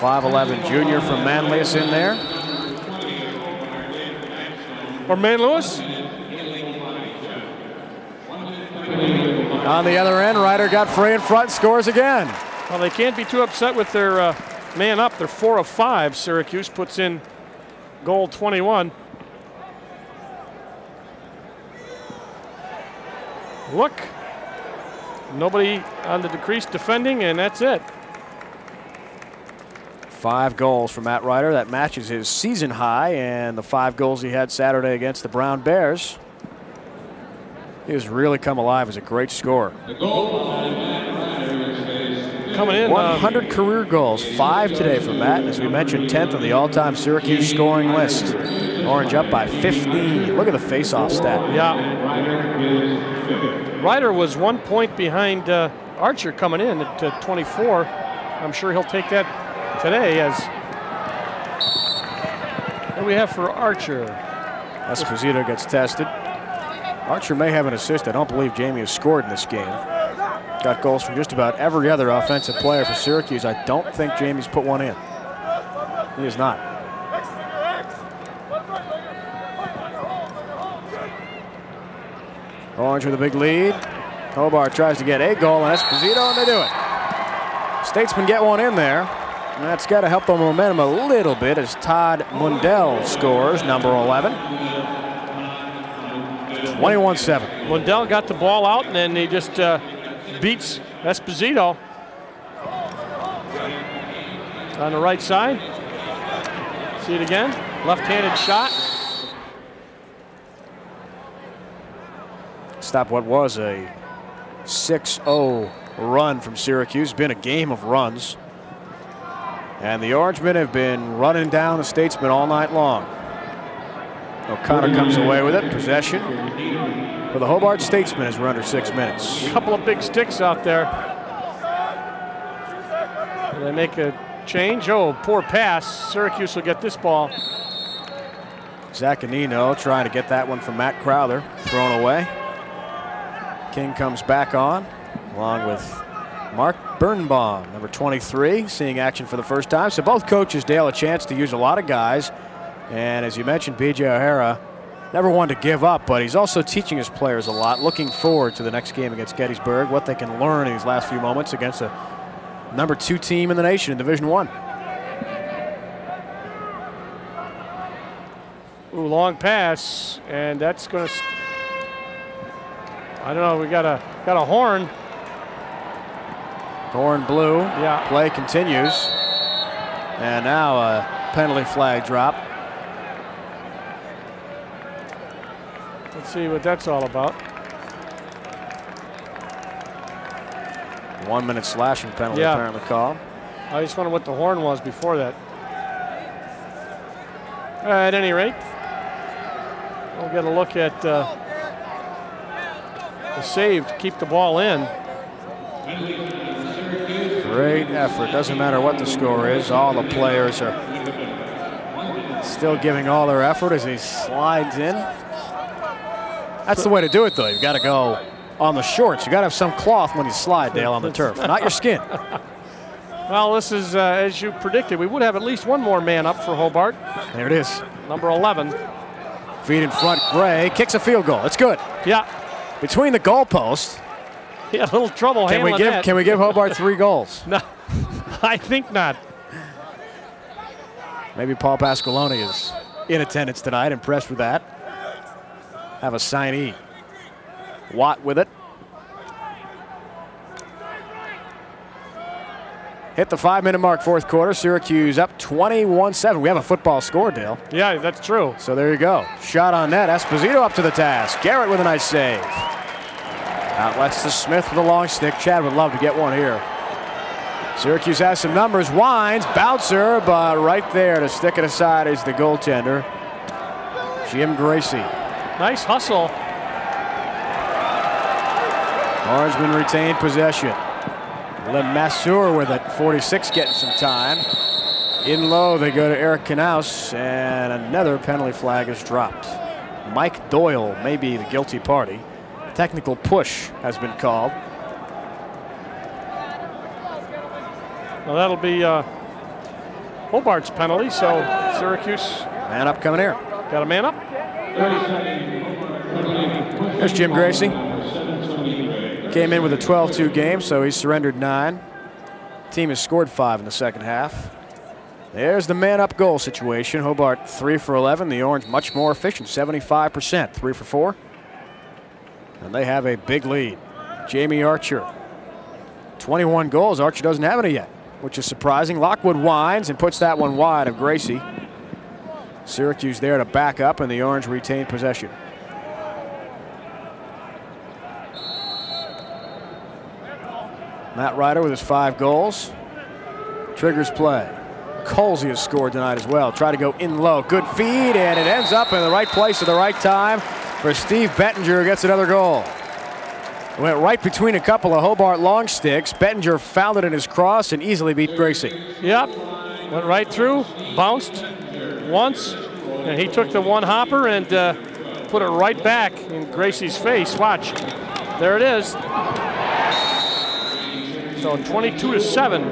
Speaker 1: 5'11 junior from Manlius in there.
Speaker 2: Or Man Lewis?
Speaker 1: On the other end, Riter got free in front, scores again.
Speaker 2: Well, they can't be too upset with their uh, man up. They're four of five. Syracuse puts in goal 21. Look, nobody on the decrease defending, and that's it.
Speaker 1: Five goals for Matt Riter. That matches his season high and the five goals he had Saturday against the Brown Bears. He has really come alive as a great scorer.
Speaker 2: Coming in.
Speaker 1: 100
Speaker 2: uh,
Speaker 1: career goals, five today for Matt. And as we mentioned, 10th on the all-time Syracuse scoring list. Orange up by 15. Look at the face-off stat.
Speaker 2: Yeah. Riter was one point behind uh, Archer coming in at uh, 24. I'm sure he'll take that today as what we have for Archer?
Speaker 1: Esposito gets tested. Archer may have an assist. I don't believe Jamie has scored in this game. Got goals from just about every other offensive player for Syracuse. I don't think Jamie's put one in. He is not. Orange with a big lead. Hobart tries to get a goal and Esposito, and they do it. Statesmen get one in there. And that's got to help the momentum a little bit as Todd Mundell scores, number 11. 21-7.
Speaker 2: Mundell got the ball out, and then he just uh, beats Esposito on the right side. See it again. Left-handed shot.
Speaker 1: Stop what was a 6-0 run from Syracuse. Been a game of runs. And the Orangemen have been running down the Statesmen all night long. O'Connor comes away with it. Possession for the Hobart Statesmen as we're under six minutes.
Speaker 2: A couple of big sticks out there. And they make a change. Oh, poor pass. Syracuse will get this ball.
Speaker 1: Zaccanino trying to get that one from Matt Crowther. Thrown away. King comes back on along with Mark Birnbaum, number 23, seeing action for the first time. So both coaches, Dale, a chance to use a lot of guys. And as you mentioned, B.J. O'Hara, never one to give up, but he's also teaching his players a lot, looking forward to the next game against Gettysburg, what they can learn in these last few moments against a number two team in the nation in Division One.
Speaker 2: Ooh, long pass, and that's going to. I don't know. We got a got a horn.
Speaker 1: Horn blew.
Speaker 2: Yeah.
Speaker 1: Play continues, and now a penalty flag drop.
Speaker 2: Let's see what that's all about.
Speaker 1: One minute slashing penalty
Speaker 2: Yeah.
Speaker 1: apparently called.
Speaker 2: I just wonder what the horn was before that. At any rate, we'll get a look at uh, the save to keep the ball in.
Speaker 1: Great effort. Doesn't matter what the score is. All the players are still giving all their effort as he slides in. That's the way to do it, though. You've got to go on the shorts. You've got to have some cloth when you slide, Dale, on the turf, not your skin. [laughs]
Speaker 2: Well, this is, uh, as you predicted, we would have at least one more man up for Hobart.
Speaker 1: There it is.
Speaker 2: Number 11.
Speaker 1: Feet in front. Gray kicks a field goal. It's good.
Speaker 2: Yeah,
Speaker 1: Between the goalposts,
Speaker 2: he [laughs] had a little trouble
Speaker 1: can we give
Speaker 2: that.
Speaker 1: can we give Hobart three [laughs] goals?
Speaker 2: No, I think not.
Speaker 1: Maybe Paul Pasqualoni is in attendance tonight. Impressed with that. Have a signee. Watt with it. Hit the five minute mark, fourth quarter. Syracuse up 21 7. We have a football score, Dale.
Speaker 2: Yeah, that's true.
Speaker 1: So there you go. Shot on net. Esposito up to the task. Garrett with a nice save. Outlets to Smith with a long stick. Chad would love to get one here. Syracuse has some numbers. Wines, bouncer, but right there to stick it aside is the goaltender, Jim Gracie.
Speaker 2: Nice hustle.
Speaker 1: Orangeman retained possession. Lemassoure with it, 46 getting some time. In low, they go to Eric Knaus, and another penalty flag is dropped. Mike Doyle may be the guilty party. Technical push has been called.
Speaker 2: Well, that'll be uh, Hobart's penalty, so Syracuse.
Speaker 1: Man up coming here.
Speaker 2: Got a man up.
Speaker 1: There's Jim Gracie. Came in with a 12-2 game, so he surrendered nine. Team has scored five in the second half. There's the man-up goal situation. Hobart three for 11. The Orange much more efficient, 75%, three for four. And they have a big lead. Jamie Archer, 21 goals. Archer doesn't have any yet, which is surprising. Lockwood winds and puts that one wide of Gracie. Syracuse there to back up, and the Orange retain possession. Matt Riter with his five goals. Triggers play. Colsey has scored tonight as well. Try to go in low. Good feed, and it ends up in the right place at the right time for Steve Bettinger, who gets another goal. Went right between a couple of Hobart long sticks. Bettinger fouled it in his cross and easily beat Gracie.
Speaker 2: Yep. Went right through, bounced once, and he took the one hopper and uh, put it right back in Gracie's face. Watch. There it is. So 22 to 7.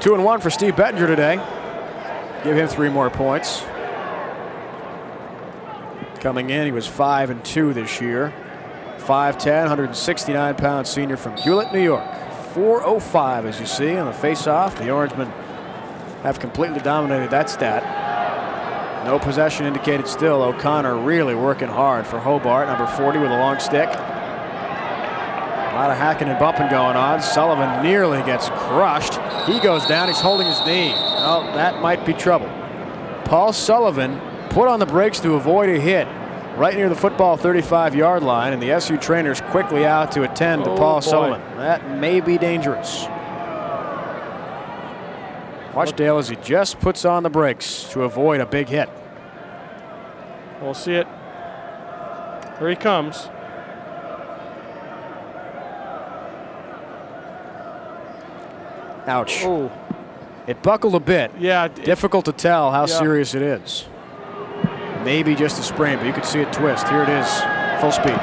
Speaker 1: Two and one for Steve Bettinger today. Give him three more points. Coming in, he was five and two this year. 5'10", 169 pound senior from Hewlett, New York. 405 as you see on the face-off. The Orangemen have completely dominated that stat. No possession indicated still. O'Connor really working hard for Hobart, number 40 with a long stick. A lot of hacking and bumping going on. Sullivan nearly gets crushed. He goes down. He's holding his knee. Oh, that might be trouble. Paul Sullivan put on the brakes to avoid a hit right near the football 35 yard line, and the SU trainers quickly out to attend to
Speaker 2: Oh,
Speaker 1: Paul
Speaker 2: boy.
Speaker 1: Sullivan. That may be dangerous. Watch Dale as he just puts on the brakes to avoid a big hit.
Speaker 2: We'll see it. Here he comes.
Speaker 1: Ouch.
Speaker 2: Oh,
Speaker 1: It buckled a bit.
Speaker 2: yeah. it-
Speaker 1: Difficult to tell how
Speaker 2: Yeah.
Speaker 1: serious it is. Maybe just a sprain, but you could see it twist. Here it is, full speed.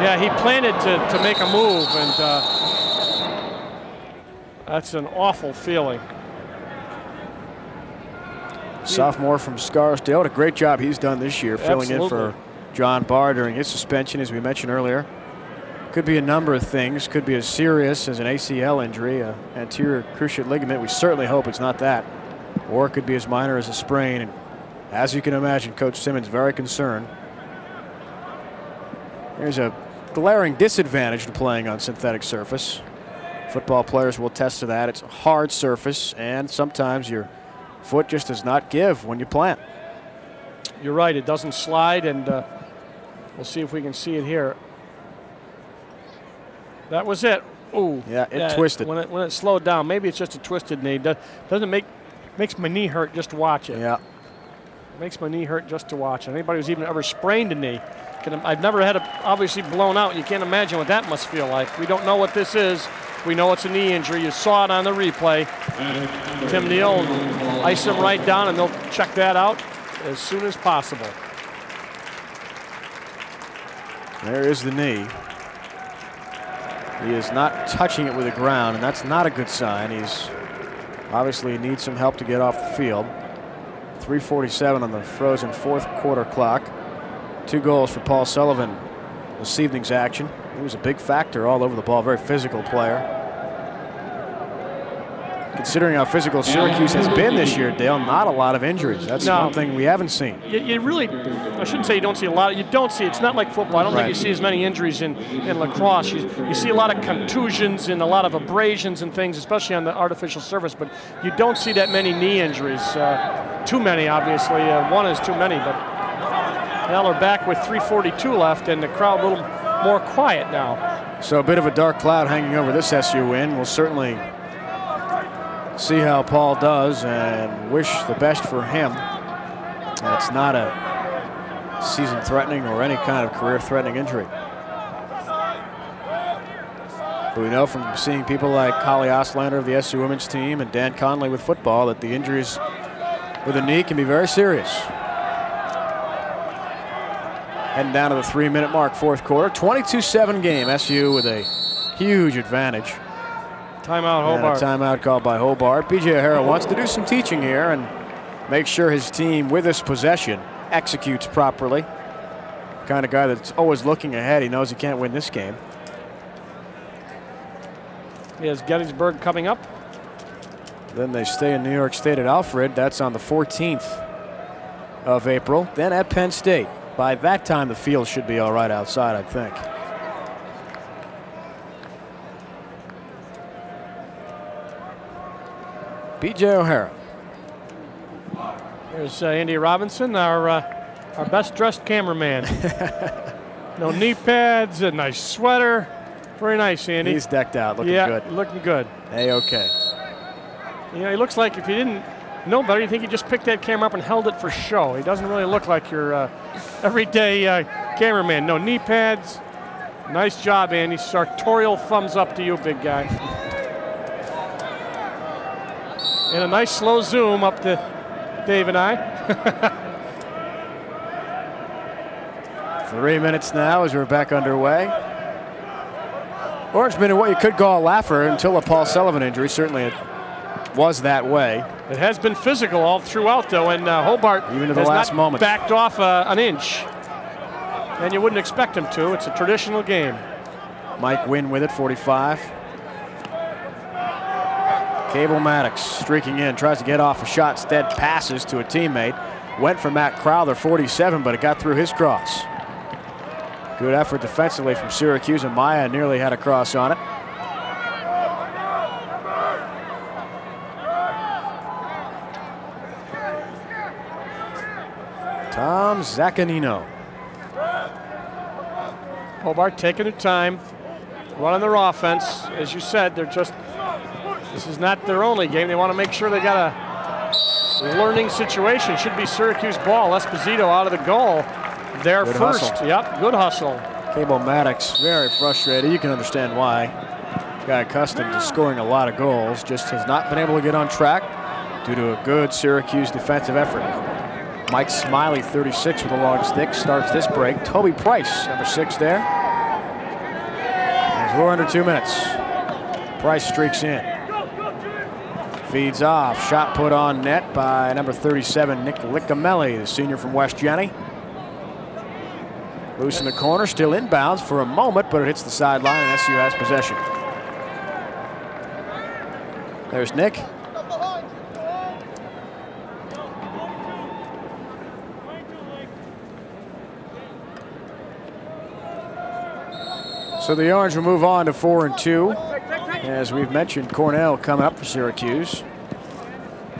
Speaker 2: Yeah, he planted to, to make a move, and uh, that's an awful feeling.
Speaker 1: Sophomore from Scarsdale. What a great job he's done this year, filling in for John Barr during his suspension, as we mentioned earlier. Could be a number of things. Could be as serious as an ACL injury, a anterior cruciate ligament. We certainly hope it's not that. Or it could be as minor as a sprain. And as you can imagine, Coach Simmons very concerned. There's a glaring disadvantage to playing on synthetic surface. Football players will attest to that. It's a hard surface, and sometimes your foot just does not give when you plant.
Speaker 2: You're right, it doesn't slide, and uh, we'll see if we can see it here. That was it. Ooh.
Speaker 1: Yeah, it twisted.
Speaker 2: When it, when it slowed down, maybe it's just a twisted knee. Do- Doesn't make makes my knee hurt just to watch it.
Speaker 1: Yeah.
Speaker 2: Makes my knee hurt just to watch it. Anybody who's even ever sprained a knee, can, I've never had it obviously blown out. You can't imagine what that must feel like. We don't know what this is. We know it's a knee injury. You saw it on the replay. Tim Neal ice him right down, and they'll check that out as soon as possible.
Speaker 1: There is the knee. He is not touching it with the ground, and that's not a good sign. He's obviously needs some help to get off the field. 347 on the frozen fourth quarter clock. Two goals for Paul Sullivan this evening's action. He was a big factor all over the ball, very physical player. Considering how physical Syracuse has been this year, Dale, not a lot of injuries. That's
Speaker 2: No.
Speaker 1: one thing we haven't seen.
Speaker 2: You, you really, I shouldn't say you don't see a lot. You don't see. It's not like football. I don't
Speaker 1: Right.
Speaker 2: think you see as many injuries in, in lacrosse. You, you see a lot of contusions and a lot of abrasions and things, especially on the artificial surface. But you don't see that many knee injuries. Uh, too many, obviously. Uh, one is too many. But now we're back with 3:42 left, and the crowd a little more quiet now.
Speaker 1: So a bit of a dark cloud hanging over this SU win. We'll certainly see how Paul does and wish the best for him. And it's not a season-threatening or any kind of career-threatening injury. But we know from seeing people like Holly Oslander of the SU women's team and Dan Conley with football that the injuries with a knee can be very serious. Heading down to the three-minute mark, fourth quarter. 22-7 game. SU with a huge advantage.
Speaker 2: Timeout Hobart.
Speaker 1: And a timeout called by Hobart. BJ O'Hara wants to do some teaching here and make sure his team with this possession executes properly. Kind of guy that's always looking ahead. He knows he can't win this game.
Speaker 2: He has Gettysburg coming up.
Speaker 1: Then they stay in New York State at Alfred. That's on the 14th of April. Then at Penn State. By that time, the field should be all right outside, I think. B.J. O'Hara.
Speaker 2: There's uh, Andy Robinson, our uh, our best dressed cameraman. [laughs] no knee pads, a nice sweater. Very nice, Andy.
Speaker 1: He's decked out, looking
Speaker 2: yeah,
Speaker 1: good.
Speaker 2: looking good.
Speaker 1: Hey, okay.
Speaker 2: You know, he looks like if he didn't know better, you think he just picked that camera up and held it for show. He doesn't really look like your uh, everyday uh, cameraman. No knee pads. Nice job, Andy. Sartorial thumbs up to you, big guy. And a nice slow zoom up to Dave and I. [laughs]
Speaker 1: Three minutes now as we're back underway. Orange been in what you could call a laugher until a Paul Sullivan injury. Certainly it was that way.
Speaker 2: It has been physical all throughout, though, and uh, Hobart
Speaker 1: Even to the
Speaker 2: has
Speaker 1: last
Speaker 2: not
Speaker 1: moments.
Speaker 2: backed off uh, an inch. And you wouldn't expect him to. It's a traditional game.
Speaker 1: Mike Wynn with it, 45. Cable Maddox streaking in, tries to get off a shot, instead passes to a teammate. Went for Matt Crowther, 47, but it got through his cross. Good effort defensively from Syracuse, and Maya nearly had a cross on it. Tom Zaccanino.
Speaker 2: Hobart taking their time, running their offense. As you said, they're just, this is not their only game. They want to make sure they got a learning situation. Should be Syracuse ball. Esposito out of the goal. There
Speaker 1: Good
Speaker 2: first.
Speaker 1: hustle.
Speaker 2: Yep, good hustle.
Speaker 1: Cable Maddox very frustrated. You can understand why. Guy accustomed to scoring a lot of goals, just has not been able to get on track due to a good Syracuse defensive effort. Mike Smiley, 36 with a long stick, starts this break. Toby Price, number six there. As we're under two minutes. Price streaks in. Feeds off. Shot put on net by number 37, Nick Licamelli, the senior from West Jenny. Loose in the corner, still inbounds for a moment, but it hits the sideline and SU has possession. There's Nick. So the Orange will move on to four and two. As we've mentioned, Cornell coming up for Syracuse.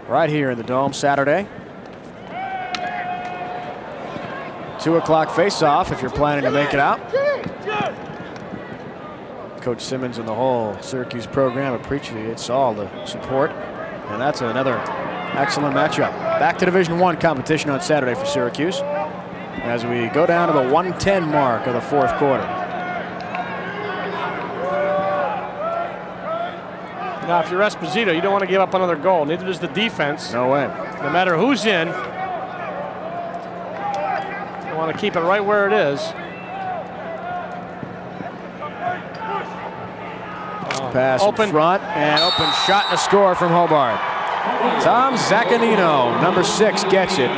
Speaker 1: Right here in the Dome Saturday. Two o'clock face-off if you're planning to make it out. Coach Simmons and the whole Syracuse program appreciates all the support. And that's another excellent matchup. Back to Division One competition on Saturday for Syracuse. As we go down to the 110 mark of the fourth quarter.
Speaker 2: Now, if you're Esposito, you don't want to give up another goal. Neither does the defense.
Speaker 1: No way.
Speaker 2: No matter who's in, you want to keep it right where it is.
Speaker 1: Pass
Speaker 2: Open.
Speaker 1: in front and open shot and a score from Hobart. Tom Zaccanino, number six, gets it.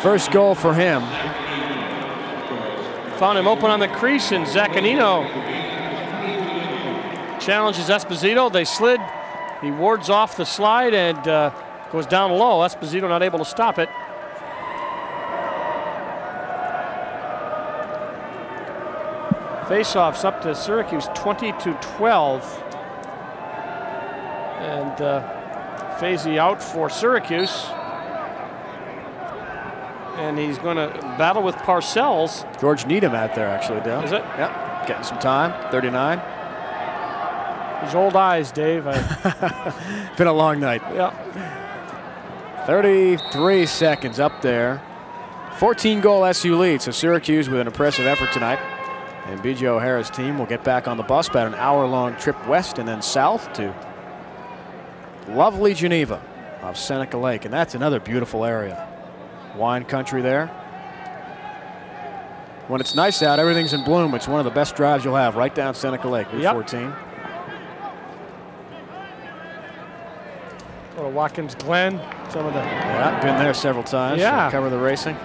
Speaker 1: First goal for him.
Speaker 2: Found him open on the crease, and Zaccanino challenges Esposito. They slid. He wards off the slide and uh, goes down low. Esposito not able to stop it. Faceoffs up to Syracuse 20 to 12. And uh, Fazy out for Syracuse. and he's going to battle with Parcells.
Speaker 1: George Needham out there, actually, Dale.
Speaker 2: Is it?
Speaker 1: Yep. Getting some time. 39.
Speaker 2: His old eyes, Dave. [laughs]
Speaker 1: Been a long night.
Speaker 2: Yeah.
Speaker 1: 33 seconds up there. 14 goal SU lead, so Syracuse with an impressive effort tonight. And BJ O'Hara's team will get back on the bus about an hour long trip west and then south to lovely Geneva off Seneca Lake. And that's another beautiful area. Wine country there. When it's nice out, everything's in bloom. It's one of the best drives you'll have right down Seneca Lake, Route
Speaker 2: Yep.
Speaker 1: 14.
Speaker 2: Go to Watkins Glen. Some of the
Speaker 1: Yeah, been there several times.
Speaker 2: Yeah.
Speaker 1: to Cover the racing.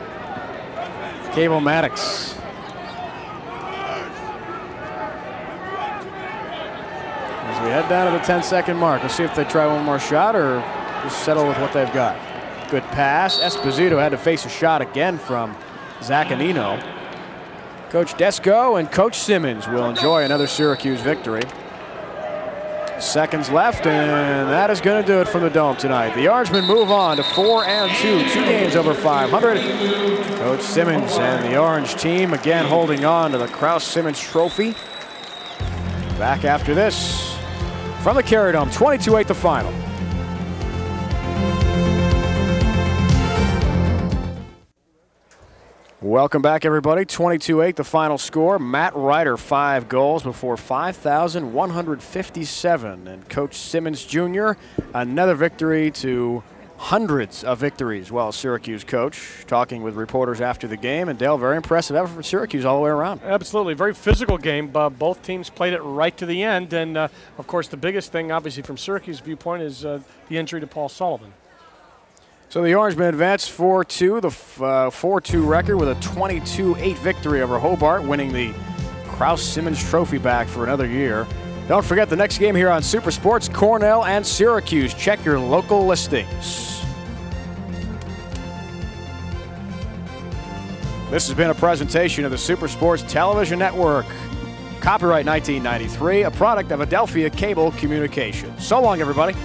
Speaker 1: Cable Maddox. As we head down to the 10 second mark, let's see if they try one more shot or just settle with what they've got. Good pass. Esposito had to face a shot again from Zaccanino. Coach Desko and Coach Simmons will enjoy another Syracuse victory. Seconds left, and that is going to do it from the Dome tonight. The Orangemen move on to four and two, two games over 500. Coach Simmons and the Orange team again holding on to the Kraus Simmons Trophy. Back after this from the Carrier Dome, 22-8 the final. Welcome back, everybody. 22-8, the final score. Matt Riter, five goals before 5,157. And Coach Simmons Jr., another victory to hundreds of victories while Syracuse coach, talking with reporters after the game. And Dale, very impressive effort for Syracuse all the way around.
Speaker 2: Absolutely, very physical game. Uh, both teams played it right to the end, and uh, of course, the biggest thing, obviously, from Syracuse' viewpoint, is uh, the injury to Paul Sullivan.
Speaker 1: So the Orangemen advance 4-2, the uh, 4-2 record with a 22-8 victory over Hobart, winning the Kraus Simmons Trophy back for another year. Don't forget the next game here on Super Sports, Cornell and Syracuse. Check your local listings. This has been a presentation of the Super Sports Television Network. Copyright 1993, a product of Adelphia Cable Communications. So long, everybody.